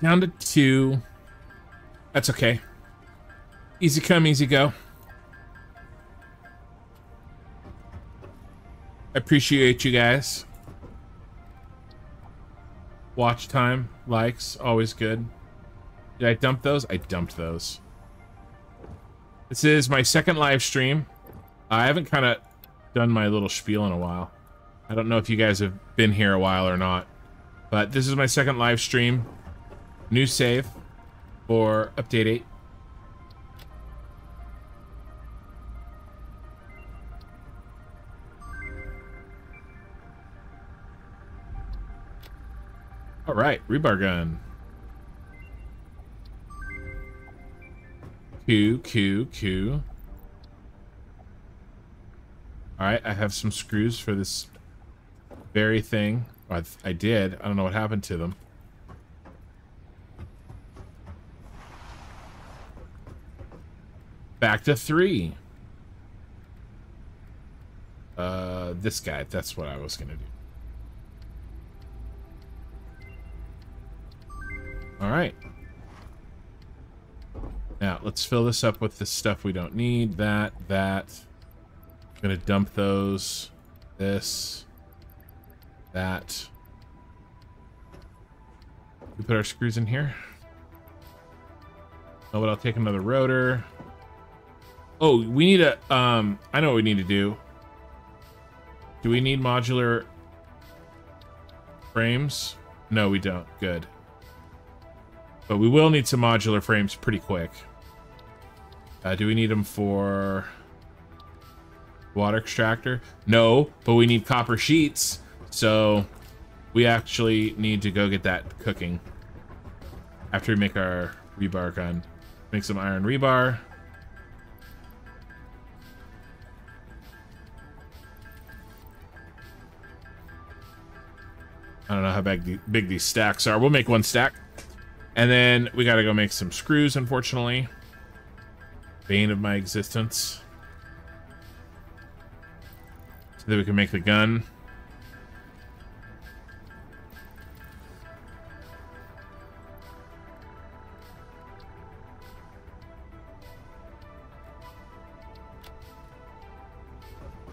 A: Down to two. That's okay. Easy come, easy go. I appreciate you guys. Watch time, likes, always good. Did I dump those? I dumped those. This is my second live stream. I haven't kind of done my little spiel in a while. I don't know if you guys have been here a while or not. But this is my second live stream. New save for update 8. All right, rebar gun. Q, Q, Q. All right, I have some screws for this very thing. I, I did. I don't know what happened to them. Back to three. Uh, this guy. That's what I was going to do. All right. Now, let's fill this up with the stuff we don't need. That, that. I'm going to dump those. This. That. We put our screws in here. Oh, but I'll take another rotor. Oh, we need a, um, I know what we need to do. Do we need modular frames? No, we don't. Good. But we will need some modular frames pretty quick. Uh, do we need them for water extractor? No, but we need copper sheets. So we actually need to go get that cooking after we make our rebar gun. Make some iron rebar. Don't know how big, big these stacks are. We'll make one stack. And then we gotta go make some screws, unfortunately. Bane of my existence. So that we can make the gun.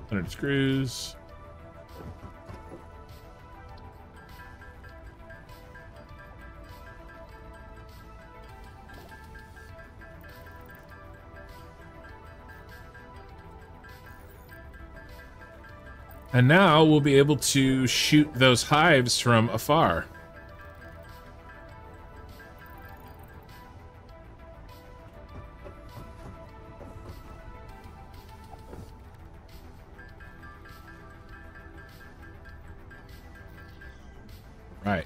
A: Hundred screws. And now we'll be able to shoot those hives from afar. Right.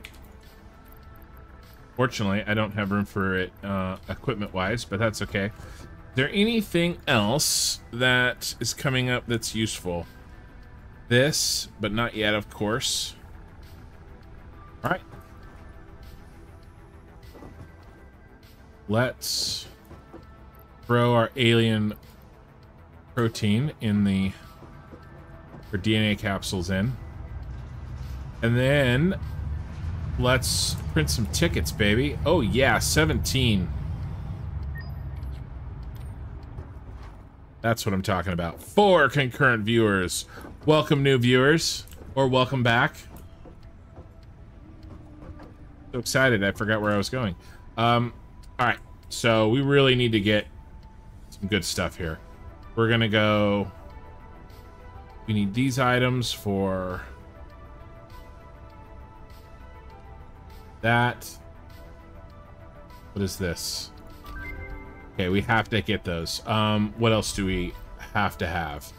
A: Fortunately, I don't have room for it uh, equipment-wise, but that's okay. Is there anything else that is coming up that's useful? This, but not yet, of course. All right. Let's throw our alien protein in the or DNA capsules in. And then let's print some tickets, baby. Oh yeah, 17. That's what I'm talking about. Four concurrent viewers. Welcome, new viewers, or welcome back. So excited, I forgot where I was going. Um, all right, so we really need to get some good stuff here. We're gonna go. We need these items for that. What is this? Okay, we have to get those. Um, what else do we have to have?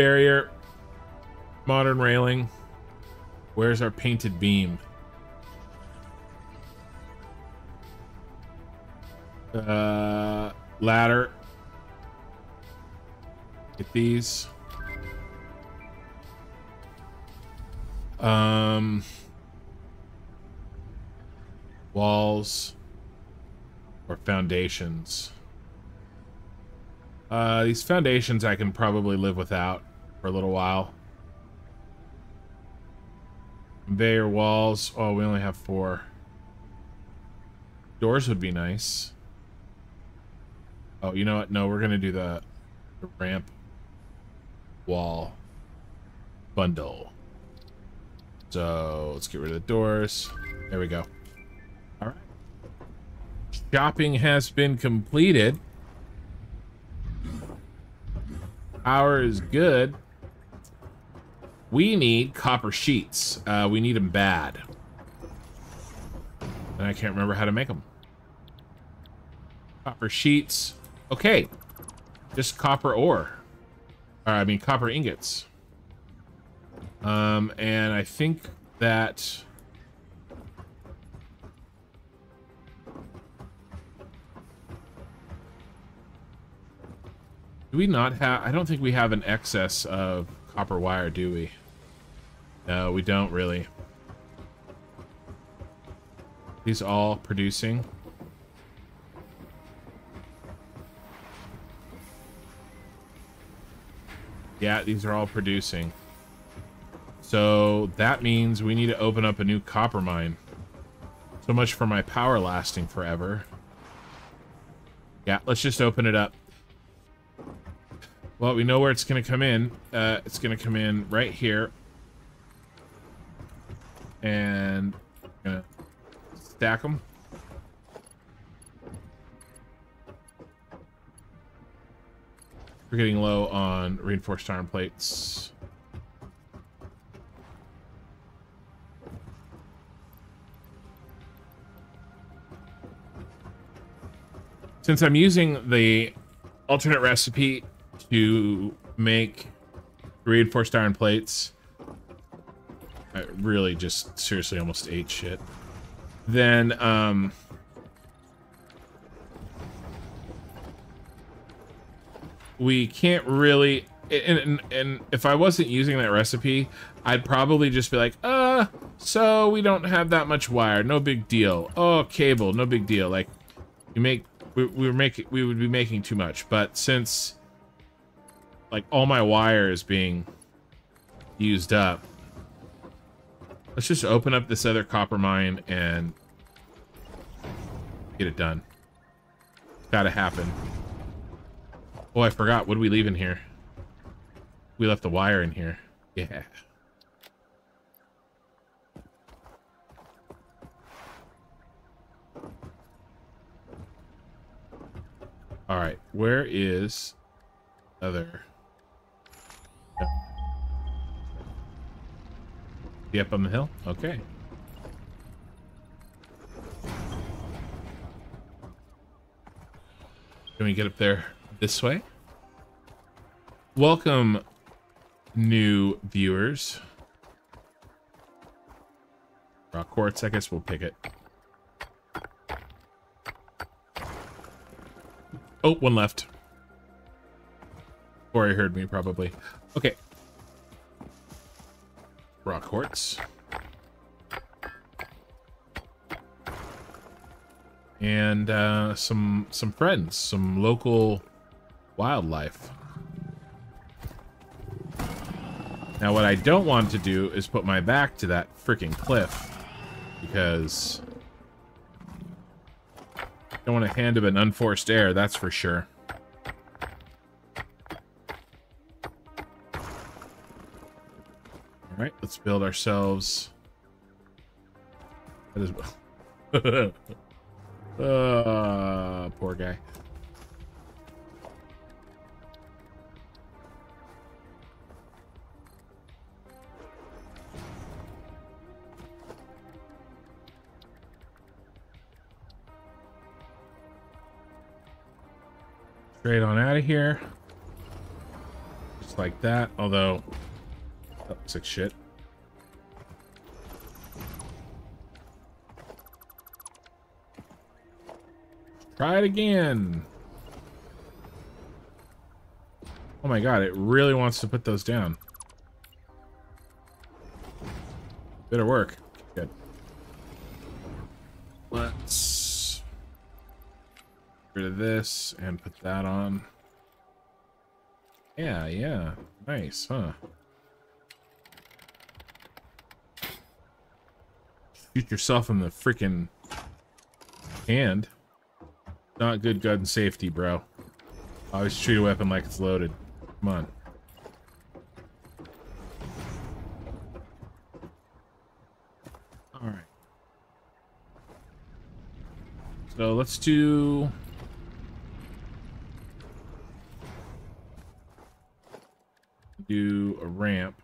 A: Barrier. Modern railing. Where's our painted beam? Uh, ladder. Get these. Um, walls or foundations. Uh, these foundations I can probably live without for a little while. Conveyor walls. Oh, we only have four. Doors would be nice. Oh, you know what? No, we're going to do the, the ramp wall bundle. So let's get rid of the doors. There we go. All right. Shopping has been completed. Power is good. We need copper sheets. Uh, we need them bad. And I can't remember how to make them. Copper sheets. Okay. Just copper ore. Or, I mean, copper ingots. Um, and I think that... Do we not have... I don't think we have an excess of copper wire, do we? No, we don't really. These all producing. Yeah, these are all producing. So that means we need to open up a new copper mine. So much for my power lasting forever. Yeah, let's just open it up. Well, we know where it's going to come in. Uh, it's going to come in right here. And stack them. We're getting low on reinforced iron plates. Since I'm using the alternate recipe to make reinforced iron plates, I really just seriously almost ate shit. Then, um... We can't really... And, and, and if I wasn't using that recipe, I'd probably just be like, uh, so we don't have that much wire, no big deal. Oh, cable, no big deal. Like, you make we, we were making we would be making too much but since like all my wire is being used up let's just open up this other copper mine and get it done. Gotta happen. Oh i forgot. What did we leave in here? We left the wire in here. Yeah. All right, where is other? Be up on the hill? Okay. Can we get up there this way? Welcome, new viewers. Rock quartz, I guess we'll pick it. Oh, one left. Or he heard me, probably. Okay. Rock quartz. And uh, some some friends, some local wildlife. Now, what I don't want to do is put my back to that freaking cliff. Because I don't want to hand him an unforced air, that's for sure. Alright, let's build ourselves... That is... [laughs] uh, poor guy. Straight on out of here. Just like that, although that looks like shit. Try it again. Oh my god, it really wants to put those down. Better work. Good. Let's get rid of this and put that on. Yeah, yeah. Nice, huh? Shoot yourself in the freaking hand. Not good gun safety, bro. Always treat a weapon like it's loaded. Come on. Alright. So let's do do a ramp.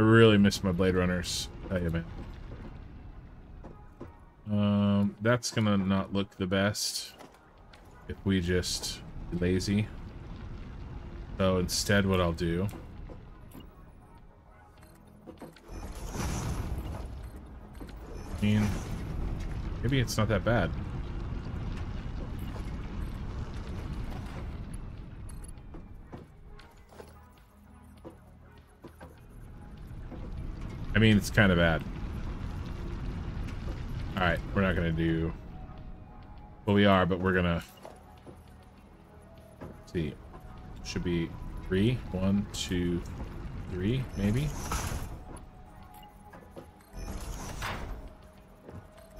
A: I really miss my Blade Runners. Tell you, man. Um, that's gonna not look the best if we just lazy. So instead, what I'll do I mean, maybe it's not that bad. Mean, it's kind of bad. Alright, we're not to do... Well, we are, but we're gonna see. Should be three. One, two, three, maybe.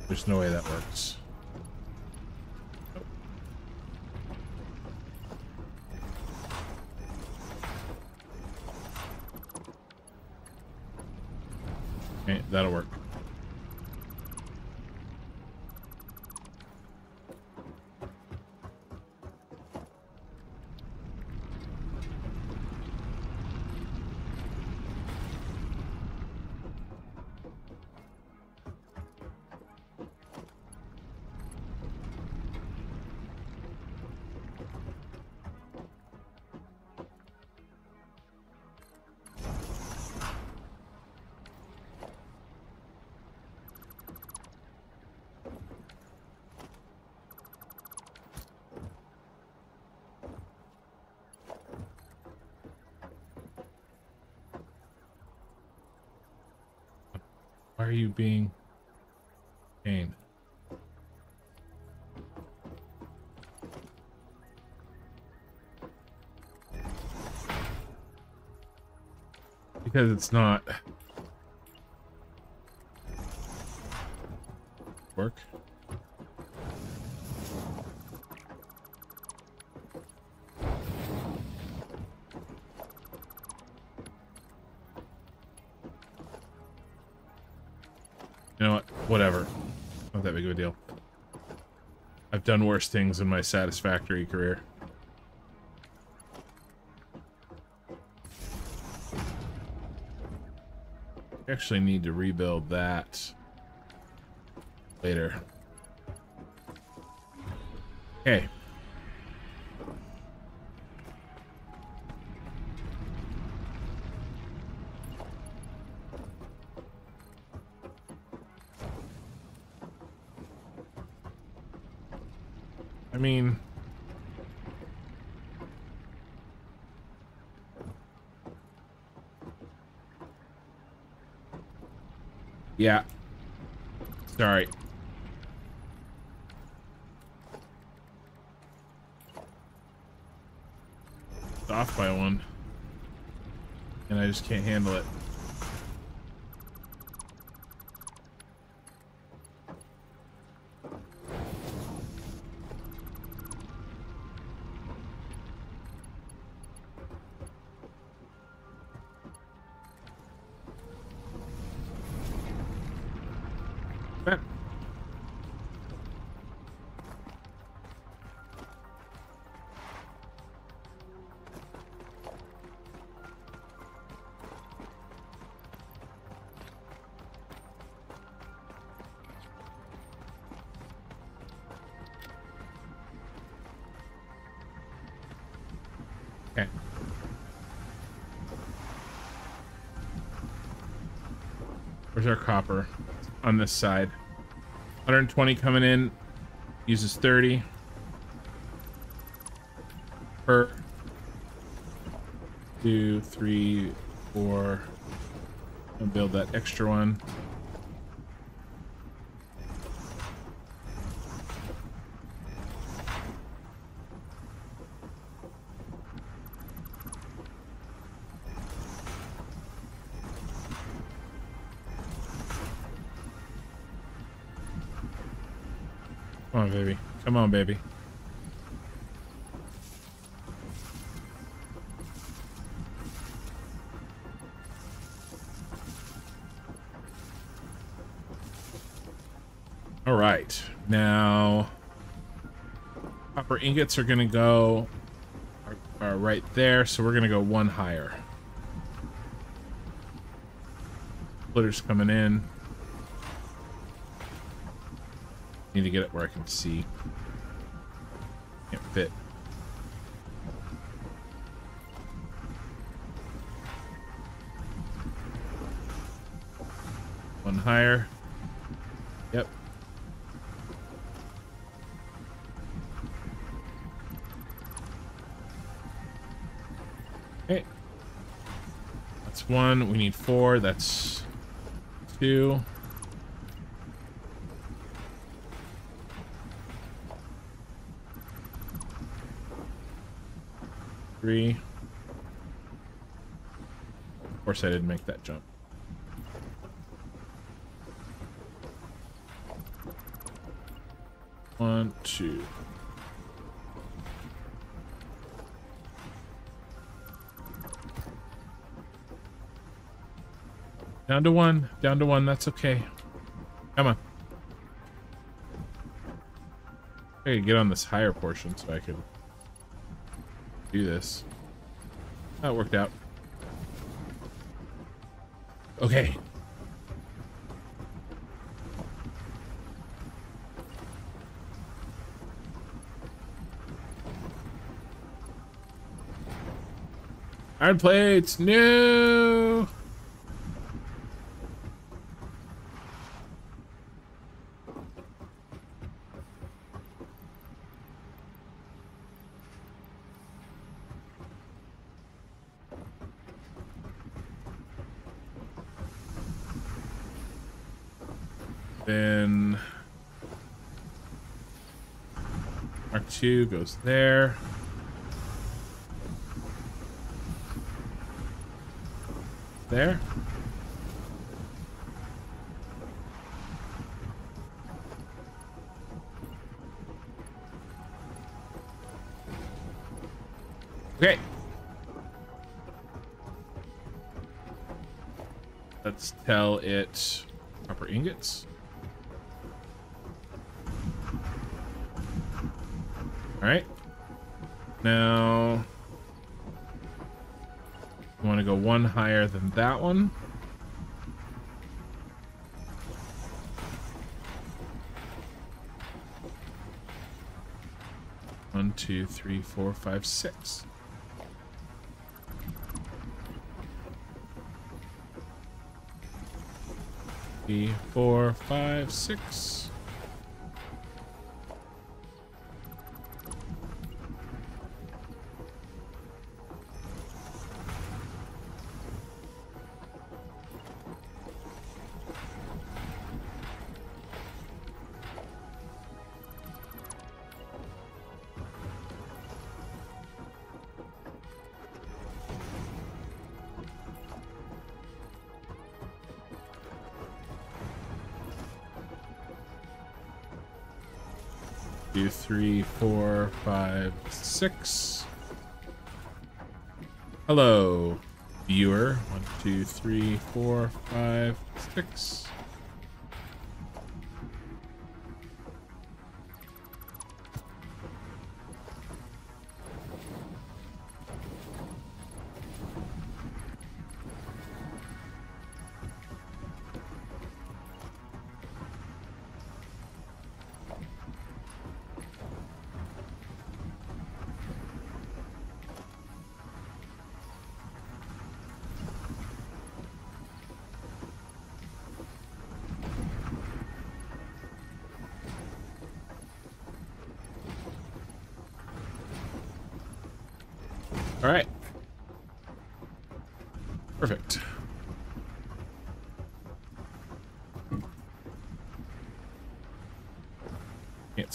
A: There's no way that works. Okay, that'll work. Because it's not work. You know what? Whatever. Not that big of a deal. I've done worse things in my satisfactory career. Actually need to rebuild that later. Okay. On this side. 120 coming in. Uses 30. Per. Two, three, four. I'll build that extra one. Baby. All right. Now, copper ingots are to go are, are right there, so we're to go one higher. Splitter's coming in. Need to get it where I can see. Fit. One higher. Yep. Okay. That's one. We need four. That's two. Three. Of course, I didn't make that jump. One, two. Down to one. Down to one. That's okay. Come on. I could get on this higher portion so I could do this. That worked out. Okay. Iron plates, no. Then Mark two goes there. There. Okay. Let's tell it proper ingots. All right. Now, I want to go one higher than that one. One, two, three, four, five, six. Three, four, five, six. Two, three, four, five, six. Hello, viewer. One, two, three, four, five, six.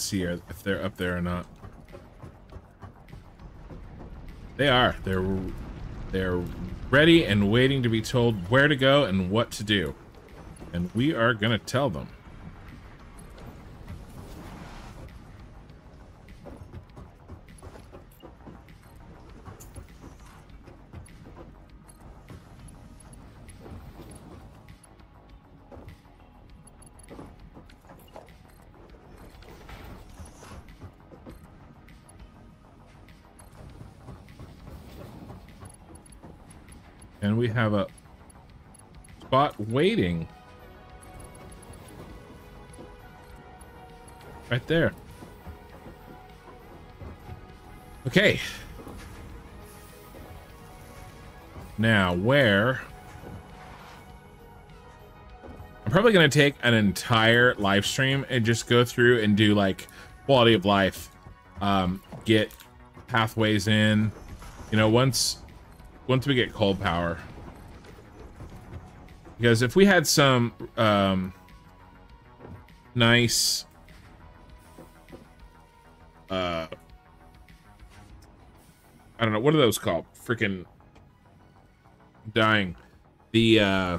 A: See if they're up there or not. They are. They're they're ready and waiting to be told where to go and what to do. And we are going to tell them. Going to take an entire live stream and just go through and do, like, quality of life. Um, get pathways in. You know, once once we get coal power. Because if we had some um, nice uh, I don't know what are those called? Freaking dying. The uh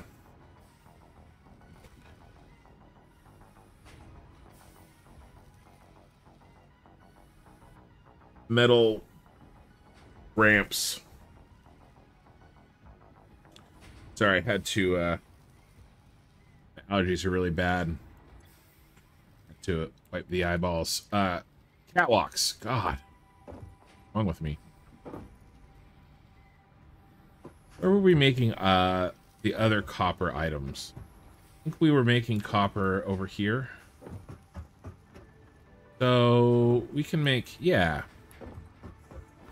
A: metal ramps. Sorry, I had to uh allergies are really bad. To wipe the eyeballs. Uh catwalks. God. Wrong with me? Where were we making uh the other copper items? I think we were making copper over here. So we can make yeah.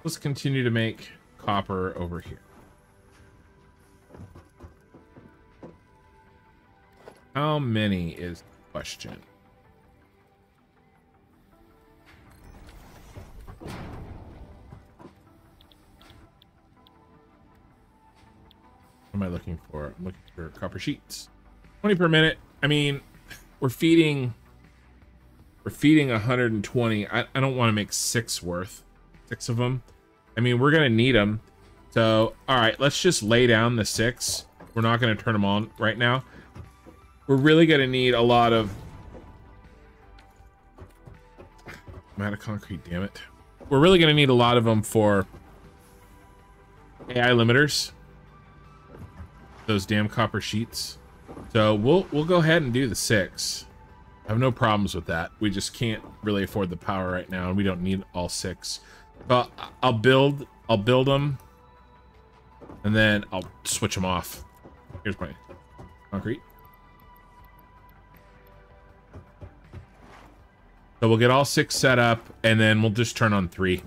A: Let's continue to make copper over here. How many is the question? What am I looking for? I'm looking for copper sheets. 20 per minute. I mean, we're feeding we're feeding 120. I, I don't want to make six worth. Six of them. I mean, we're to need them. So, all right, let's just lay down the six. We're not to turn them on right now. We're really to need a lot of... I'm out of concrete, damn it. We're really to need a lot of them for AI limiters. Those damn copper sheets. So we'll we'll go ahead and do the six. I have no problems with that. We just can't really afford the power right now, and we don't need all six. But I'll build I'll build them, and then I'll switch them off. Here's my concrete. So we'll get all six set up, and then we'll just turn on three.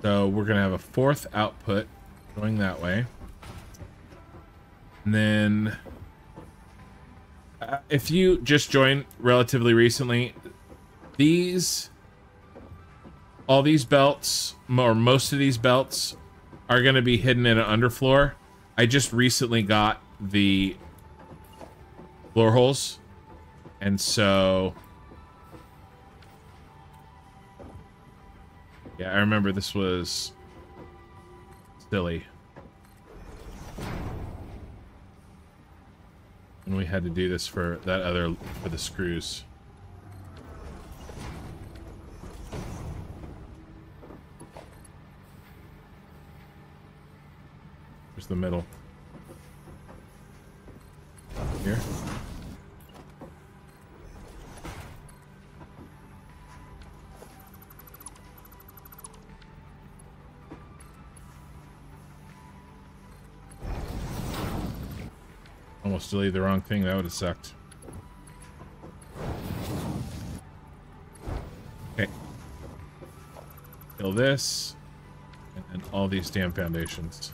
A: So we're going to have a fourth output going that way. And then uh, if you just joined relatively recently, these, all these belts, or most of these belts, are going to be hidden in an underfloor. I just recently got the floor holes. And so Yeah, I remember this was silly. And we had to do this for that other, for the screws. There's the middle. Here. Almost deleted the wrong thing. That would have sucked. Okay. Kill this. And all these damn foundations.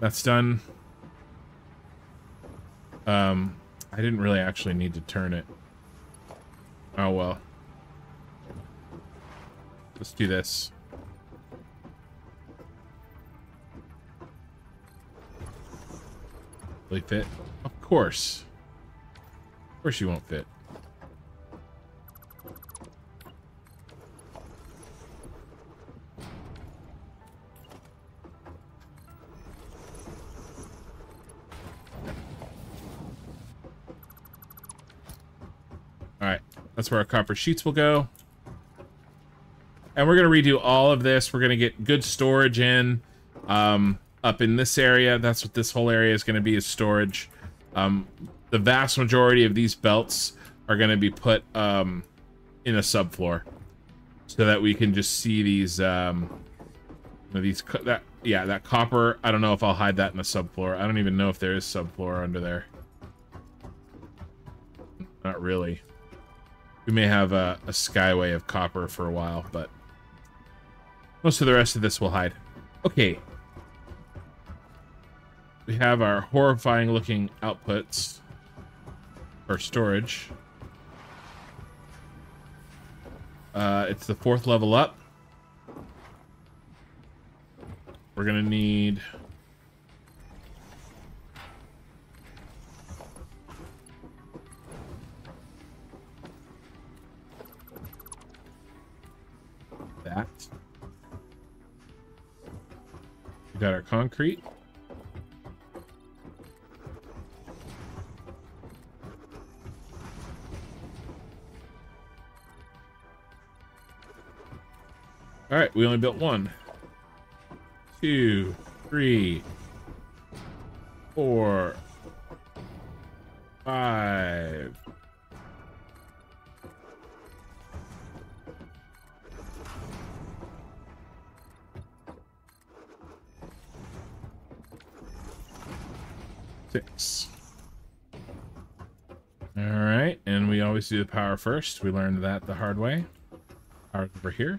A: That's done. Um, I didn't really actually need to turn it. Oh well. Let's do this. Will he fit? Of course. Of course you won't fit. Alright, that's where our copper sheets will go. And we're going to redo all of this. We're going to get good storage in. Um, up in this area. That's what this whole area is going to be is storage. Um, the vast majority of these belts are going to be put um, in a subfloor so that we can just see these um, these that yeah that copper. I don't know if I'll hide that in a subfloor. I don't even know if there is subfloor under there. Not really. We may have a, a skyway of copper for a while, but most of the rest of this will hide. Okay, we have our horrifying looking outputs for storage. Uh, it's the fourth level up. We're gonna need that. We got our concrete. All right, we only built one, two, three, four, five. Six. All right, and we always do the power first. We learned that the hard way. Power over here.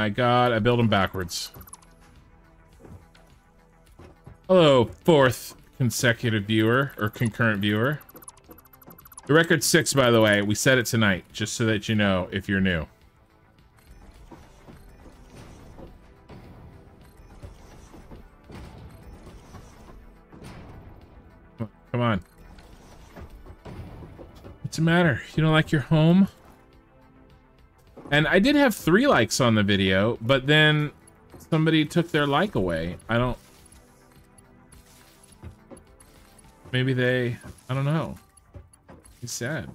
A: My god, I built them backwards. Hello, fourth consecutive viewer, or concurrent viewer. The record's six, by the way. We said it tonight, just so that you know if you're new. Come on. What's the matter? You don't like your home? And I did have three likes on the video, but then somebody took their like away. I don't... Maybe they... I don't know. He's sad.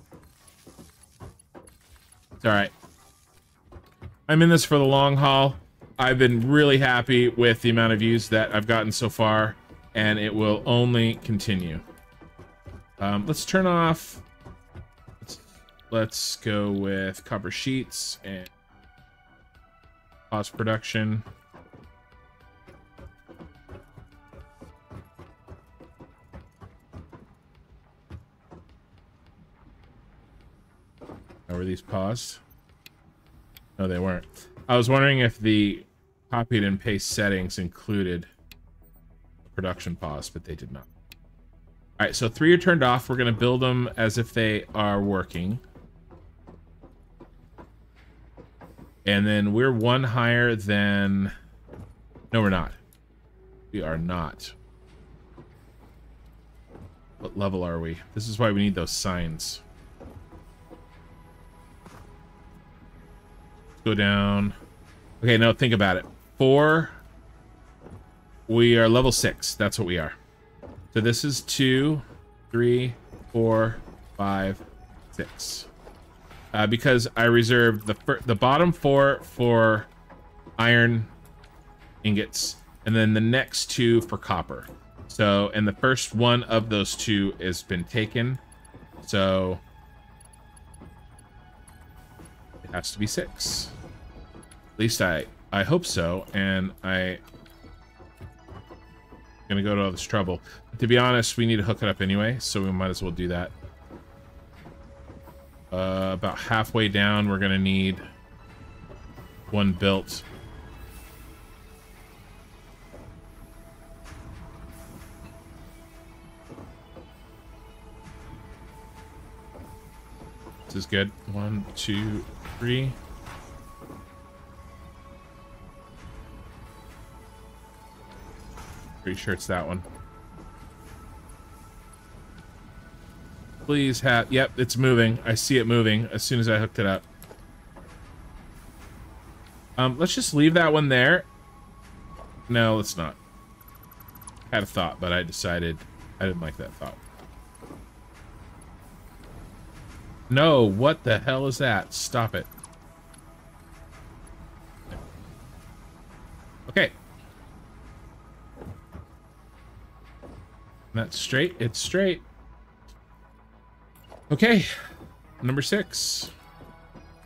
A: It's alright. I'm in this for the long haul. I've been really happy with the amount of views that I've gotten so far, and it will only continue. Um, let's turn off... Let's, go with copper sheets and post production. Now, were these paused? No, they weren't. I was wondering if the copied and paste settings included production pause, but they did not. All right, so three are turned off. We're going to build them as if they are working. And then we're one higher than... No, we're not. We are not. What level are we? This is why we need those signs. Go down. Okay, now think about it. Four. We are level six. That's what we are. So this is two, three, four, five, six. Uh, because I reserved the the bottom four for iron ingots, and then the next two for copper. So, and the first one of those two has been taken. So, it has to be six. At least I I hope so, and I gonna go to all this trouble. But to be honest, we need to hook it up anyway, so we might as well do that. Uh, about halfway down, we're gonna need one built. This is good. One, two, three. Pretty sure it's that one. Please have... Yep, it's moving. I see it moving as soon as I hooked it up. Um, let's just leave that one there. No, let's not. I had a thought, but I decided I didn't like that thought. No, what the hell is that? Stop it. Okay. That's straight. It's straight. Okay. Number six.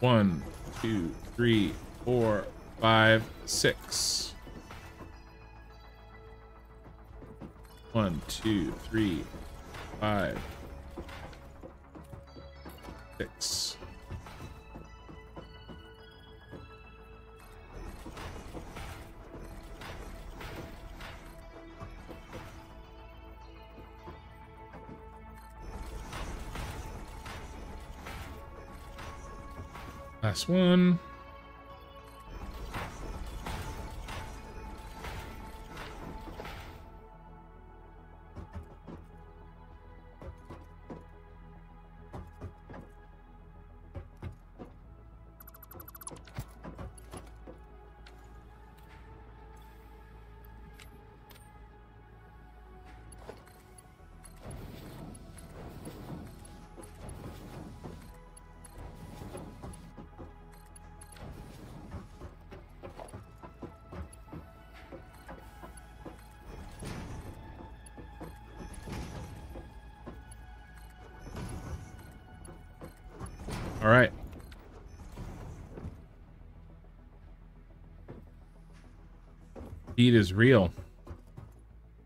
A: One, two, three, four, five, six. One, two, three, five, six. Last one. Heat is real.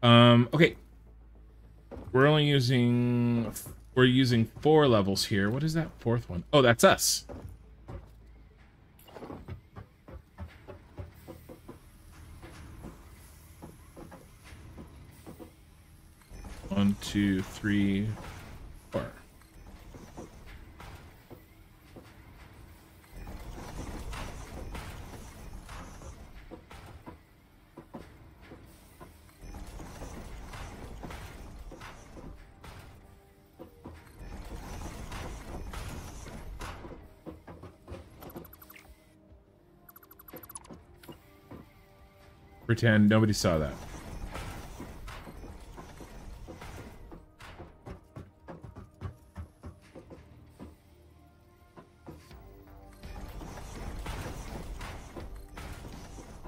A: Um, okay. We're only using we're using four levels here. What is that fourth one? Oh, that's us. 10. Nobody saw that.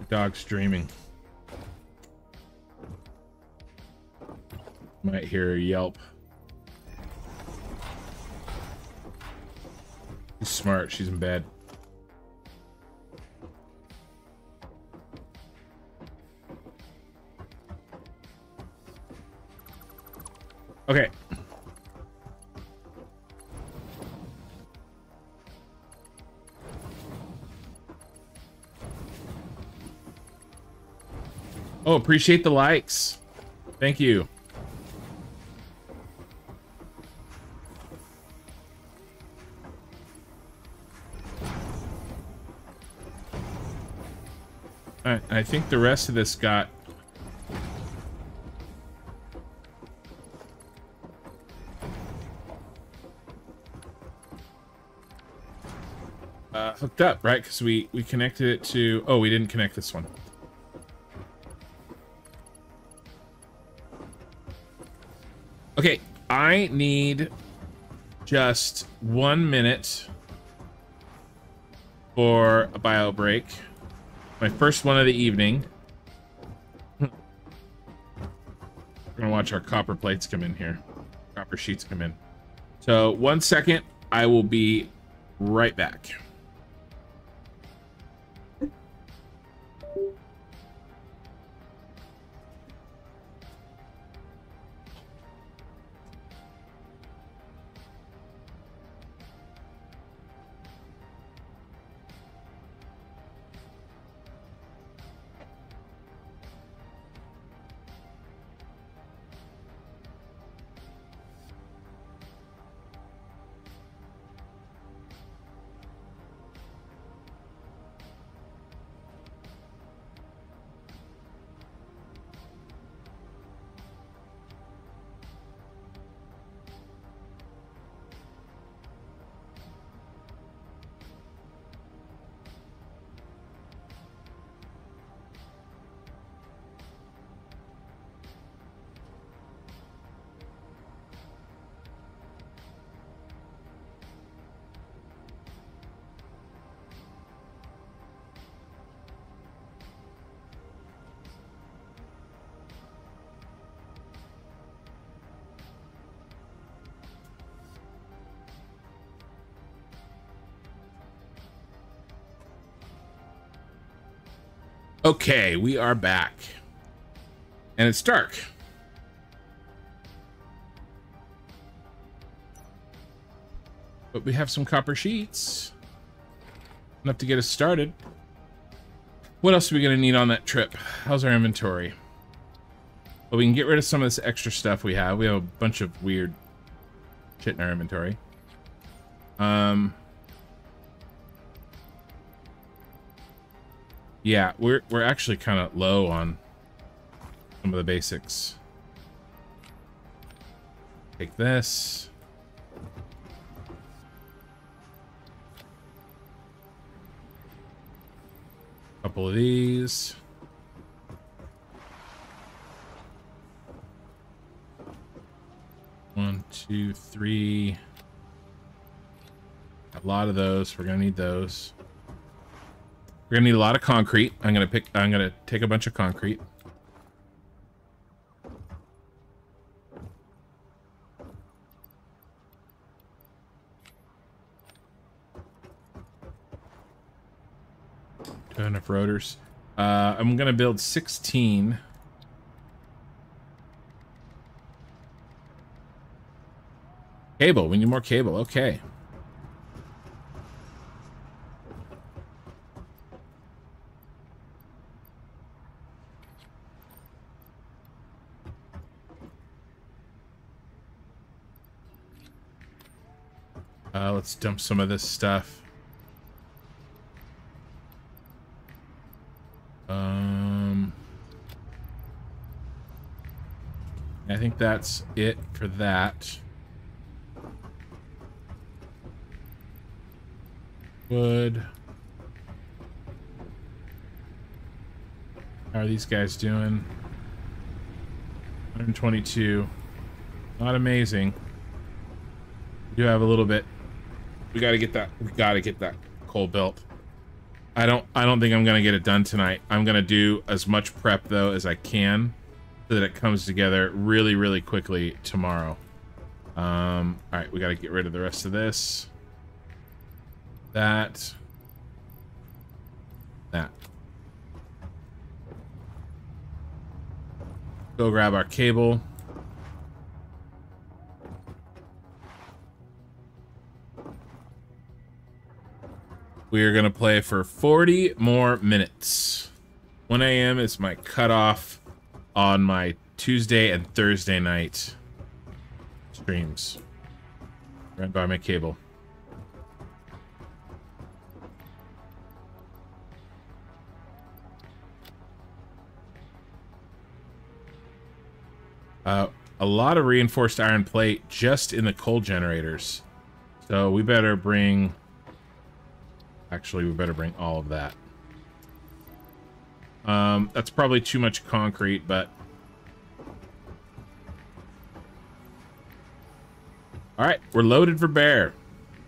A: Dog dreaming. Might hear a yelp. She's smart. She's in bed. Oh, appreciate the likes. Thank you. I, I think the rest of this got uh, hooked up, right? Because we we connected it to. Oh, we didn't connect this one. I need just one minute for a bio break. My first one of the evening. We're gonna watch our copper plates come in here. Copper sheets come in. So one second, I will be right back. Okay, we are back. And it's dark. But we have some copper sheets. Enough to get us started. What else are we going to need on that trip? How's our inventory? Well, we can get rid of some of this extra stuff we have. We have a bunch of weird shit in our inventory. Um, Yeah, we're we're actually kind of low on some of the basics. Take this. A couple of these. One, two, three. A lot of those. We're gonna need those. We're gonna need a lot of concrete. I'm gonna pick. I'm gonna take a bunch of concrete. I enough rotors? Uh, I'm gonna build 16. Cable. We need more cable. Okay. Uh, let's dump some of this stuff. Um, I think that's it for that. Wood. How are these guys doing? 122. Not amazing. We do have a little bit we gotta get that. We gotta get that coal built. I don't. I don't think I'm gonna get it done tonight. I'm gonna do as much prep though as I can, so that it comes together really, really quickly tomorrow. Um. All right. We gotta get rid of the rest of this. That. That. Go grab our cable. We are going to play for 40 more minutes. 1 a.m. is my cutoff on my Tuesday and Thursday night streams. Right by my cable. Uh, a lot of reinforced iron plate just in the coal generators. So we better bring Actually, we better bring all of that. Um, that's probably too much concrete, but... Alright, we're loaded for bear.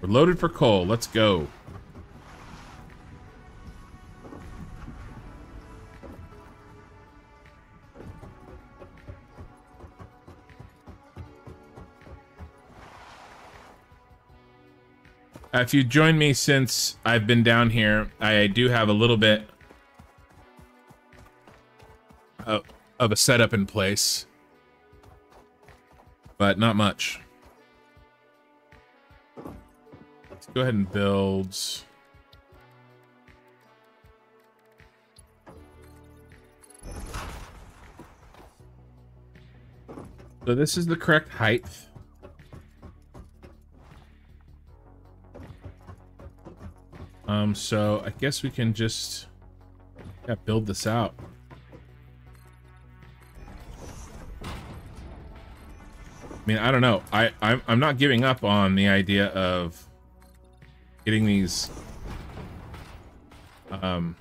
A: We're loaded for coal. Let's go. Uh, if you join me since I've been down here, I do have a little bit of, of a setup in place, but not much. Let's go ahead and build. So this is the correct height. Um, so I guess we can just yeah, build this out. I mean, I don't know. I, I'm, I'm not giving up on the idea of getting these, um,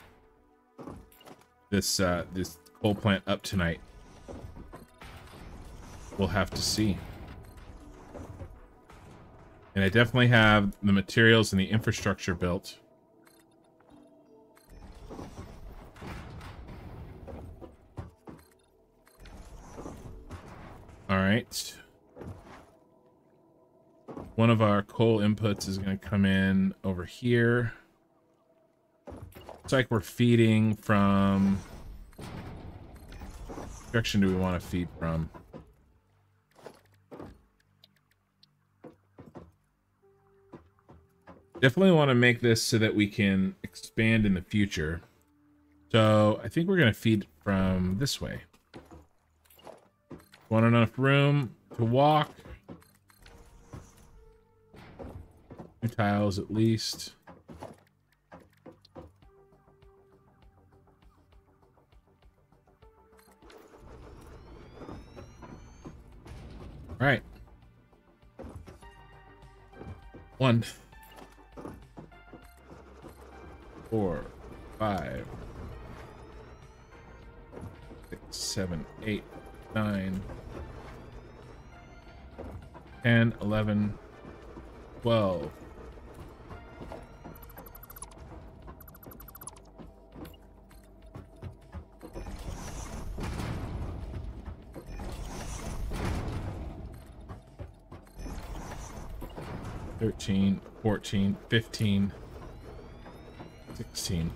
A: this, uh, this coal plant up tonight. We'll have to see. And I definitely have the materials and the infrastructure built. All right. One of our coal inputs is going to come in over here. Looks like we're feeding from... Which direction do we want to feed from? Definitely want to make this so that we can expand in the future. So I think we're going to feed from this way. Want enough room to walk. Two tiles at least. All right. One, four, five, six, seven, eight nine. 10, 11, 12. Thirteen, fourteen, fifteen, sixteen.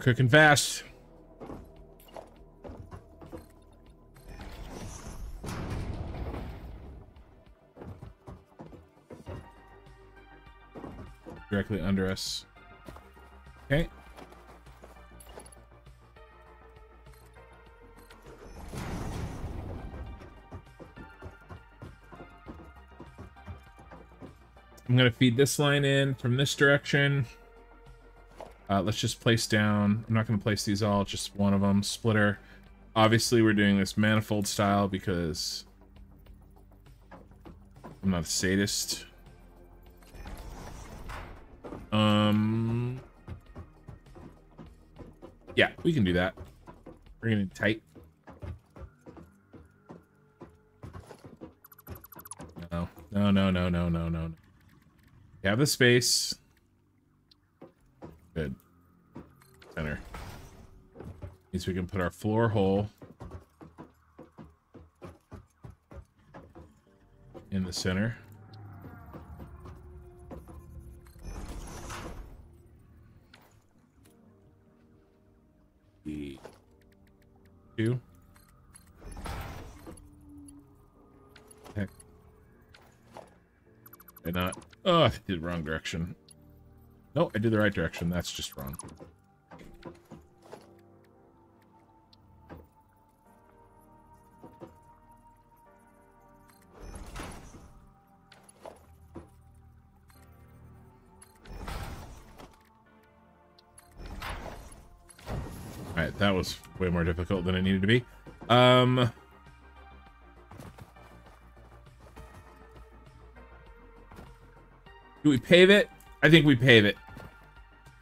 A: We're cooking fast. Directly under us. Okay. I'm gonna feed this line in from this direction. Uh, let's just place down. I'm not going to place these all, just one of them. Splitter. Obviously, we're doing this manifold style because I'm not a sadist. Um. Yeah, we can do that. Bring it in tight. No, no, no, no, no, no, no. You have the space. Good. Center. Means we can put our floor hole in the center. The two. Heck. Did not. Oh, I did wrong direction. No, I did the right direction. That's just wrong. That was way more difficult than it needed to be. Um... Do we pave it? I think we pave it.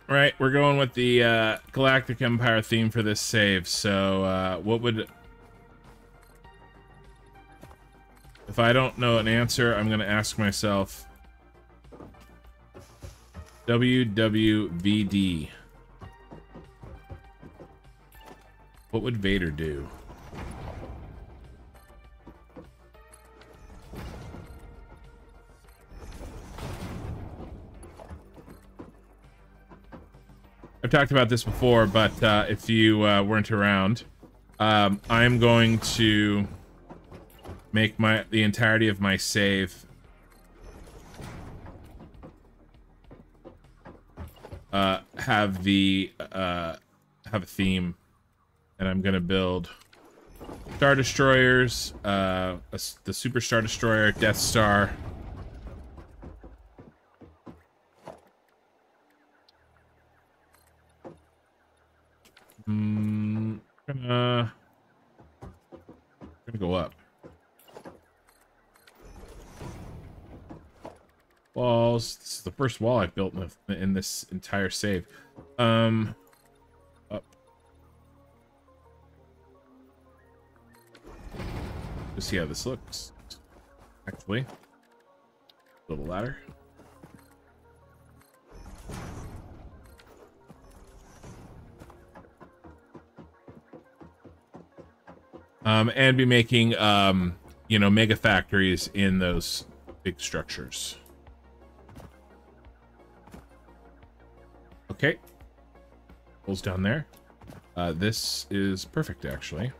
A: Right, we're going with the uh, Galactic Empire theme for this save. So, uh, what would... If I don't know an answer, I'm going to ask myself... WWVD. What would Vader do? I've talked about this before, but uh, if you uh, weren't around, um, I'm going to make my the entirety of my save uh, have the uh, have a theme, and I'm gonna build Star Destroyers, uh, a, the Super Star Destroyer, Death Star. Mm, gonna gonna go up. Walls. This is the first wall I've built in, the, in this entire save. Um, Let's see how this looks. Actually, little ladder. um, and be making um, you know mega factories in those big structures. Okay, pulls down there. Uh, this is perfect, actually.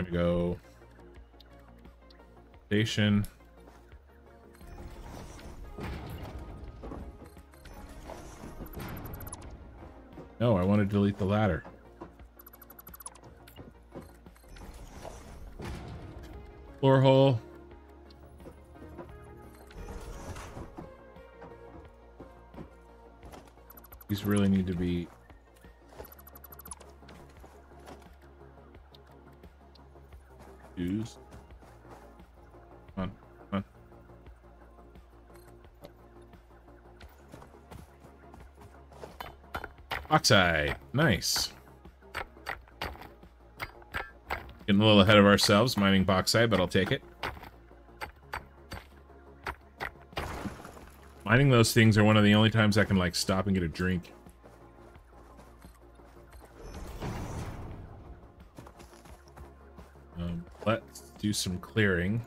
A: Gonna go station. No, I want to delete the ladder. Floor hole. These really need to be Come on, come on. Bauxite. Nice. Getting a little ahead of ourselves mining bauxite, but I'll take it. Mining those things are one of the only times I can like stop and get a drink. Do some clearing.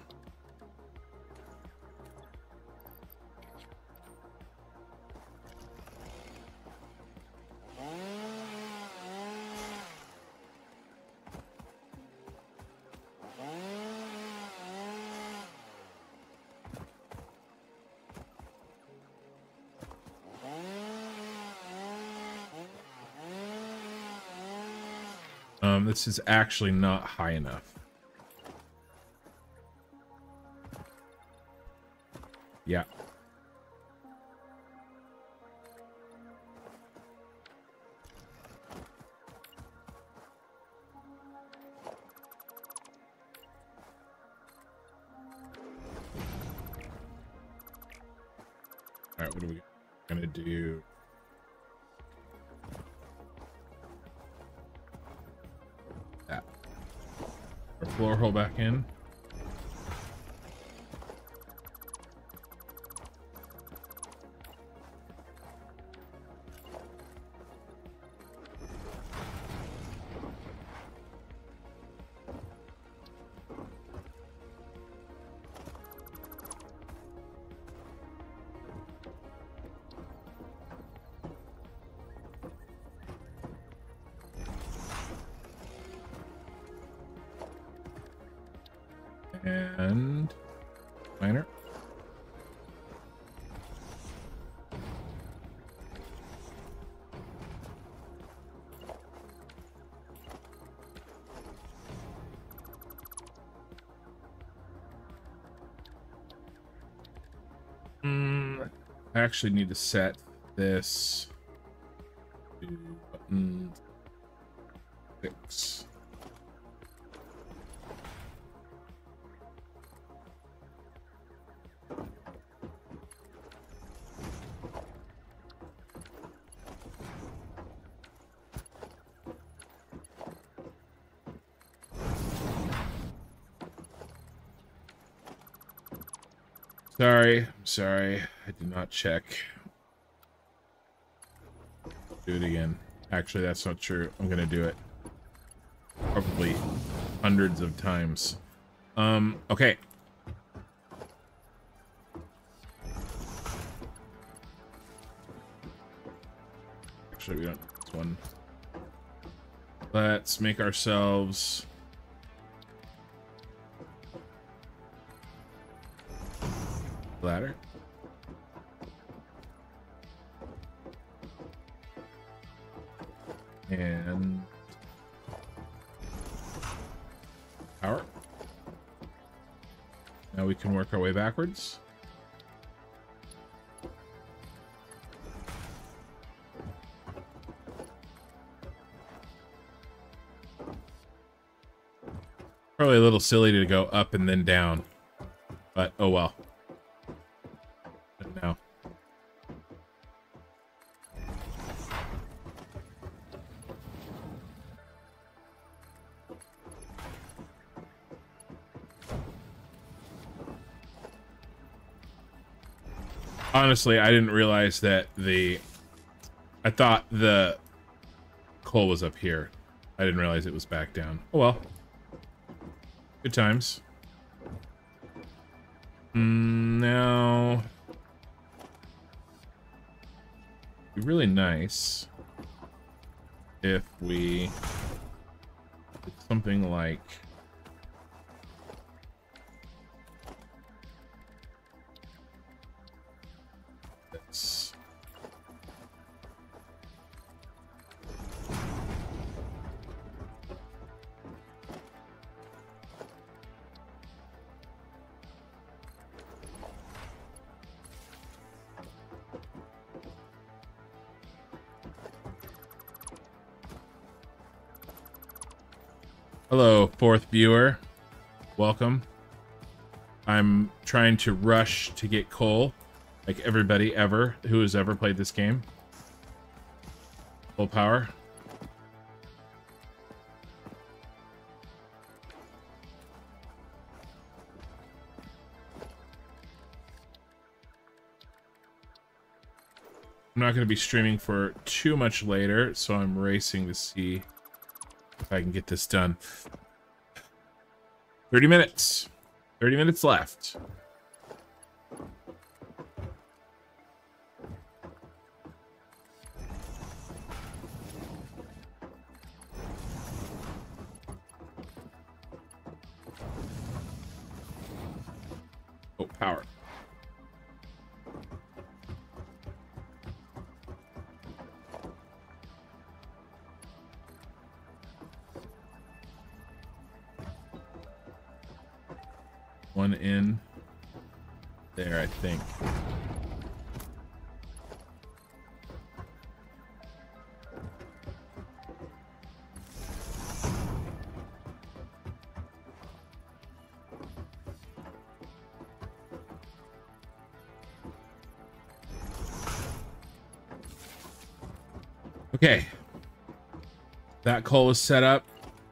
A: Um, this is actually not high enough. Actually need to set this did not check. Do it again. Actually, that's not true. I'm gonna do it. Probably hundreds of times. Um, okay. Actually, we don't this one. Let's make ourselves... backwards. Probably a little silly to go up and then down, but oh well. Honestly, I didn't realize that the... I thought the coal was up here. I didn't realize it was back down. Oh well. Good times. Mm, now... be really nice if we did something like fourth viewer. Welcome. I'm trying to rush to get coal, like everybody ever who has ever played this game. Full power. I'm not going to be streaming for too much later, so I'm racing to see if I can get this done. 30 minutes. 30 minutes left. Okay. That coal is set up.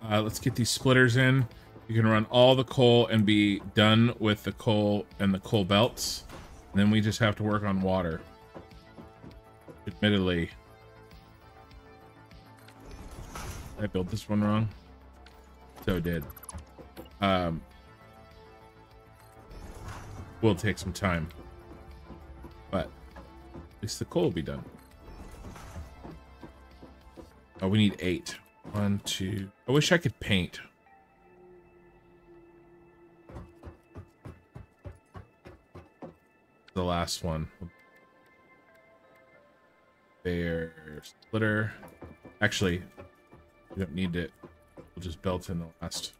A: Uh, let's get these splitters in. You can run all the coal and be done with the coal and the coal belts. And then we just have to work on water. Admittedly. I built this one wrong. So did. Um, will take some time. But at least the coal will be done. Oh, we need eight. One, two. I wish I could paint. The last one. Bear splitter. Actually, we don't need it. We'll just belt in the last.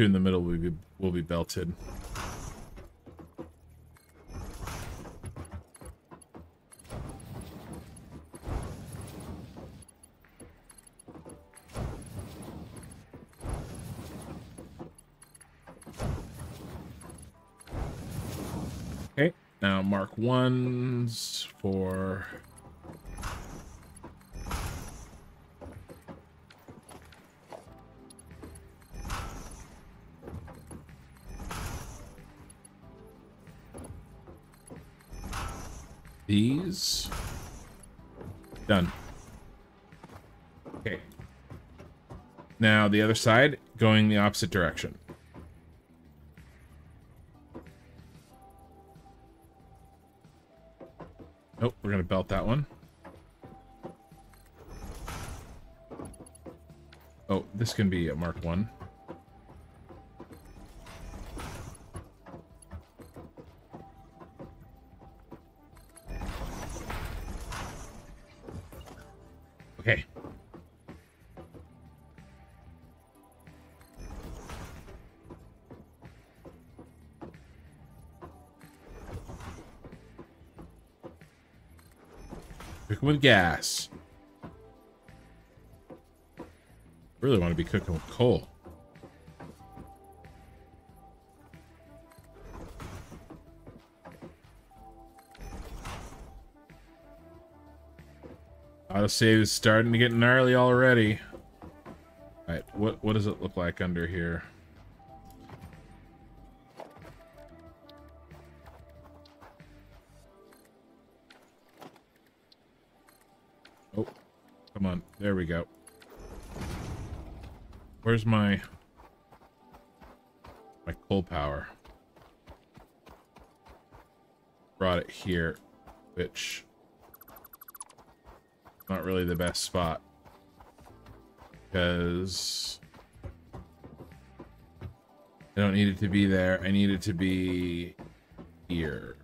A: Two in the middle will be will be belted. Okay, now mark ones for the other side, going the opposite direction. Oh, we're going to belt that one. Oh, this can be a Mark 1. With gas. Really want to be cooking with coal. Autosave is starting to get gnarly already. Alright, what what does it look like under here? Where's my my coal power? Brought it here, which not really the best spot because I don't need it to be there. I need it to be here.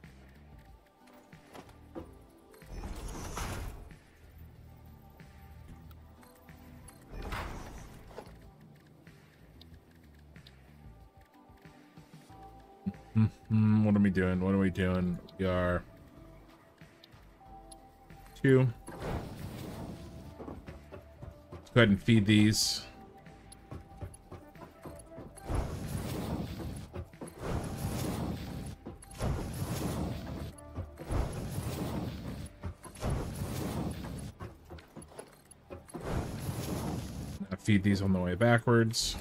A: Doing? We? Are two. Let's go ahead and feed these. feed these on the way backwards.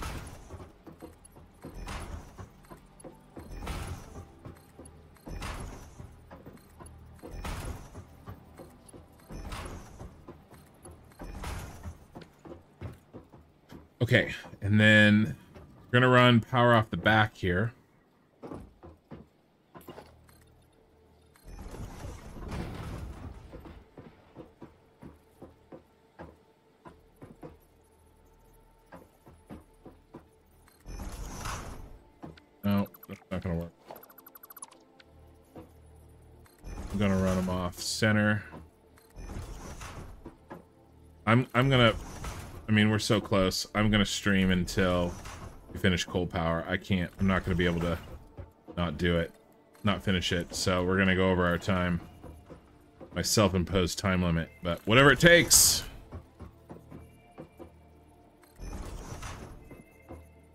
A: Back here. No, that's not gonna work. I'm gonna run him off center. I'm I'm gonna I mean we're so close. I'm gonna stream until finish coal power. I can't I'm not gonna be able to not do it. Not finish it. So we're gonna go over our time. My self-imposed time limit. But whatever it takes.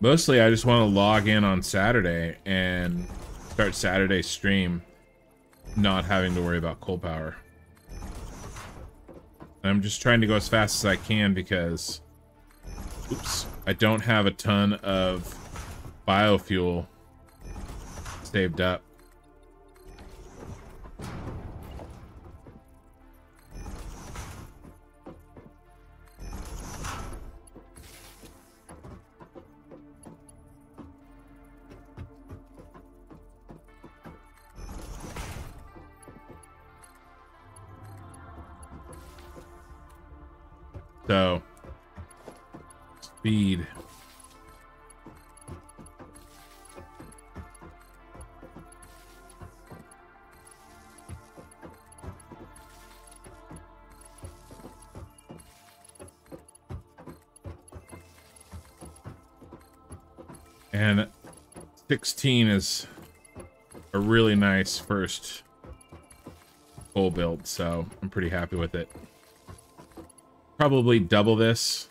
A: Mostly I just want to log in on Saturday and start Saturday stream not having to worry about coal power. I'm just trying to go as fast as I can because oops, I don't have a ton of biofuel saved up. 16 is a really nice first full build, so I'm pretty happy with it probably double this.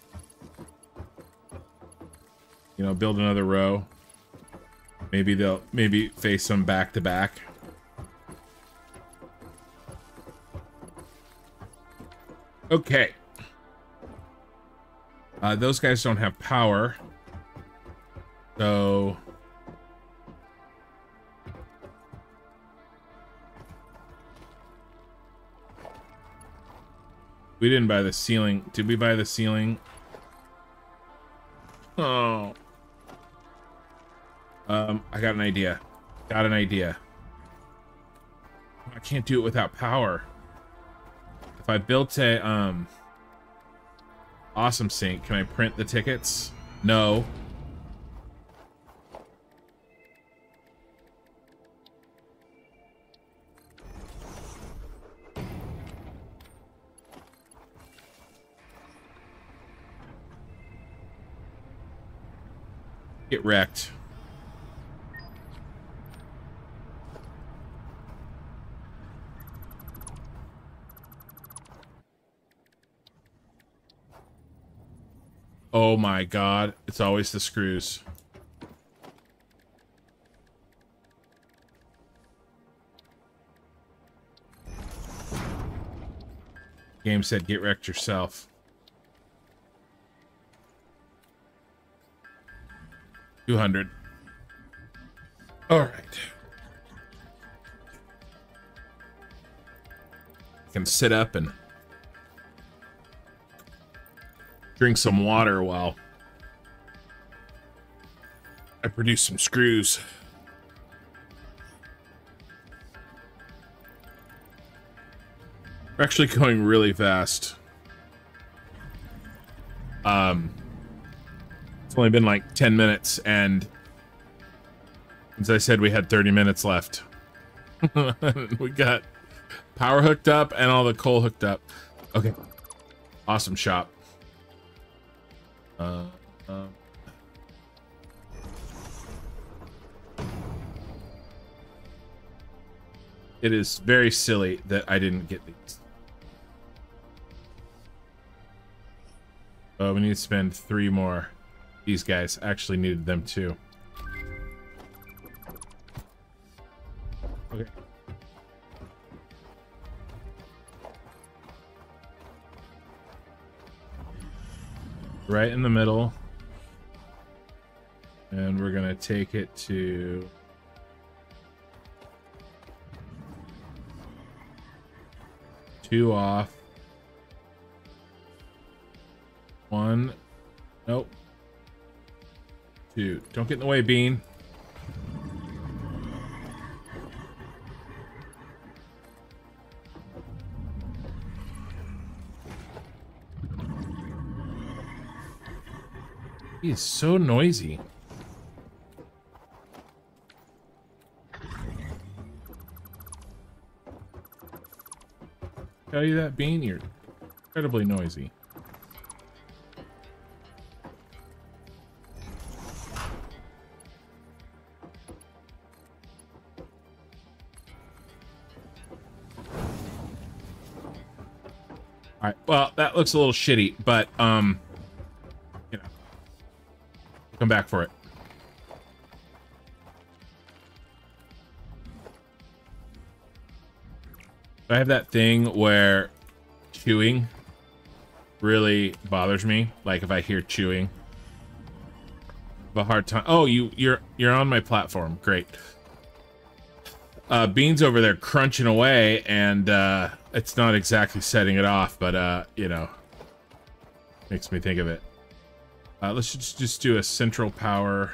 A: You know, build another row. Maybe they'll maybe face them back to back. Okay. Uh, those guys don't have power. Didn't buy the ceiling. Did we buy the ceiling? Oh. Um, I got an idea. Got an idea. I can't do it without power. If I built a, um... Awesome Sink, can I print the tickets? No. My god, it's always the screws. Game said get wrecked yourself. 200. All right. I can sit up and drink some water while I produced some screws. We're actually going really fast. Um, it's only been like 10 minutes, and as I said, we had 30 minutes left. [laughs] we got power hooked up and all the coal hooked up. Okay. Awesome shop. Uh. It is very silly that I didn't get these. Oh, we need to spend three more. These guys actually needed them too. Okay. Right in the middle. And we're gonna take it to two off. One. Nope. Two. Don't get in the way, Bean. He is so noisy. Tell you that, Bean, you're incredibly noisy. Alright, well, that looks a little shitty, but, um, you know, come back for it. I have that thing where chewing really bothers me. Like if I hear chewing, a hard time. Oh, you you're you're on my platform. Great. Uh, Bean's over there crunching away, and uh, it's not exactly setting it off, but uh, you know, makes me think of it. Uh, let's just just do a central power.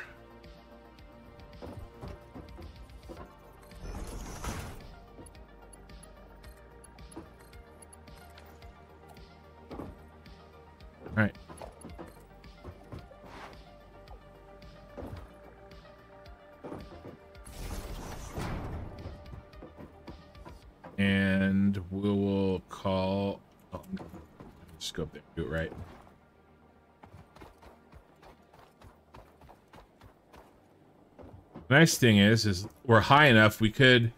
A: Nice thing is, is we're high enough. We could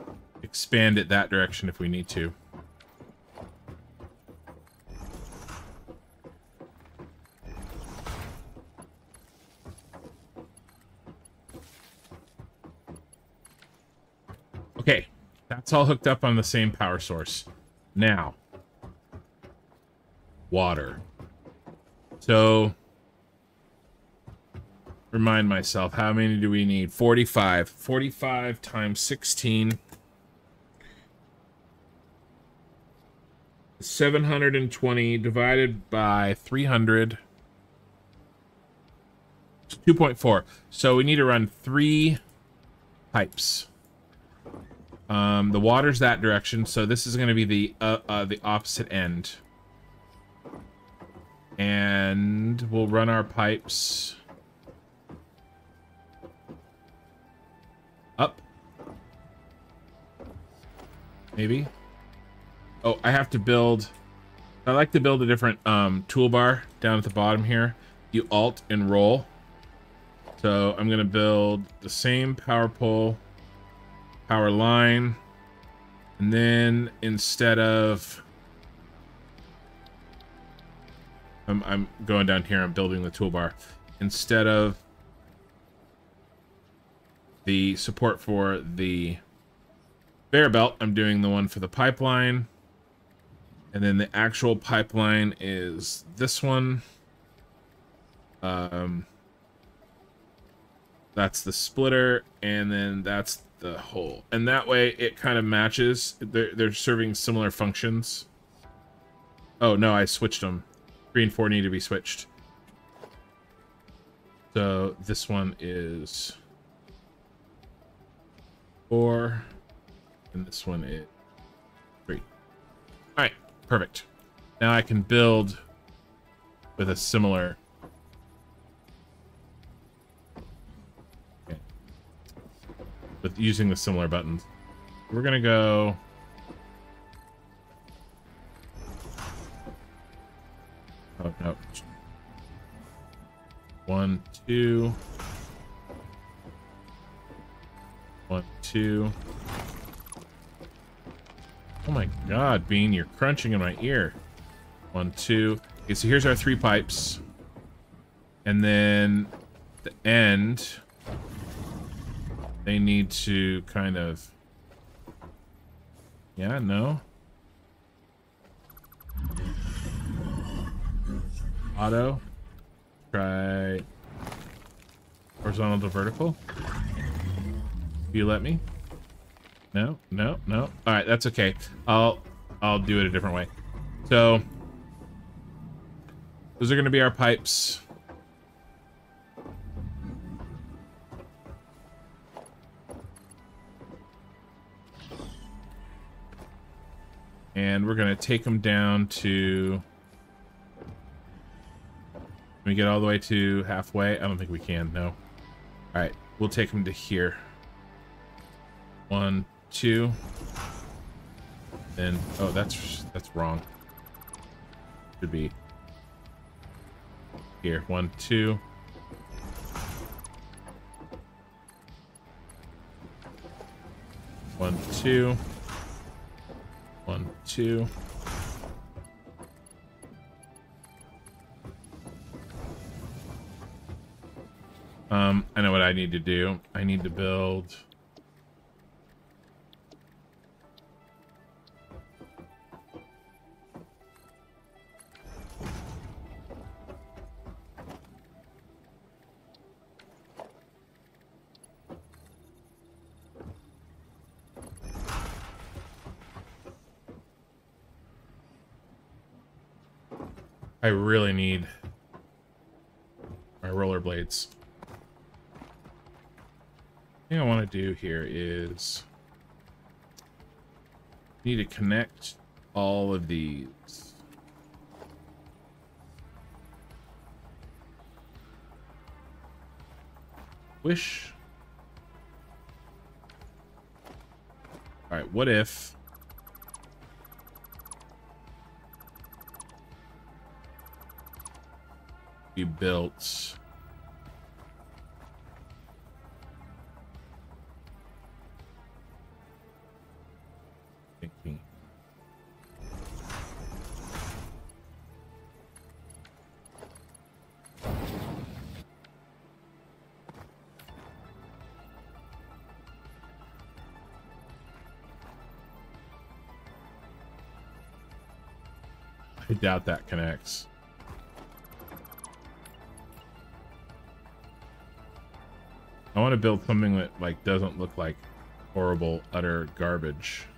A: expand it that direction if we need to. Okay, that's all hooked up on the same power source. Now, water. So, remind myself, how many do we need? 45. 45 times 16. 720 divided by 300. 2.4. So we need to run three pipes. Um, the water's that direction, so this is going to be the uh, uh, the opposite end. And we'll run our pipes Maybe. Oh, I have to build. I like to build a different um, toolbar down at the bottom here. You alt and roll. So I'm going to build the same power pole power line. And then instead of... I'm, I'm going down here, I'm building the toolbar. Instead of the support for the bear belt, I'm doing the one for the pipeline. And then the actual pipeline is this one. Um, that's the splitter, and then that's the hole. And that way it kind of matches. They're, they're serving similar functions. Oh, no, I switched them. Three and four need to be switched. So this one is four, and this one is three. All right, perfect. Now I can build with a similar with using the similar buttons. We're gonna go. Oh no. One, two. One, two. Oh my god, Bean, you're crunching in my ear. One, two. Okay, so here's our three pipes. And then the end, they need to kind of... Yeah, no? Auto. Try horizontal to vertical. You let me? No, no, no. All right, that's okay. I'll I'll do it a different way. So those are going to be our pipes. And we're going to take them down to Can we get all the way to halfway? I don't think we can. No. All right, we'll take them to here. One, two. Then, oh, that's that's wrong. Should be here. One, two. One, two. One, two. Um, I know what I need to do. I need to build... I really need my rollerblades. thing I want to do here is need to connect all of these. Wish. All right, what if we built. I doubt that connects. I want to build something that like doesn't look like horrible utter garbage.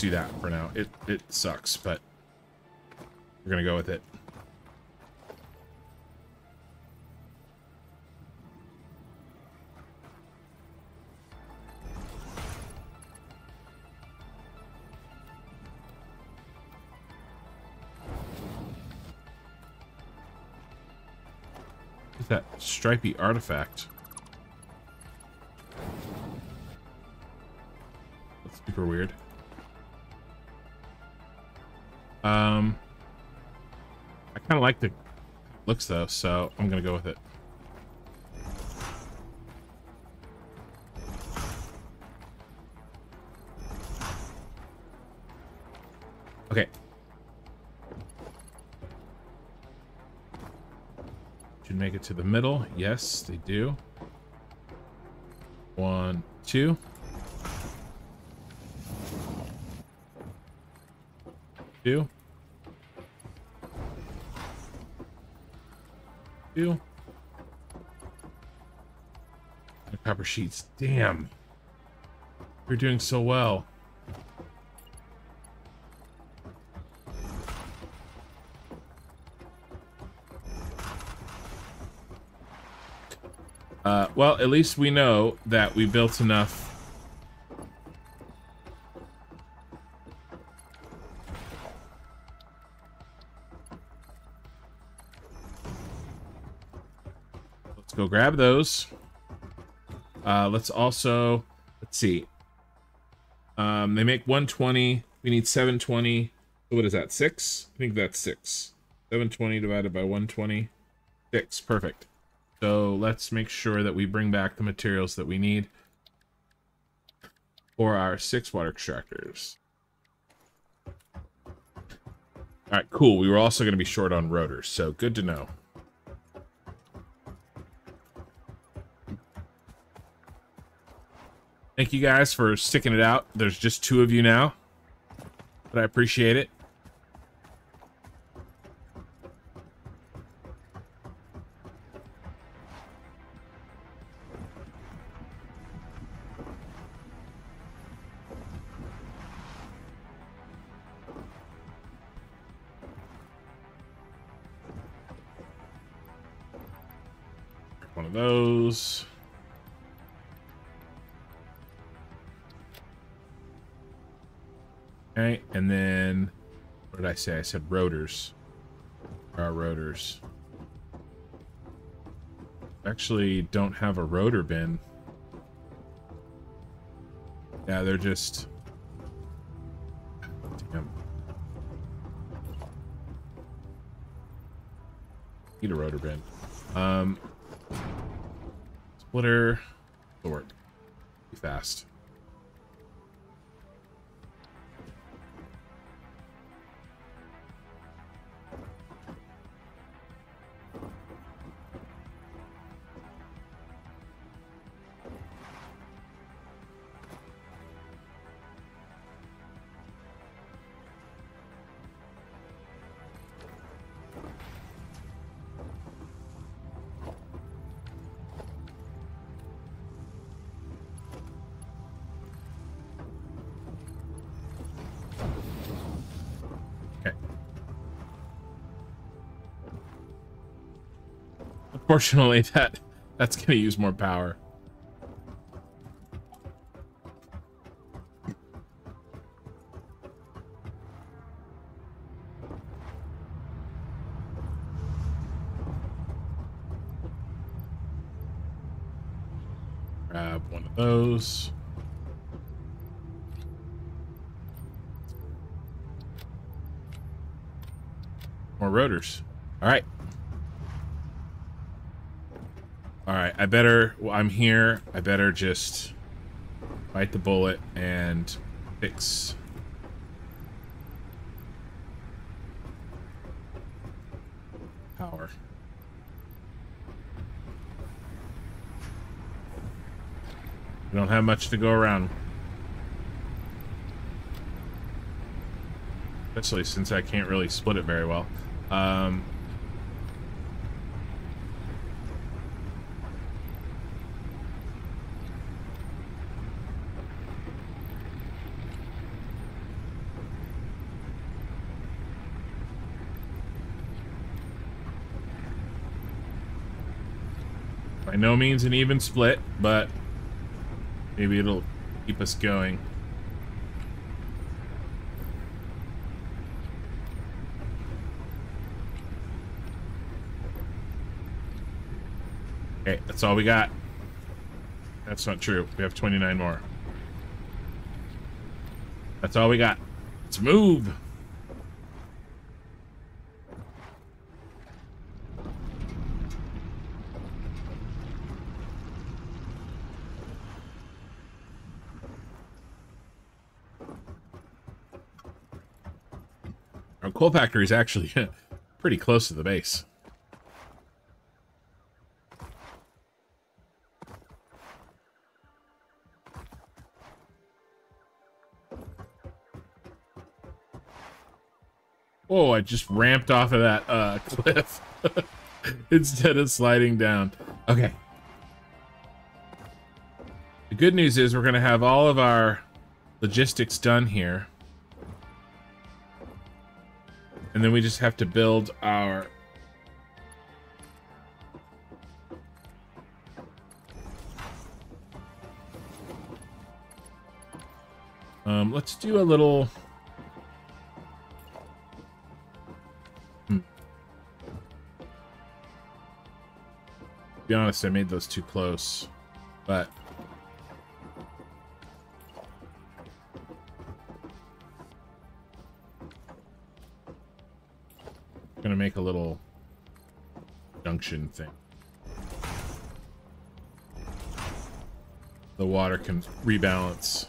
A: Do that for now. It it sucks, but we're gonna go with it. What's that stripy artifact? That's super weird. Like the looks though, so I'm gonna go with it. Okay. Should make it to the middle. Yes, they do. One, two. sheets. Damn. You're doing so well. Uh, well, at least we know that we built enough Let's go grab those. Uh, let's also, let's see. Um, they make 120. We need 720. What is that, six? I think that's six. 720 divided by 120. Six, perfect. So let's make sure that we bring back the materials that we need for our six water extractors. All right, cool. We were also going to be short on rotors, so good to know. Thank you guys for sticking it out. There's just two of you now, but I appreciate it. Say? I said rotors. Where are rotors? Actually, don't have a rotor bin. Yeah, they're just. Damn. Need a rotor bin. Unfortunately, [laughs] that that's gonna use more power. Better. I'm here. I better just bite the bullet and fix. Power. We don't have much to go around. Especially since I can't really split it very well. Um, no means an even split, but maybe it'll keep us going. Okay, that's all we got. That's not true. We have 29 more. That's all we got. Let's move. Coal factory is actually [laughs] pretty close to the base. Oh, I just ramped off of that uh, [laughs] cliff [laughs] instead of sliding down. Okay. The good news is we're going to have all of our logistics done here. And then we just have to build our... Um, let's do a little... Hmm. be honest, I made those too close, but make a little junction thing. The water can rebalance.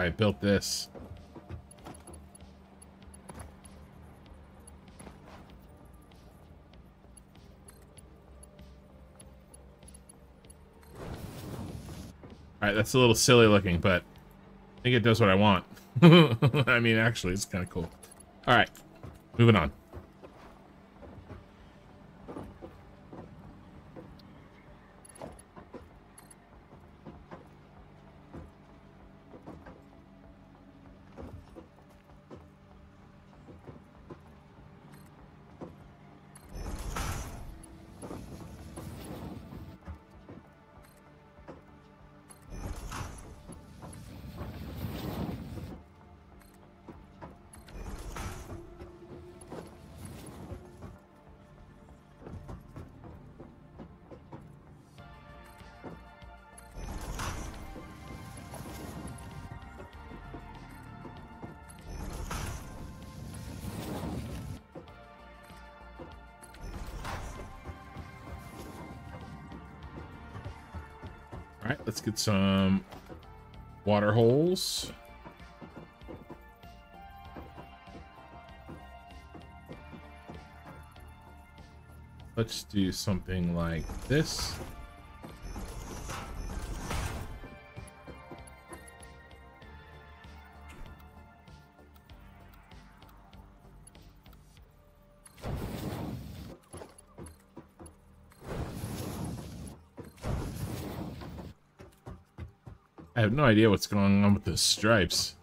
A: Why I built this. Alright, that's a little silly looking, but I think it does what I want. [laughs] I mean, actually, it's kind of cool. Alright, moving on. Some water holes. Let's do something like this. Have no idea what's going on with the stripes.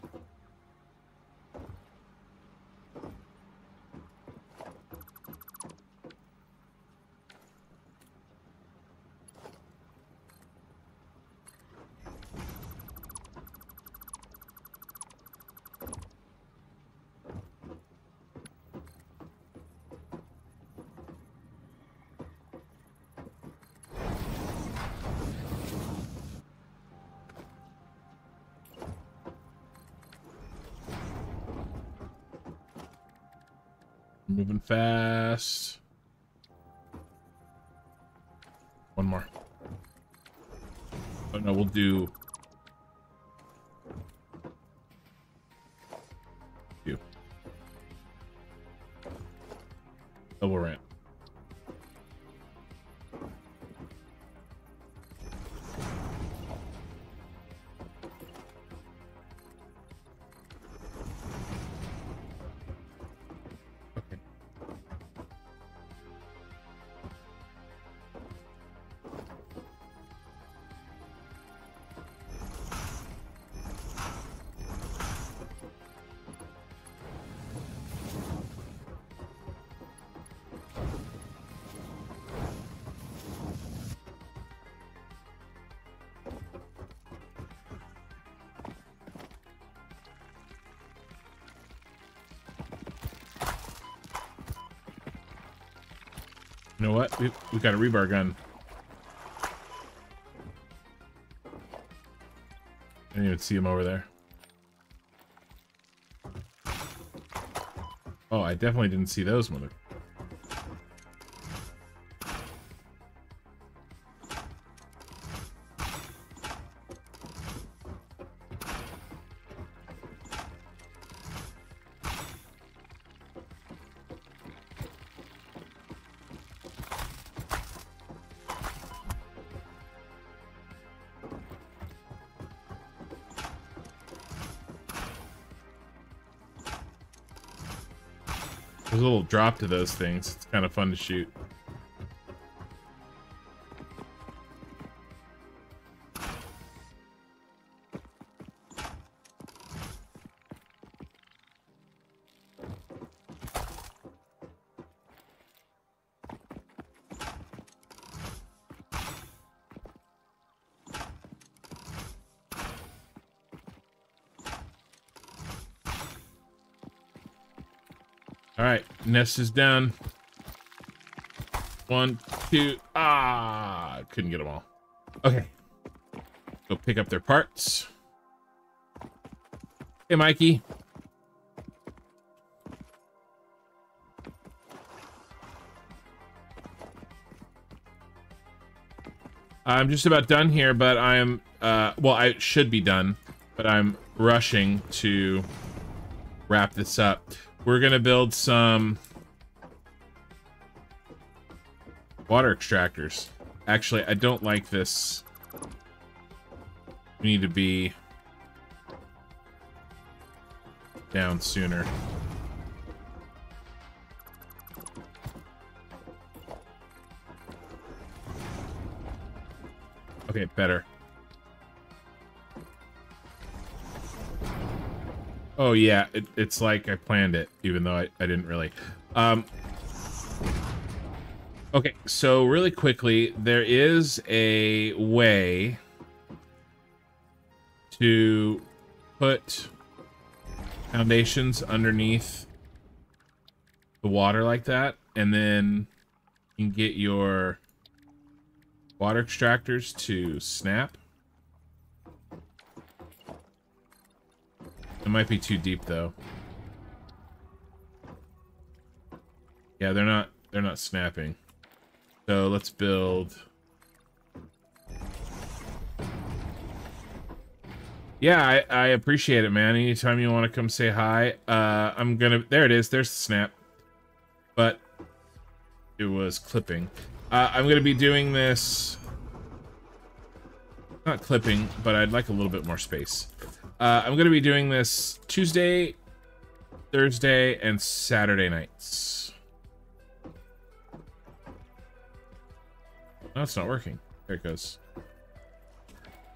A: What? We, we got a rebar gun. I didn't even see him over there. Oh, I definitely didn't see those mother. To those things. It's kind of fun to shoot. Nest is down. One, two, ah, couldn't get them all. Okay, go pick up their parts. Hey, Mikey. I'm just about done here, but I'm, uh, well, I should be done, but I'm rushing to wrap this up. We're gonna build some water extractors. Actually, I don't like this. We need to be down sooner. Okay, better. Oh yeah, it, it's like I planned it, even though I, I didn't really. Um, okay, so really quickly, there is a way to put foundations underneath the water like that, and then you can get your water extractors to snap. It might be too deep though. Yeah, they're not they're not snapping. So let's build Yeah, I, I appreciate it, man. Anytime you want to come say hi, uh, I'm gonna. There it is. There's the snap. But it was clipping. Uh, I'm gonna be doing this. Not clipping, but I'd like a little bit more space. Uh, I'm going to be doing this Tuesday, Thursday, and Saturday nights. It's not working. There it goes.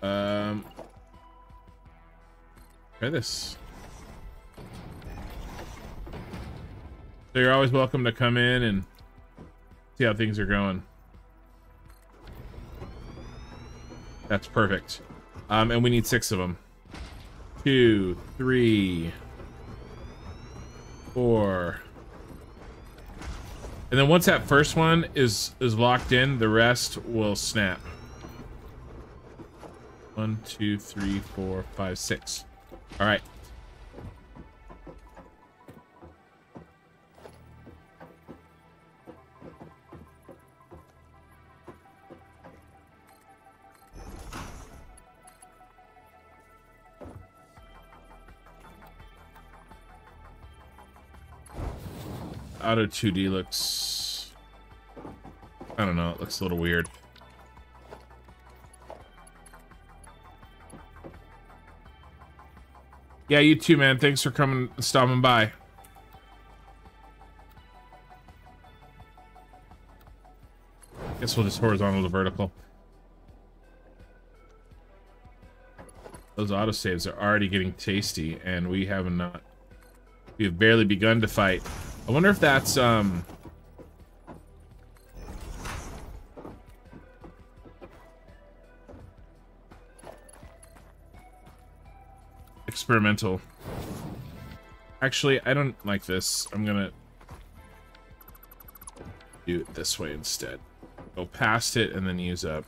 A: Um, try this. So you're always welcome to come in and see how things are going. That's perfect. Um, and we need six of them two, three, four. And then once that first one is is locked in, the rest will snap. One, two, three, four, five, six. All right. Auto 2D looks... I don't know, it looks a little weird. Yeah, you too, man. Thanks for coming, stopping by. Guess we'll just horizontal to vertical. Those autosaves are already getting tasty, and we have not... We have barely begun to fight. I wonder if that's, um... Experimental. Actually, I don't like this. I'm gonna do it this way instead. Go past it and then use up.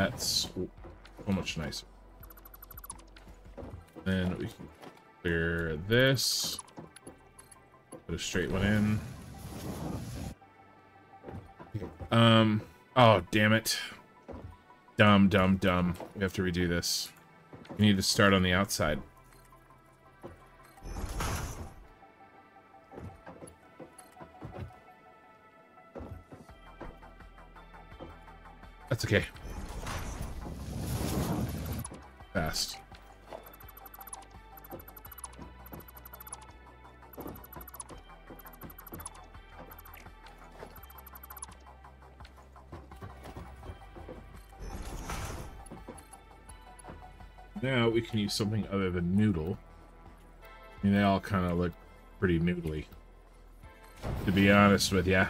A: That's so much nicer. Then we can clear this. Put a straight one in. Um, oh, damn it. Dumb, dumb, dumb. We have to redo this. We need to start on the outside. That's okay. Fast. Now we can use something other than noodle. I mean, they all kind of look pretty noodly, to be honest with ya.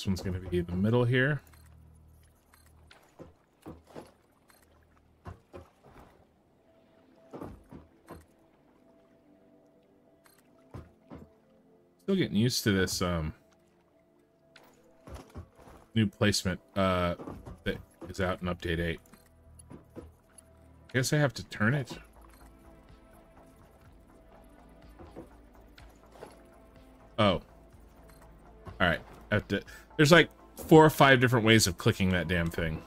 A: This one's going to be the middle here. Still getting used to this um new placement uh that is out in update 8. I guess I have to turn it. There's like four or five different ways of clicking that damn thing.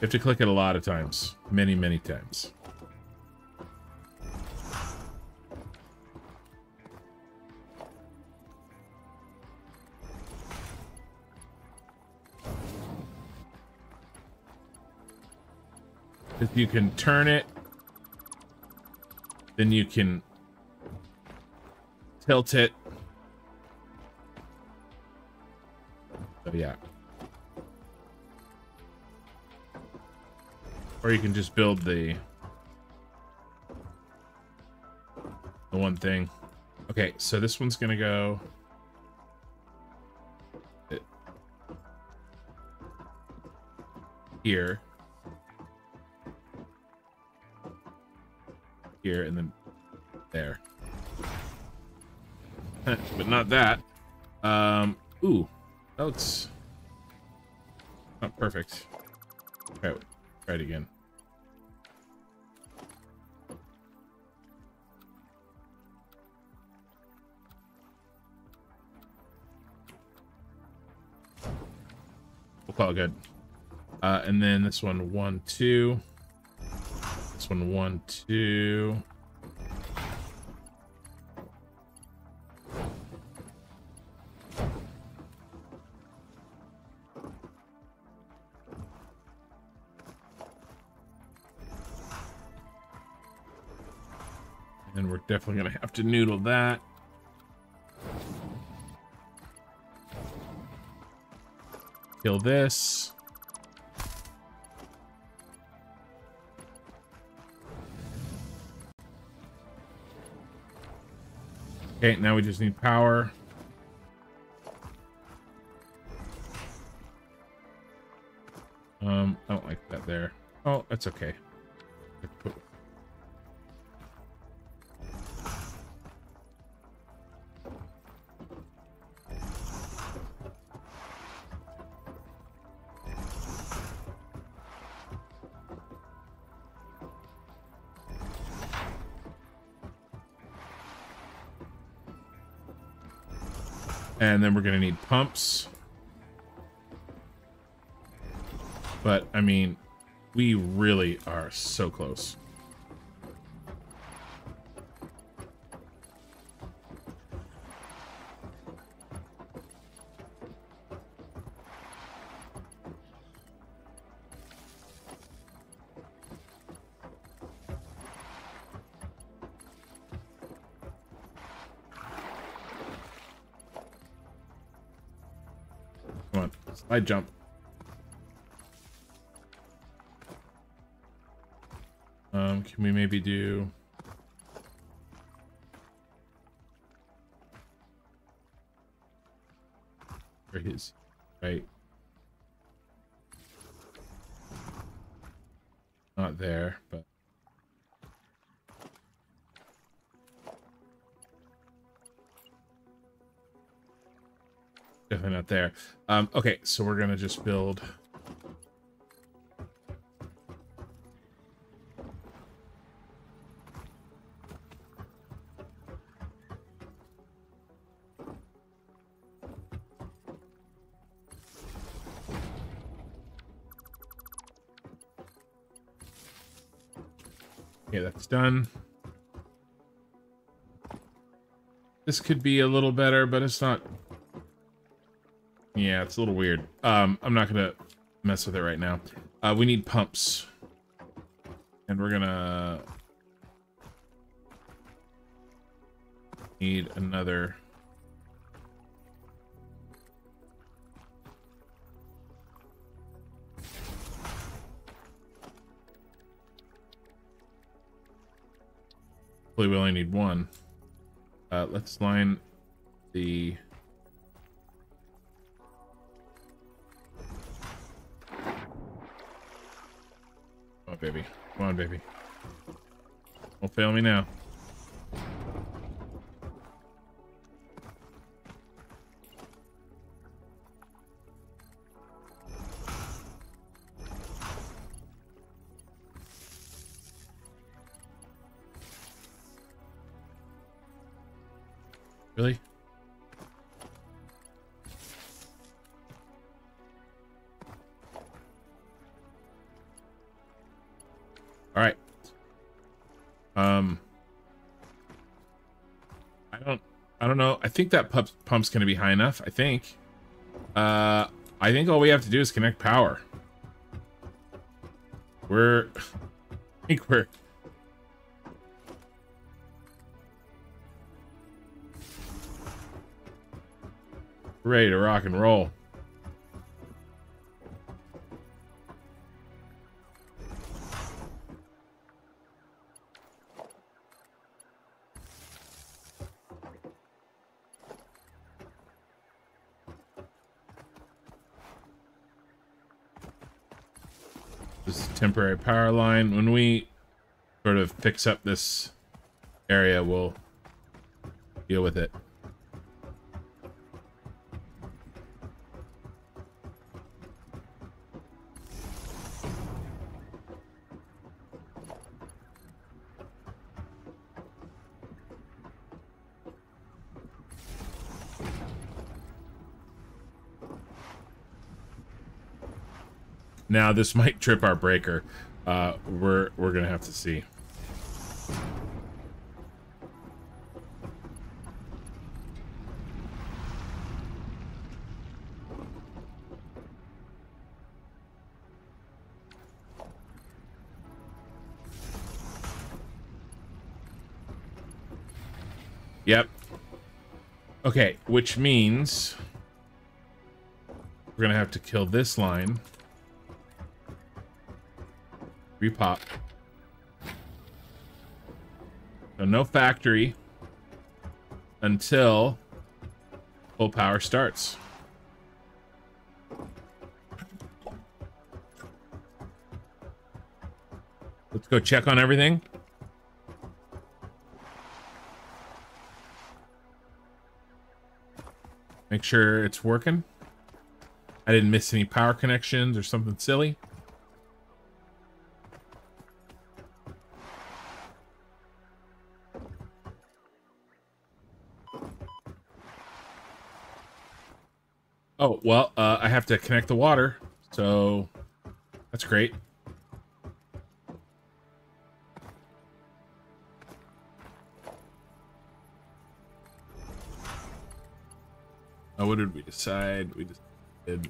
A: You have to click it a lot of times. Many, many times. If you can turn it, then you can tilt it. So yeah. Or you can just build the the one thing. Okay, so this one's gonna go here. Here and then but not that. Um ooh. That looks not perfect. Okay, try it again. We'll call it good. Uh, and then this one, one, two. This one, one, two. Definitely gonna have to noodle that. Kill this. Okay, now we just need power. Um, I don't like that there. Oh, that's okay. Then we're to need pumps. But, I mean, we really are so close. Slide jump. Um, can we maybe do... there. Um, okay, so we're going to just build... Okay, that's done. This could be a little better, but it's not yeah, it's a little weird. Um, I'm not gonna mess with it right now. Uh, we need pumps. And we're gonna need another Hopefully we only need one. Uh, let's line the... On, baby. Don't fail me now. Think that pump, pump's going to be high enough, I think. Uh I think all we have to do is connect power. We're [laughs] I think we're ready to rock and roll. Temporary power line. When we sort of fix up this area, we'll deal with it. Now this [laughs] might trip our breaker. Uh, we're we're gonna have to see. Yep. Okay, which means we're gonna have to kill this line. Repop. So no factory until full power starts. Let's go check on everything. Make sure it's working. I didn't miss any power connections or something silly. Well, uh, I have to connect the water, so that's great. Oh, what did we decide? We just did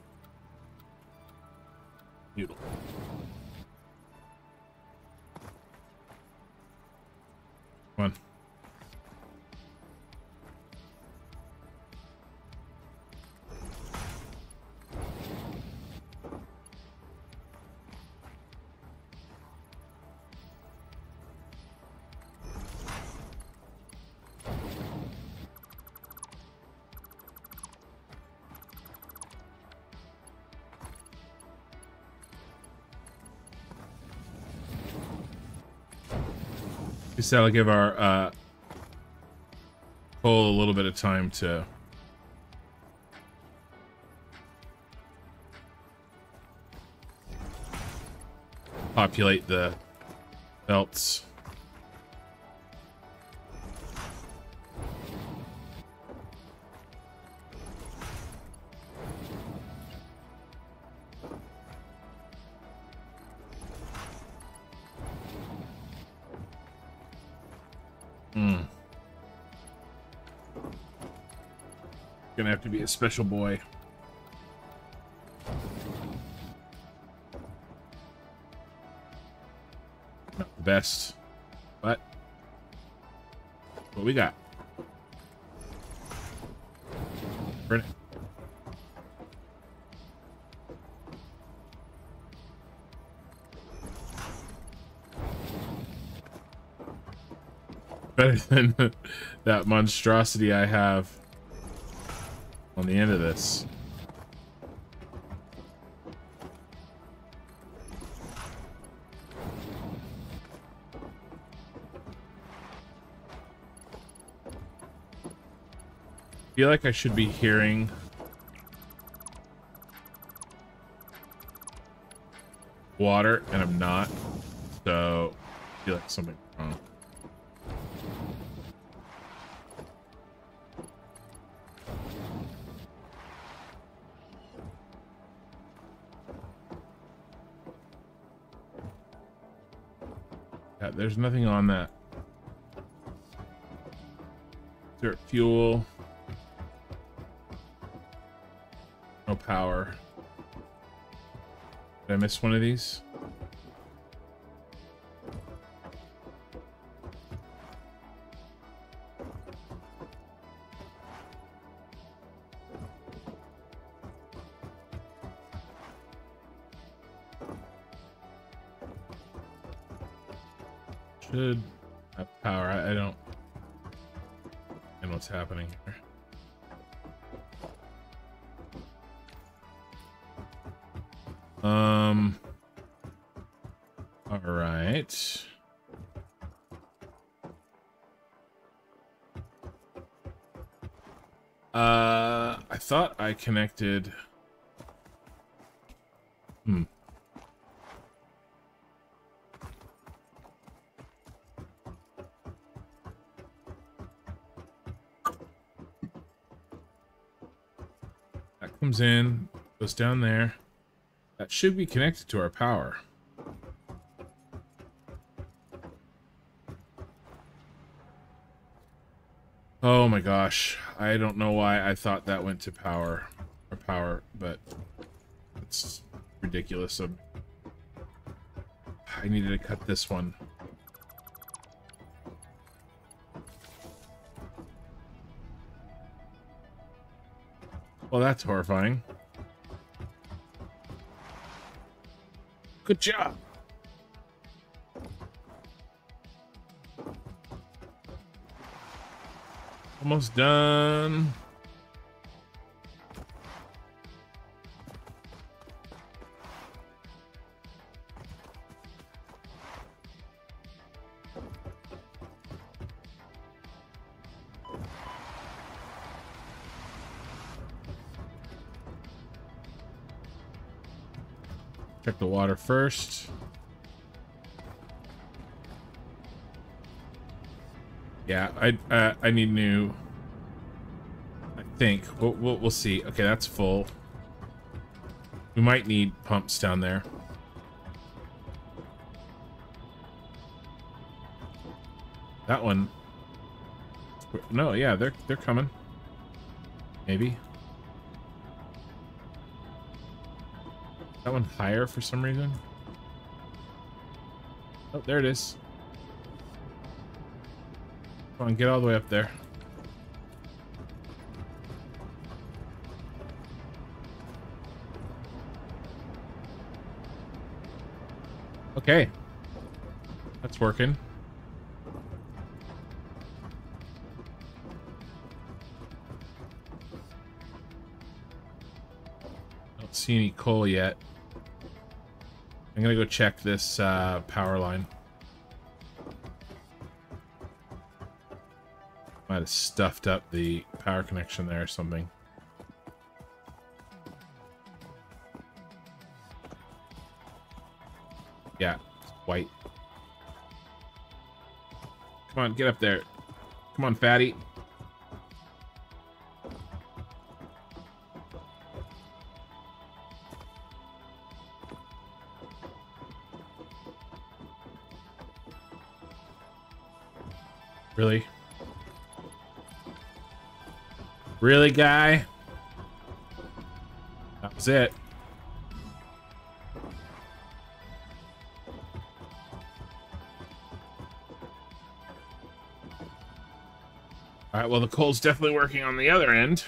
A: Just that'll give our uh, a little bit of time to populate the belts. Special boy. Not the best, but what we got. Burn it. Better than [laughs] that monstrosity I have the end of this. I feel like I should be hearing water and I'm not. So I feel like something nothing on that. Dirt fuel. No power. Did I miss one of these? Connected. Hmm. That comes in, goes down there. That should be connected to our power. Oh my gosh. I don't know why I thought that went to power or power, but it's ridiculous. of- I needed to cut this one. Well, that's horrifying. Good job. Almost done. Check the water first. Yeah, I uh, I need new. I think we'll, we'll we'll see. Okay, that's full. We might need pumps down there. That one. No, yeah, they're they're coming. Maybe. That one higher for some reason. Oh, there it is. Come on, get all the way up there. Okay. That's working. Don't see any coal yet. I'm gonna go check this uh, power line. Stuffed up the power connection there or something. Yeah, it's white. Come on, get up there. Come on, fatty. Really, guy? That was it. All right, well, the coal's definitely working on the other end.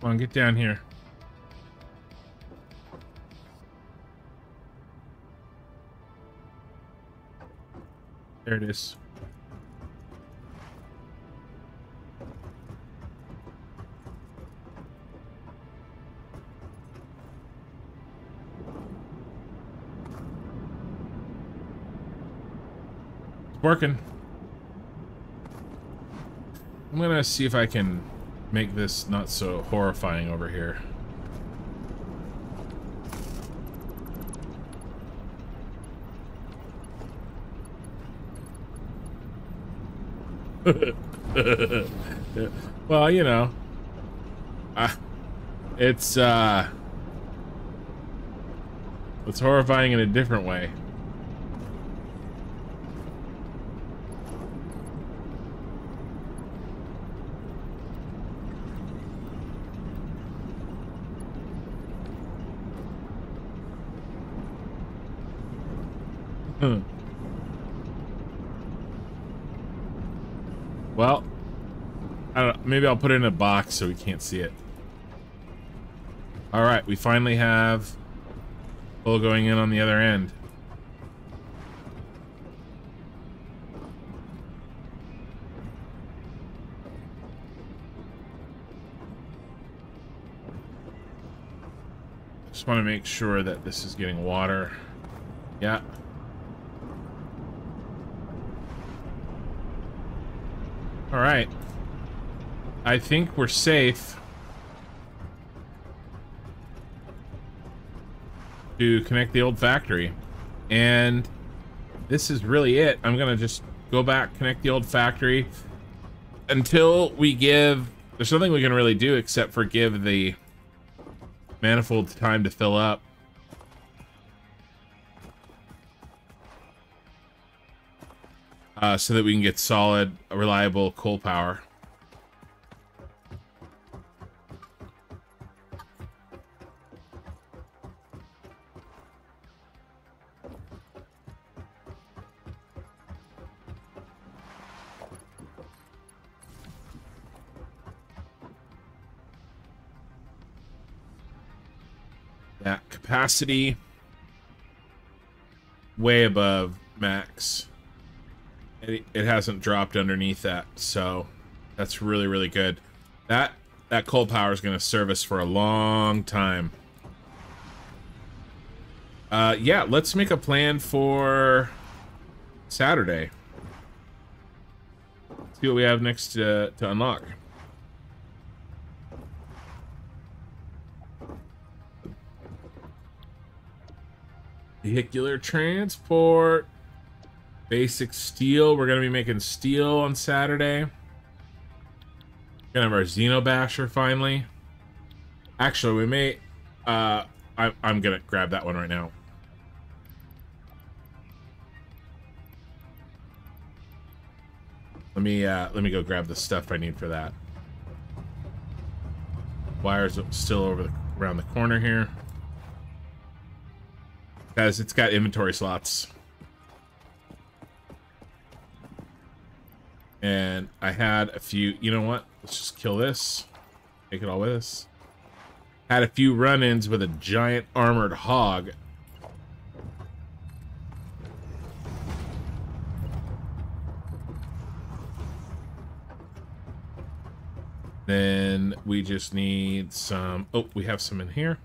A: Come on, get down here. There it is. It's working. I'm gonna see if I can make this not so horrifying over here. [laughs] well, you know, uh, it's uh, it's horrifying in a different way. Hmm. Well, I don't know. Maybe I'll put it in a box so we can't see it. All right, we finally have pull going in on the other end. Just want to make sure that this is getting water. Yeah. All right. I think we're safe to connect the old factory. And this is really it. I'm going to just go back, connect the old factory until we give... There's nothing we can really do except for give the manifold time to fill up. uh, so that we can get solid, reliable coal power. Capacity way above max it, it hasn't dropped underneath that, so that's really, really good. That that coal power is going to serve us for a long time. Uh, yeah, let's make a plan for Saturday. See what we have next to, to unlock. Vehicular transport. Basic steel. We're going to be making steel on Saturday. Gonna have our Xenobasher finally. Actually, we may... Uh, I, I'm gonna grab that one right now. Let me, uh, let me go grab the stuff I need for that. Wires still over the, around the corner here. Guys, it's got inventory slots. And I had a few, you know what? Let's just kill this. Take it all with us. Had a few run-ins with a giant armored hog. Then we just need some, oh, we have some in here.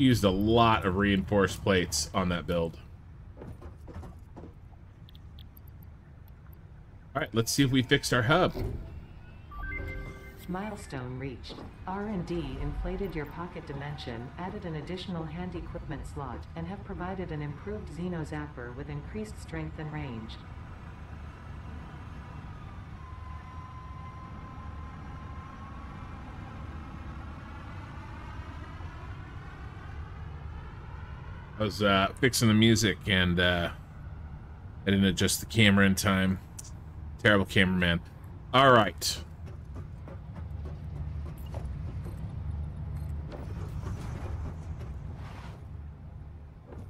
A: Used a lot of reinforced plates on that build. All right, let's see if we fixed our hub.
B: Milestone reached. R&D inflated your pocket dimension, added an additional hand equipment slot, and have provided an improved Xeno Zapper with increased strength and range.
A: I was uh, fixing the music and uh, I didn't adjust the camera in time. Terrible cameraman. All right.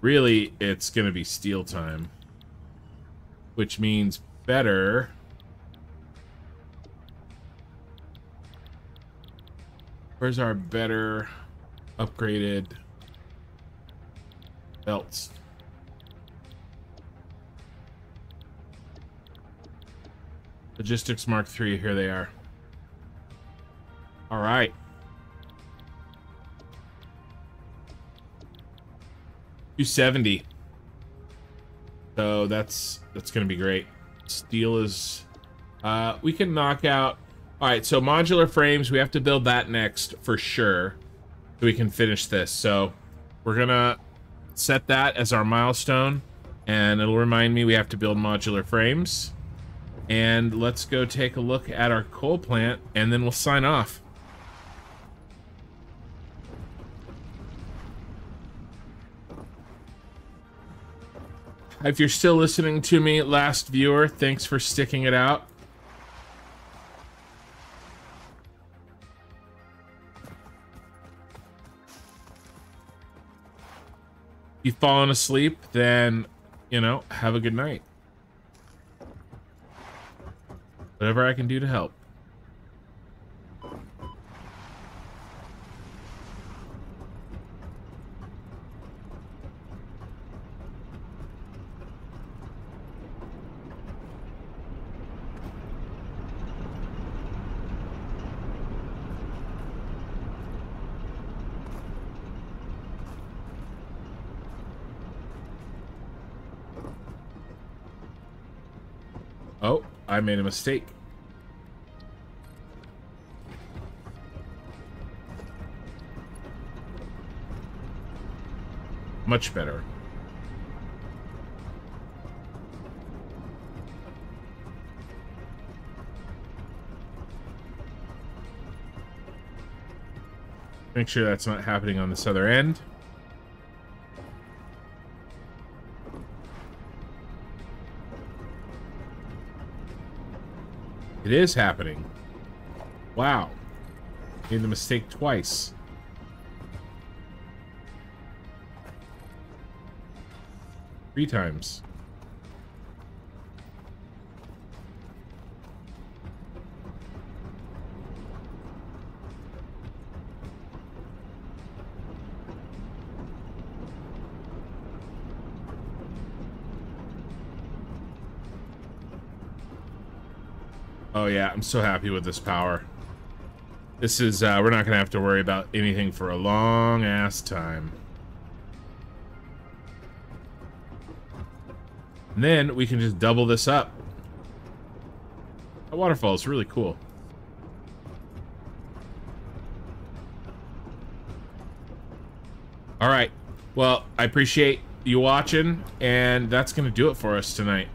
A: Really, it's going to be steel time. Which means better... Where's our better upgraded belts? Logistics Mark III, here they are. All right. Two seventy. So that's that's gonna be great. Steel is uh we can knock out Alright, so modular frames, we have to build that next for sure. So we can finish this. So we're gonna set that as our milestone and it'll remind me we have to build modular frames. And let's go take a look at our coal plant and then we'll sign off. If you're still listening to me, last viewer, thanks for sticking it out. You've fallen asleep, then, you know, have a good night. Whatever I can do to help. Oh, I made a mistake. Much better. Make sure that's not happening on this other end. It is happening. Wow. Made the mistake twice. Three times. Oh yeah, I'm so happy with this power. This is, uh, we're not gonna have to worry about anything for a long ass time. And then we can just double this up. That waterfall is really cool. All right. Well, I appreciate you watching, and that's going to do it for us tonight.